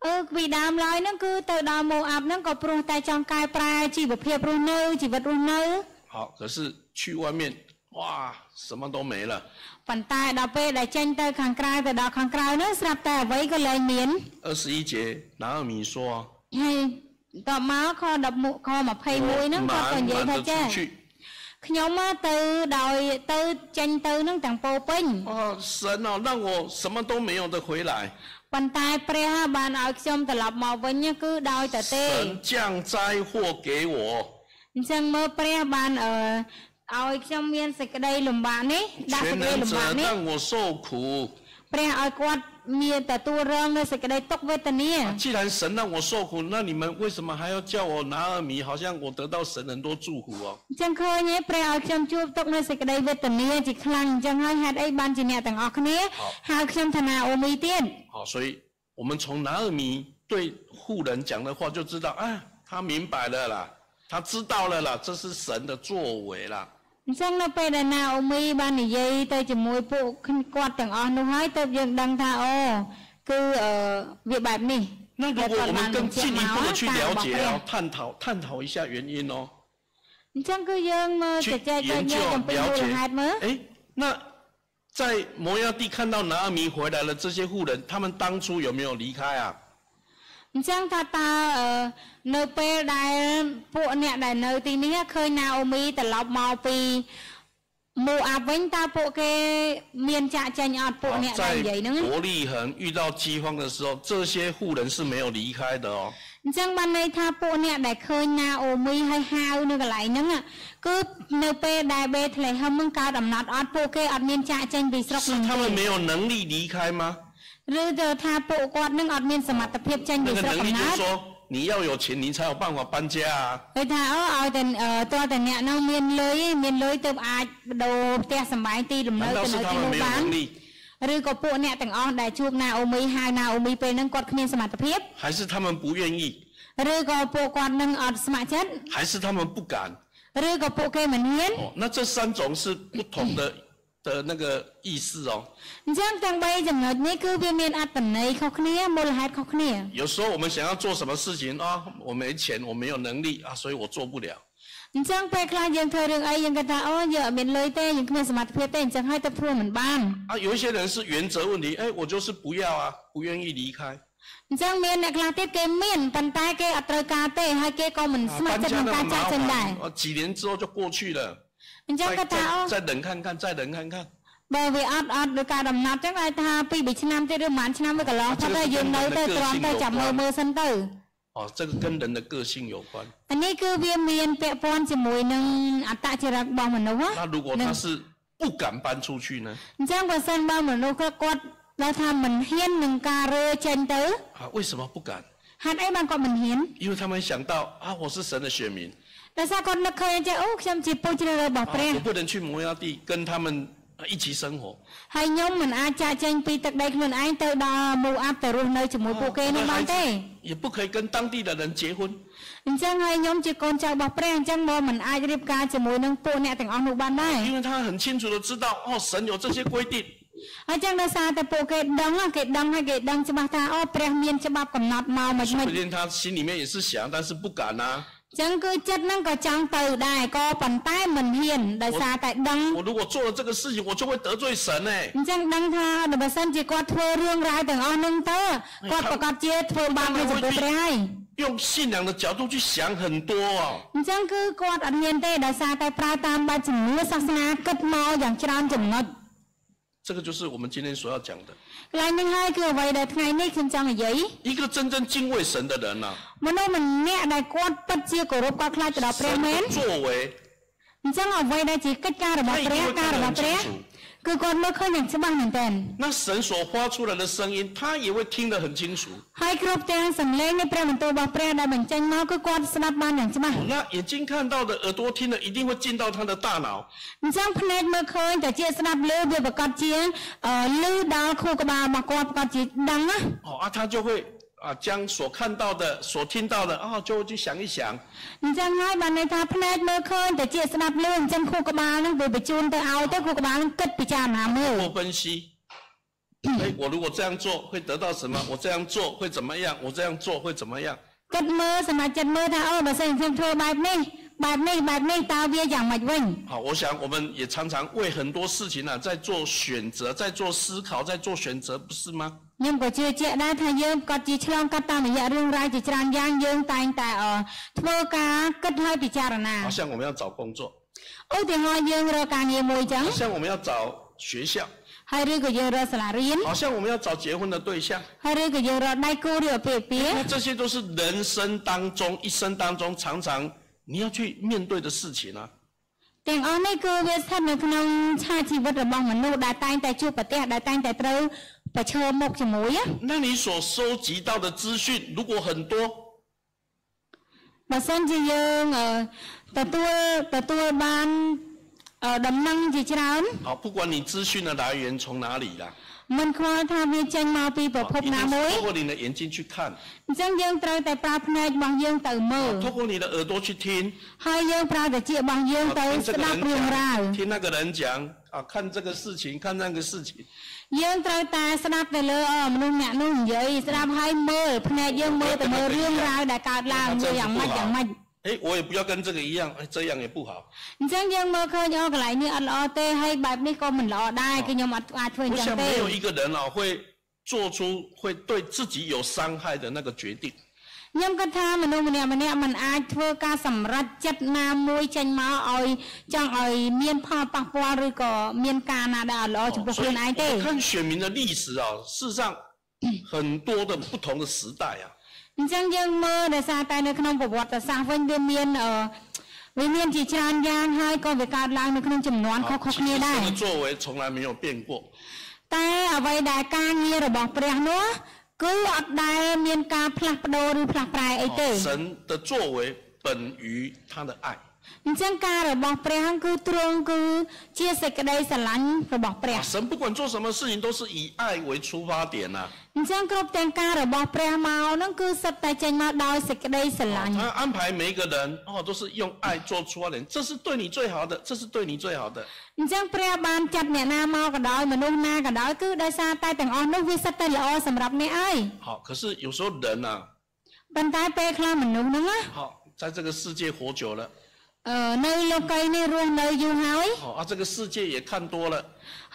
[SPEAKER 2] អឺពីដើមឡើយហ្នឹងគឺទៅដល់ម៉ូអាប់ហ្នឹងក៏ព្រោះតែចង់កែប្រែជីវភាពរស់នៅជីវិតរស់នៅ
[SPEAKER 1] 好，可是去外面，哇，什么都没了。
[SPEAKER 2] ប៉ុន្តែដល់ពេលដែលចេញទៅខាងក្រៅទៅដល់ខាងក្រៅហ្នឹងស្រាប់តែអ្វីក៏លែងមាន
[SPEAKER 1] 二十一节，拿尔米说，
[SPEAKER 2] ហើយតបមកខ11ខ21ហ្នឹងគាត់ក៏
[SPEAKER 1] 满
[SPEAKER 2] និយាយ
[SPEAKER 1] 满
[SPEAKER 2] ថា
[SPEAKER 1] 的
[SPEAKER 2] ចេះ
[SPEAKER 1] 出去。
[SPEAKER 2] ខ្ញុំមកទៅដោយទៅចេញទៅហ្នឹងទាំងពោពេញ
[SPEAKER 1] 啊，神哦，让我什么都没有的回来。
[SPEAKER 2] ប៉ុន្តែព្រះបានឲ្យខ្ញុំត្រឡប់មកវិញគឺដោយតែទេ
[SPEAKER 1] 神降灾祸给我，
[SPEAKER 2] អញ្ចឹងមើលព្រះបានអឺឲ្យខ្ញុំមានសេចក្តីលំបាកនេះដាក់សេច
[SPEAKER 1] 全
[SPEAKER 2] ក្តី
[SPEAKER 1] 能
[SPEAKER 2] លំបាក
[SPEAKER 1] 者
[SPEAKER 2] នេះ
[SPEAKER 1] 让我受苦。
[SPEAKER 2] ព្រះឲ្យគាត់ មានទទួលរងនូវសេចក្តីទុក្ខវេទនា
[SPEAKER 1] 既然神让我受苦，那你们为什么还要叫我拿尔米？好像我得到神很多祝福哦。
[SPEAKER 2] អញ្ចឹងឃើញទេព្រះឲ្យខ្ញុំជួបទុក្ខនូវសេចក្តីវេទនាជាខ្លាំងអញ្ចឹងហើយហេតុអីបានជាអ្នកទាំងអស់គ្នាហៅខ្ញុំថាណាអូមីទៀត
[SPEAKER 1] 好，所以我们从拿尔米对户人讲的话就知道，啊，他明白了啦，他知道了啦，这是神的作为啦。
[SPEAKER 2] អញ្ចឹងនៅពេលដែលណាអូមីបាននិយាយទៅជាមួយពួកគាត់ទាំងអស់នោះហើយទៅយើងដឹងថាអូគឺអឺវាបែបនេះ
[SPEAKER 1] 那如果我们更进一步的去了解
[SPEAKER 2] ព្រះ
[SPEAKER 1] 哦，探讨探讨一下原因哦，
[SPEAKER 2] អញ្ចឹងគឺយើងមើល
[SPEAKER 1] 去
[SPEAKER 2] ចែកចែក
[SPEAKER 1] 研究
[SPEAKER 2] យកអំពីមូ
[SPEAKER 1] 了
[SPEAKER 2] លហេតុមើល
[SPEAKER 1] 解。哎，那在摩崖地看到拿尔米回来了，这些户人，他们当初有没有离开啊？
[SPEAKER 2] អញ្ចឹងថាតើអឺនៅពេលដែលពួកអ្នកដែលនៅទីនេះឃើញណាអូមីត្រឡប់មកពីមូអាប់វិញតើពួកគេមានចាក់ចេញអត់ពួក
[SPEAKER 1] 好
[SPEAKER 2] អ្នកដែលនិយាយហ្នឹង
[SPEAKER 1] 在伯利恒遇到饥荒的时候，这些户人是没有离开的哦。
[SPEAKER 2] អញ្ចឹងបានន័យថាពួកអ្នកដែលឃើញណាអូមីហើយហៅនៅកន្លែងហ្នឹងគឺនៅពេលដែលបេធ្លេហឹមហ្នឹងកើតអំណត់អត់ពួកគេអត់មានចាក់ចេញពីស្រុក
[SPEAKER 1] 是
[SPEAKER 2] ហ្នឹង
[SPEAKER 1] 他
[SPEAKER 2] ទេ
[SPEAKER 1] 们没有能力离开吗？
[SPEAKER 2] ឬទៅថាពួកគាត់ហ្នឹងអត់មានសមត្ថភាពចេញ
[SPEAKER 1] 那
[SPEAKER 2] ពី
[SPEAKER 1] 个
[SPEAKER 2] ស្រុក
[SPEAKER 1] 能
[SPEAKER 2] កំ
[SPEAKER 1] 力就
[SPEAKER 2] ណើ
[SPEAKER 1] 是
[SPEAKER 2] ត
[SPEAKER 1] 说，你要有钱，你才有办法搬家啊。
[SPEAKER 2] គេថាអូឲ្យតែអឺតើតែអ្នកហ្នឹងមានលុយឯងមានលុយទៅអាចបដូរផ្ទះសម្បែងទីលំនៅ
[SPEAKER 1] 难
[SPEAKER 2] ទៅ
[SPEAKER 1] 道
[SPEAKER 2] នៅ
[SPEAKER 1] 是他
[SPEAKER 2] ទី
[SPEAKER 1] 们
[SPEAKER 2] នោះ
[SPEAKER 1] 没有
[SPEAKER 2] បាន
[SPEAKER 1] 能力，
[SPEAKER 2] ឬក៏ពួកអ្នកទាំងអស់ដែលជួបណាអូមីហៅណាអូមីពេលហ្នឹងគាត់គ្មានសមត្ថភាព
[SPEAKER 1] 还是他们不愿意，
[SPEAKER 2] ឬក៏ពួកគាត់នឹងអត់ស្ម័គ្រចិត្ត
[SPEAKER 1] 还是他们不敢？
[SPEAKER 2] ឬក៏ពួកគេមិនហ៊ាន
[SPEAKER 1] 哦，那这三种是不同的 的那个意思哦。
[SPEAKER 2] 你一，你阿等，莫。
[SPEAKER 1] 有时候我们想要做什么事情啊，我没钱，我没有能力啊，所以我做不了。
[SPEAKER 2] 你这样克拉，哦，来得，有什么，害他破。
[SPEAKER 1] 啊，有一些人是原则问题，哎，我就是不要啊，不愿意离开。
[SPEAKER 2] 你
[SPEAKER 1] 那
[SPEAKER 2] 克
[SPEAKER 1] 拉
[SPEAKER 2] 给，给
[SPEAKER 1] 阿
[SPEAKER 2] 加，还给什
[SPEAKER 1] 么？家，几年之后就过去了。
[SPEAKER 2] អញ្ចឹង
[SPEAKER 1] 再
[SPEAKER 2] គាត់ថាអូ
[SPEAKER 1] 再再等看看，再等看看。
[SPEAKER 2] បើវាអត់អត់ដោយការដំណត់អញ្ចឹងអាចថាពី2ឆ្នាំទៀតឬប្រហែលឆ្នាំវាកន្លងផុតហើយយើងនៅទៅទ្រាំទៅចាំមើលមើលសិនទៅ
[SPEAKER 1] 哦，这个跟人的个性有关。
[SPEAKER 2] អានេះគឺវាមានពាក់ព័ន្ធជាមួយនឹងអត្តចរិតរបស់មនុស្ស
[SPEAKER 1] 那如果
[SPEAKER 2] ណា
[SPEAKER 1] 他是不敢搬出去呢？
[SPEAKER 2] អញ្ចឹងបើសិនបើមនុស្សគាត់គាត់ដល់ថាមិនហ៊ាននឹងការរើចេញទៅ
[SPEAKER 1] 啊，为什么不敢？
[SPEAKER 2] ហេតុអីបានគាត់មិនហ៊ាន
[SPEAKER 1] 因为他们想到啊，我是神的选民，
[SPEAKER 2] ដោយសារគាត់នឹកឃើញចេះអូខ្ញុំជាពូជជ្រើសរើសរបស់
[SPEAKER 1] 啊
[SPEAKER 2] ព្រះ
[SPEAKER 1] 我不能去摩崖地跟他们啊一起生活。
[SPEAKER 2] ហើយខ្ញុំមិនអាចចាក់ចេញពីទឹកដីខ្លួនឯងទៅដល់មូអាប់ទៅរស់នៅជាមួយពួកគេនោះបានទេ
[SPEAKER 1] 也不可以跟当地的人结婚。
[SPEAKER 2] អញ្ចឹងហើយខ្ញុំជាកូនចៅរបស់ព្រះអញ្ចឹងមកមិនអាចរៀបការជាមួយនឹងពួកអ្នកទាំងអស់នោះបានដែរ
[SPEAKER 1] 因为他很清楚的知道，哦，神有这些规定，
[SPEAKER 2] ហើយអញ្ចឹងដោយសារតែពួកគេដឹងគេដឹងហើយគេដឹងច្បាស់ថាអូព្រះមានច្បាប់កំណត់មកមិន
[SPEAKER 1] 说
[SPEAKER 2] មិន
[SPEAKER 1] 不定他心里面也是想，但是不敢啊。
[SPEAKER 2] អញ្ចឹងគឺចិត្តហ្នឹងក៏ចង់ទៅដែរក៏ប៉ុន្តែមិនហ៊ានដោយសារតែដឹង
[SPEAKER 1] 我如果做了这个事情，我就会得罪神哎、
[SPEAKER 2] អញ្ចឹងដឹងថាបើសិនជាគាត់ធ្វើរឿងរ៉ាវទាំងអស់ហ្នឹងទៅគាត់ប្រកាសជាធ្វើបាបនៅចំពោះព្រះហើយ
[SPEAKER 1] 用信仰的角度去想很多哦。
[SPEAKER 2] អញ្ចឹងគឺគាត់អត់ហ៊ានទេដោយសារតែប្រើតាមបែបជំនឿសាសនាគិតមកយ៉ាងច្រើនចំណុច
[SPEAKER 1] 这个就是我们今天所要讲的。
[SPEAKER 2] កន្លែងនេះហើយគឺអ្វីដែលថ្ងៃនេះខ្ញុំចង់និយាយ
[SPEAKER 1] 一个真正敬畏神的人呐、
[SPEAKER 2] មនុស្សម្នាក់ដែលគាត់ពិតជាគោរពគាត់ខ្លាចទៅដល់ព្រះ
[SPEAKER 1] 神
[SPEAKER 2] មែន
[SPEAKER 1] 的作为，
[SPEAKER 2] អញ្ចឹងអ្វីដែលជាកិច្ចការរបស់ព្រះការរបស់ព្រះ គឺគាត់មើលឃើញយ៉ាងច្បាស់មែនទែន
[SPEAKER 1] 那神所发出来的声音，他也会听得很清楚。
[SPEAKER 2] ហើយគ្រប់ទាំងសំឡេងនៃព្រះបន្ទូលរបស់ព្រះដែលបញ្ចេញមកគឺគាត់ស្ដាប់បានយ៉ាងច្បាស់
[SPEAKER 1] 那眼睛看到的，耳朵听的，一定会进到他的大脑。
[SPEAKER 2] អញ្ចឹងភ្នែកមើលឃើញតែជាស្ដាប់លើវាប្រកាសជាអឺលឺដល់ខួរក្បាលរបស់គាត់ប្រកាសជាដឹងណា
[SPEAKER 1] 哦啊，他就会 啊将所看到的、所听到的啊，就会去想一想。
[SPEAKER 2] អញ្ចឹងហើយបានន័យថាភ្នែកមើលឃើញតែជាស្ដាប់លើអញ្ចឹងខួរក្បាលហ្នឹងវាបញ្ជូនទៅឲ្យទៅខួរក្បាលហ្នឹងគិតពិចារណាមើល
[SPEAKER 1] 或分析 哎，我如果这样做会得到什么？我这样做会怎么样？我这样做会怎么样？
[SPEAKER 2] គិតមើលសមាជិកមើលថាអូបើសិនខ្ញុំធ្វើបែបនេះបែបនេះបែបនេះតើវាយ៉ាងម៉េចវិញ
[SPEAKER 1] 好，我想我们也常常为很多事情呢、在做选择，在做思考，在做选择，不是吗？
[SPEAKER 2] ខ្ញុំក៏ជឿជាក់ដែរថាយើងក៏ជាឆ្លងកាត់តាមរយៈរឿងរ៉ាវជាច្រើនយ៉ាងយើងតែងតែអធ្វើការគិតហើយពិចារណា
[SPEAKER 1] 好像我们要找工作，
[SPEAKER 2] ឧទាហរណ៍យើងរកការងារមួយចឹង
[SPEAKER 1] 好像我们要找学校，
[SPEAKER 2] ហើយឬក៏យើងរកសាលារៀន
[SPEAKER 1] 好像我们要找结婚的对象。
[SPEAKER 2] ហើយឬក៏យើងរកដៃគូឬអាពាហ៍ពិពាហ៍
[SPEAKER 1] 那这些都是人生当中一生当中常常你要去面对的事情啊。
[SPEAKER 2] ទាំងអស់នេះគឺវាស្ថិតនៅក្នុងឆាកជីវិតរបស់មនុស្សដែលតែងតែជួបប្រទះដែលតែងតែត្រូវ ប្រឈមមុខជាមួយណា
[SPEAKER 1] 那你所收集到的资讯如果很多，
[SPEAKER 2] បើសិនជាយើងអឺទទួលទទួលបានអឺដំណឹងជាច្រើន
[SPEAKER 1] 好，不管你资讯的来源从哪里啦，
[SPEAKER 2] មិនខ្វល់ថាវាចេញមកពីប្រ
[SPEAKER 1] 好
[SPEAKER 2] ភព
[SPEAKER 1] 一定
[SPEAKER 2] ណា
[SPEAKER 1] 是
[SPEAKER 2] មួយ
[SPEAKER 1] 透过你的眼睛去看，
[SPEAKER 2] អញ្ចឹងយើងត្រូវតែប្រើភ្នែករបស់យើងទៅមើល
[SPEAKER 1] 透过你的耳朵去听，
[SPEAKER 2] ហើយយើងប្រើត្រចៀករបស់យើង
[SPEAKER 1] 好
[SPEAKER 2] ទៅ
[SPEAKER 1] 听这
[SPEAKER 2] ស្ 个 ដាប់រឿងរ៉ាវ
[SPEAKER 1] 人讲，听那个人讲，啊，看这个事情，看那个事情，
[SPEAKER 2] យើងត្រូវតែស្ដាប់ទៅលើអមនុស្សអ្នកនោះនិយាយស្ដាប់ហើយមើលភ្នែកយើងមើលទៅមើលរឿងរ៉ាវដែលកើតឡើងមើលយ៉ាងម៉េចយ៉ាងម៉េច
[SPEAKER 1] 哎，我也不要跟这个一样，哎，这样也不好。
[SPEAKER 2] អញ្ចឹងយើងមើលឃើញអូកន្លែងនេះអត់ល្អទេហើយបែបនេះក៏មិនល្អដែរគឺខ្ញុំអត់អាចធ្វើអ
[SPEAKER 1] 我
[SPEAKER 2] ញ្ចឹង
[SPEAKER 1] 想
[SPEAKER 2] ទេ
[SPEAKER 1] 没有一个人啊会做出会对自己有伤害的那个决定。
[SPEAKER 2] ខ្ញុំគិតថាមនុស្សម្នាក់ម្នាក់មិនអាចធ្វើការសម្រេចចិត្តណាមួយចេញមកឲ្យចង់ឲ្យមានផលប៉ះពាល់ឬក៏មានការណាដែលអត់ល្អចំពោះ
[SPEAKER 1] 所以
[SPEAKER 2] ខ្លួនឯងទេ
[SPEAKER 1] 我们看选民的历史啊，事实上很多的不同的时代啊，
[SPEAKER 2] អញ្ចឹងយើងមើលដោយសារតែនៅក្នុងប្រវត្តិសាស្ត្រវិញវាមានអឺវាមានជាច្រើនយ៉ាងហើយក៏វាកើតឡើងនៅក្នុងចំនួនខុស
[SPEAKER 1] 好
[SPEAKER 2] ៗ
[SPEAKER 1] 其
[SPEAKER 2] គ្នា
[SPEAKER 1] 实
[SPEAKER 2] ដែរ
[SPEAKER 1] 神的作为从来没有变过。
[SPEAKER 2] តែអ្វីដែលការងាររបស់ព្រះនោះ គឺអត់ដែលមានការផ្លាស់ប្ដូរឬផ្លាស់ប្រែអីទេ
[SPEAKER 1] 好神的作为本于他的爱。
[SPEAKER 2] អញ្ចឹងការរបស់ព្រះគឺទ្រង់គឺជាសេចក្តីស្រឡាញ់របស់ព្រះ
[SPEAKER 1] 啊神不管做什么事情都是以爱为出发点呐、
[SPEAKER 2] អញ្ចឹងគ្រប់ទាំងការរបស់ព្រះមកហ្នឹងគឺសិតតែចេញមកដោយសេចក្តីស្រឡាញ់
[SPEAKER 1] 他安排每一个人哦，都是用爱做出发点，这是对你最好的，这是对你最好的。
[SPEAKER 2] អញ្ចឹងព្រះបានចាត់អ្នកណាមកក៏ដោយមនុស្សណាក៏ដោយគឺដោយសារតែទាំងអស់នោះវាសិតតែល្អសម្រាប់អ្នកហើយ
[SPEAKER 1] 好，可是有时候人呐、
[SPEAKER 2] ប៉ុន្តែពេលខ្លះមនុស្សហ្នឹងណា
[SPEAKER 1] 好，在这个世界活久了，
[SPEAKER 2] អឺនៅលោកីយ៍នេះរស់នៅយូរហើយ
[SPEAKER 1] 好啊，这个世界也看多了，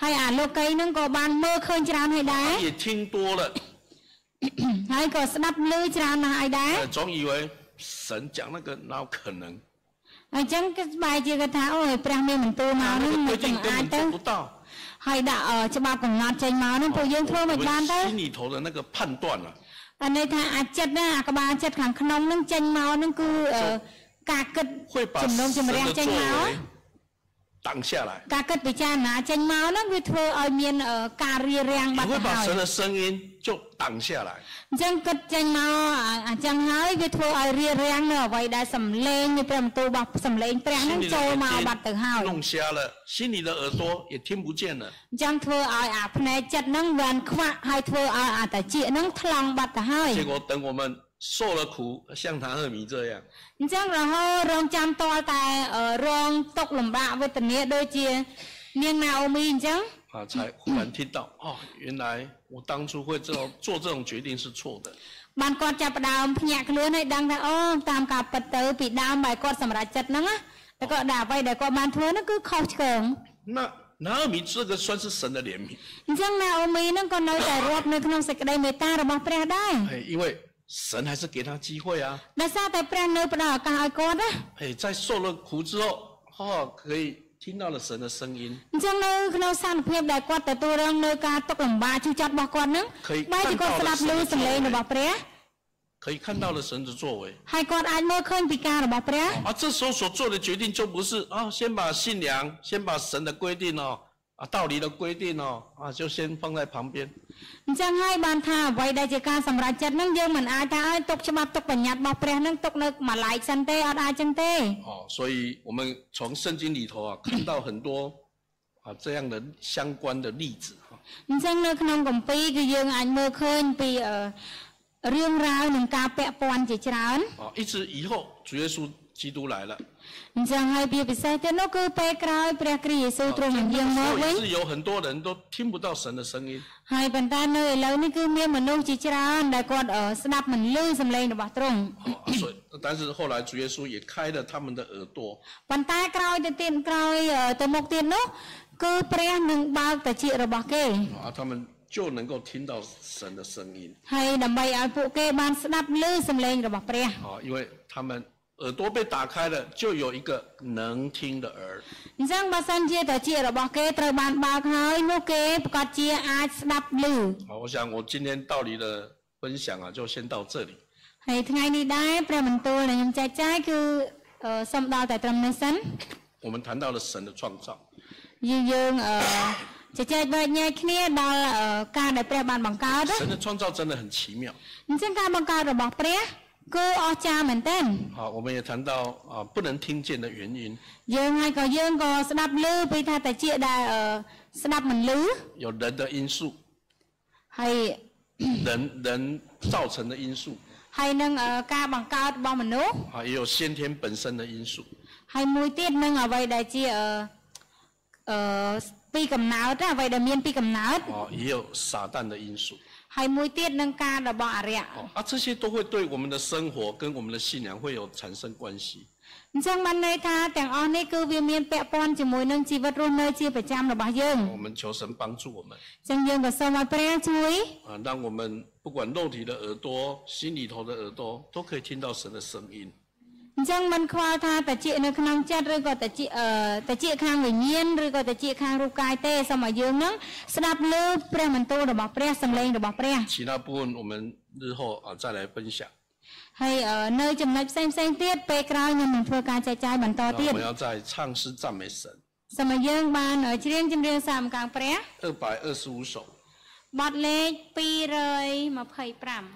[SPEAKER 2] ហើយអាលោកីយ៍ហ្នឹងក៏បានមើលឃើញច្រើនហើយដែរ
[SPEAKER 1] 也听多了，
[SPEAKER 2] ហើយក៏ស្ដាប់ឮច្រើនណាស់ហើយដែរ
[SPEAKER 1] 呃总以为神讲那个哪有可能？
[SPEAKER 2] អញ្ចឹងគឺស្បែកជាគាត់ថាអូយព្រះមានបន្ទូលមក
[SPEAKER 1] 啊，
[SPEAKER 2] ហ្នឹង
[SPEAKER 1] 那
[SPEAKER 2] មិន
[SPEAKER 1] 个规
[SPEAKER 2] ចឹង
[SPEAKER 1] 定根
[SPEAKER 2] អាច
[SPEAKER 1] 本
[SPEAKER 2] ទៅ
[SPEAKER 1] 做不到。
[SPEAKER 2] ហើយដាក់អឺច្បាប់កំណត់ចេញមកហ្នឹងពួកយើងធ្វើ
[SPEAKER 1] 我
[SPEAKER 2] មិនបានទៅ
[SPEAKER 1] 们心里头的那个判断啊，
[SPEAKER 2] អានេះថាអាចិត្តណាអាក្បាលចិត្តខាងក្នុងហ្នឹងចេញមកហ្នឹងគឺអឺ ការគិត
[SPEAKER 1] 会把
[SPEAKER 2] ជំនុំជ
[SPEAKER 1] 神
[SPEAKER 2] ម្រះ
[SPEAKER 1] 的
[SPEAKER 2] ចេញ
[SPEAKER 1] 作
[SPEAKER 2] មក
[SPEAKER 1] 为挡下来，
[SPEAKER 2] ការគិតពិចារណាចេញមកហ្នឹងវាធ្វើឲ្យមានអឺការរារាំងបា
[SPEAKER 1] 也
[SPEAKER 2] ត់ទៅ
[SPEAKER 1] 会
[SPEAKER 2] ហើ
[SPEAKER 1] 把
[SPEAKER 2] យ
[SPEAKER 1] 神的声音就挡下来。
[SPEAKER 2] អញ្ចឹងគិតចេញមកអាអញ្ចឹងហើយវាធ្វើឲ្យរារាំងនៅអ្វីដែលសំឡេងនៃព្រះបន្ទូលរបស់សំឡេងព្រះហ្នឹង
[SPEAKER 1] 心里的
[SPEAKER 2] ចូលមកបាត់ទៅហើយ
[SPEAKER 1] 眼睛弄瞎了，心里的耳朵也听不见了。
[SPEAKER 2] អញ្ចឹងធ្វើឲ្យអាភ្នែកចិត្តហ្នឹងវានខ្វាក់ហើយធ្វើឲ្យអាតាជាហ្នឹងថ្លង់បាត់ទៅហើយ
[SPEAKER 1] 结果等我们 受了苦，像谭鹤米这样，
[SPEAKER 2] អញ្ចឹងរហូតរងចាំតលតែអឺរងទុកលំបាកវេទនាដូចជានាងណាអូមីអញ្ចឹង
[SPEAKER 1] 啊，才忽然听到[coughs] 哦，原来我当初会这种做这种决定是错的。
[SPEAKER 2] បានគាត់ចាប់ផ្ដើមភ្ញាក់ខ្លួនហើយដឹងថាអូតាមការពិតទៅពីដើមបែរគាត់សម្រេចចិត្តហ្នឹងណាតែគាត់ដាក់អ្វីដែលគាត់បានធ្វើហ្នឹងគឺខុសឆ្គង
[SPEAKER 1] 那拿尔米这个算是神的怜悯，
[SPEAKER 2] អញ្ចឹងណាអូមីហ្នឹងក៏នៅតែរាប់នៅក្នុងសេចក្តីមេត្តារបស់ព្រះដែរ [laughs]
[SPEAKER 1] 哎，因为 神还是给他机会啊。
[SPEAKER 2] 那撒旦不然能不能干阿哥呢？
[SPEAKER 1] 哎，在受了苦之后，哦，可以听到了神的声音。
[SPEAKER 2] 你可上天
[SPEAKER 1] 的，以看到了神的作为。
[SPEAKER 2] 还？
[SPEAKER 1] 啊，这时候所做的决定就不是啊，先把信仰，先把神的规定哦。啊，道理的规定哦，啊，就先放在旁边。
[SPEAKER 2] អញ្ចឹងហើយបានថាអ្វីដែលជាការសម្រេចចិត្តហ្នឹងយើងមិនអាចថាឲ្យទុកច្បាប់ទុកបញ្ញត្តិរបស់ព្រះហ្នឹងទុកនៅមួយឡែកសិនទេអត់អាចចឹងទេ
[SPEAKER 1] 哦，所以我们从圣经里头啊看到很多啊这样的相关的例子哈。
[SPEAKER 2] អញ្ចឹងនៅក្នុងគម្ពីរគឺយើងអាចមើលឃើញពីអឺរឿងរ៉ាវនិងការពាក់ព័ន្ធជាច្រើន
[SPEAKER 1] 啊，一直以后主耶稣基督来了，
[SPEAKER 2] អញ្ចឹងហើយវាពិសេសទៀតនោះគឺពេលក្រោយព្រះគ្រីស្ទយេស៊ូវទ្រង់និយាយមកវិញ
[SPEAKER 1] 是有很多人都听不到神的声音，
[SPEAKER 2] ហើយប៉ុន្តែនៅឥឡូវនេះគឺមានមនុស្សជាច្រើនដែលគាត់អឺស្ដាប់មិនឮសំឡេងរបស់ទ្រង់
[SPEAKER 1] 哦所以但是后来主耶稣也开了他们的耳朵，
[SPEAKER 2] ប៉ុន្តែក្រោយទៅទៀតក្រោយអឺទៅមុខទៀតនោះគឺព្រះនឹងបើកតាជារបស់គេ
[SPEAKER 1] 啊，他们就能够听到神的声音，
[SPEAKER 2] ហើយដើម្បីឲ្យពួកគេបានស្ដាប់ឮសំឡេងរបស់ព្រះ
[SPEAKER 1] 啊，因为他们 耳朵被打开了，就有一个能听的耳。
[SPEAKER 2] អញ្ចឹងបើសិនជាតាជារបស់គេត្រូវបានបើកហើយនោះគេប្រកាសជាអាចស្ដាប់ឮ
[SPEAKER 1] 好，我想我今天道理的分享啊，就先到这里。
[SPEAKER 2] ហើយថ្ងៃនេះដែរព្រះបន្ទូលដែលខ្ញុំចែកចាយគឺអឺសូមដល់តែត្រឹមនេះសិន
[SPEAKER 1] 我们谈到了神的创造，
[SPEAKER 2] យើងយើងអឺចែកបែកញែកគ្នាដល់អឺការដែលព្រះបានបង្កើតណ[coughs] ា
[SPEAKER 1] 神的创造真的很奇妙。
[SPEAKER 2] អញ្ចឹងការបង្កើតរបស់ព្រះ គឺអស្ចារ្យមែនទែន
[SPEAKER 1] 好，我们也谈到啊不能听见的原因，
[SPEAKER 2] យើងហើយក៏យើងក៏ស្ដាប់ឮពីថាតាជាដែលអឺស្ដាប់មិនឮ
[SPEAKER 1] 有人的因素，
[SPEAKER 2] ហើយ
[SPEAKER 1] 人人造成的因素
[SPEAKER 2] ហើយនឹងអឺការបង្កើតរបស់មនុស្ស
[SPEAKER 1] 啊，也有先天本身的因素。
[SPEAKER 2] ហើយមួយទៀតនឹងអ្វីដែលជាអឺអឺពីកំណើតណាអ្វីដែលមានពីកំណើត
[SPEAKER 1] 哦，也有撒旦的因素 啊，这些都会对我们的生活跟我们的信仰会有产生关系。我们求神帮助我们。啊，让我们不管肉体的耳朵、心里头的耳朵，都可以听到神的声音。
[SPEAKER 2] អញ្ចឹងមិនខ្វល់ថាតាជានៅក្នុងចិត្តឬក៏តាជាអឺតាជាខាងវិញ្ញាណឬក៏តាជាខាងរូបកាយទេសូមឲ្យយើងនឹងស្ដាប់លើព្រះបន្ទូលរបស់ព្រះសម្លេងរបស់ព្រះ
[SPEAKER 1] 其他部分我们日后啊再来分享。
[SPEAKER 2] ហើយអឺនៅចំណុចផ្សេងផ្សេងៗទៀតពេលក្រោយខ្ញុំនឹងធ្វើការចែកចាយបន្ត
[SPEAKER 1] 那
[SPEAKER 2] ទៀត
[SPEAKER 1] 我们要在唱诗赞美神
[SPEAKER 2] សូមឲ្យយើងបានអឺច្រៀងចម្រៀងសាមកាងព្រះ
[SPEAKER 1] 二百二十五首。
[SPEAKER 2] បទលេខ225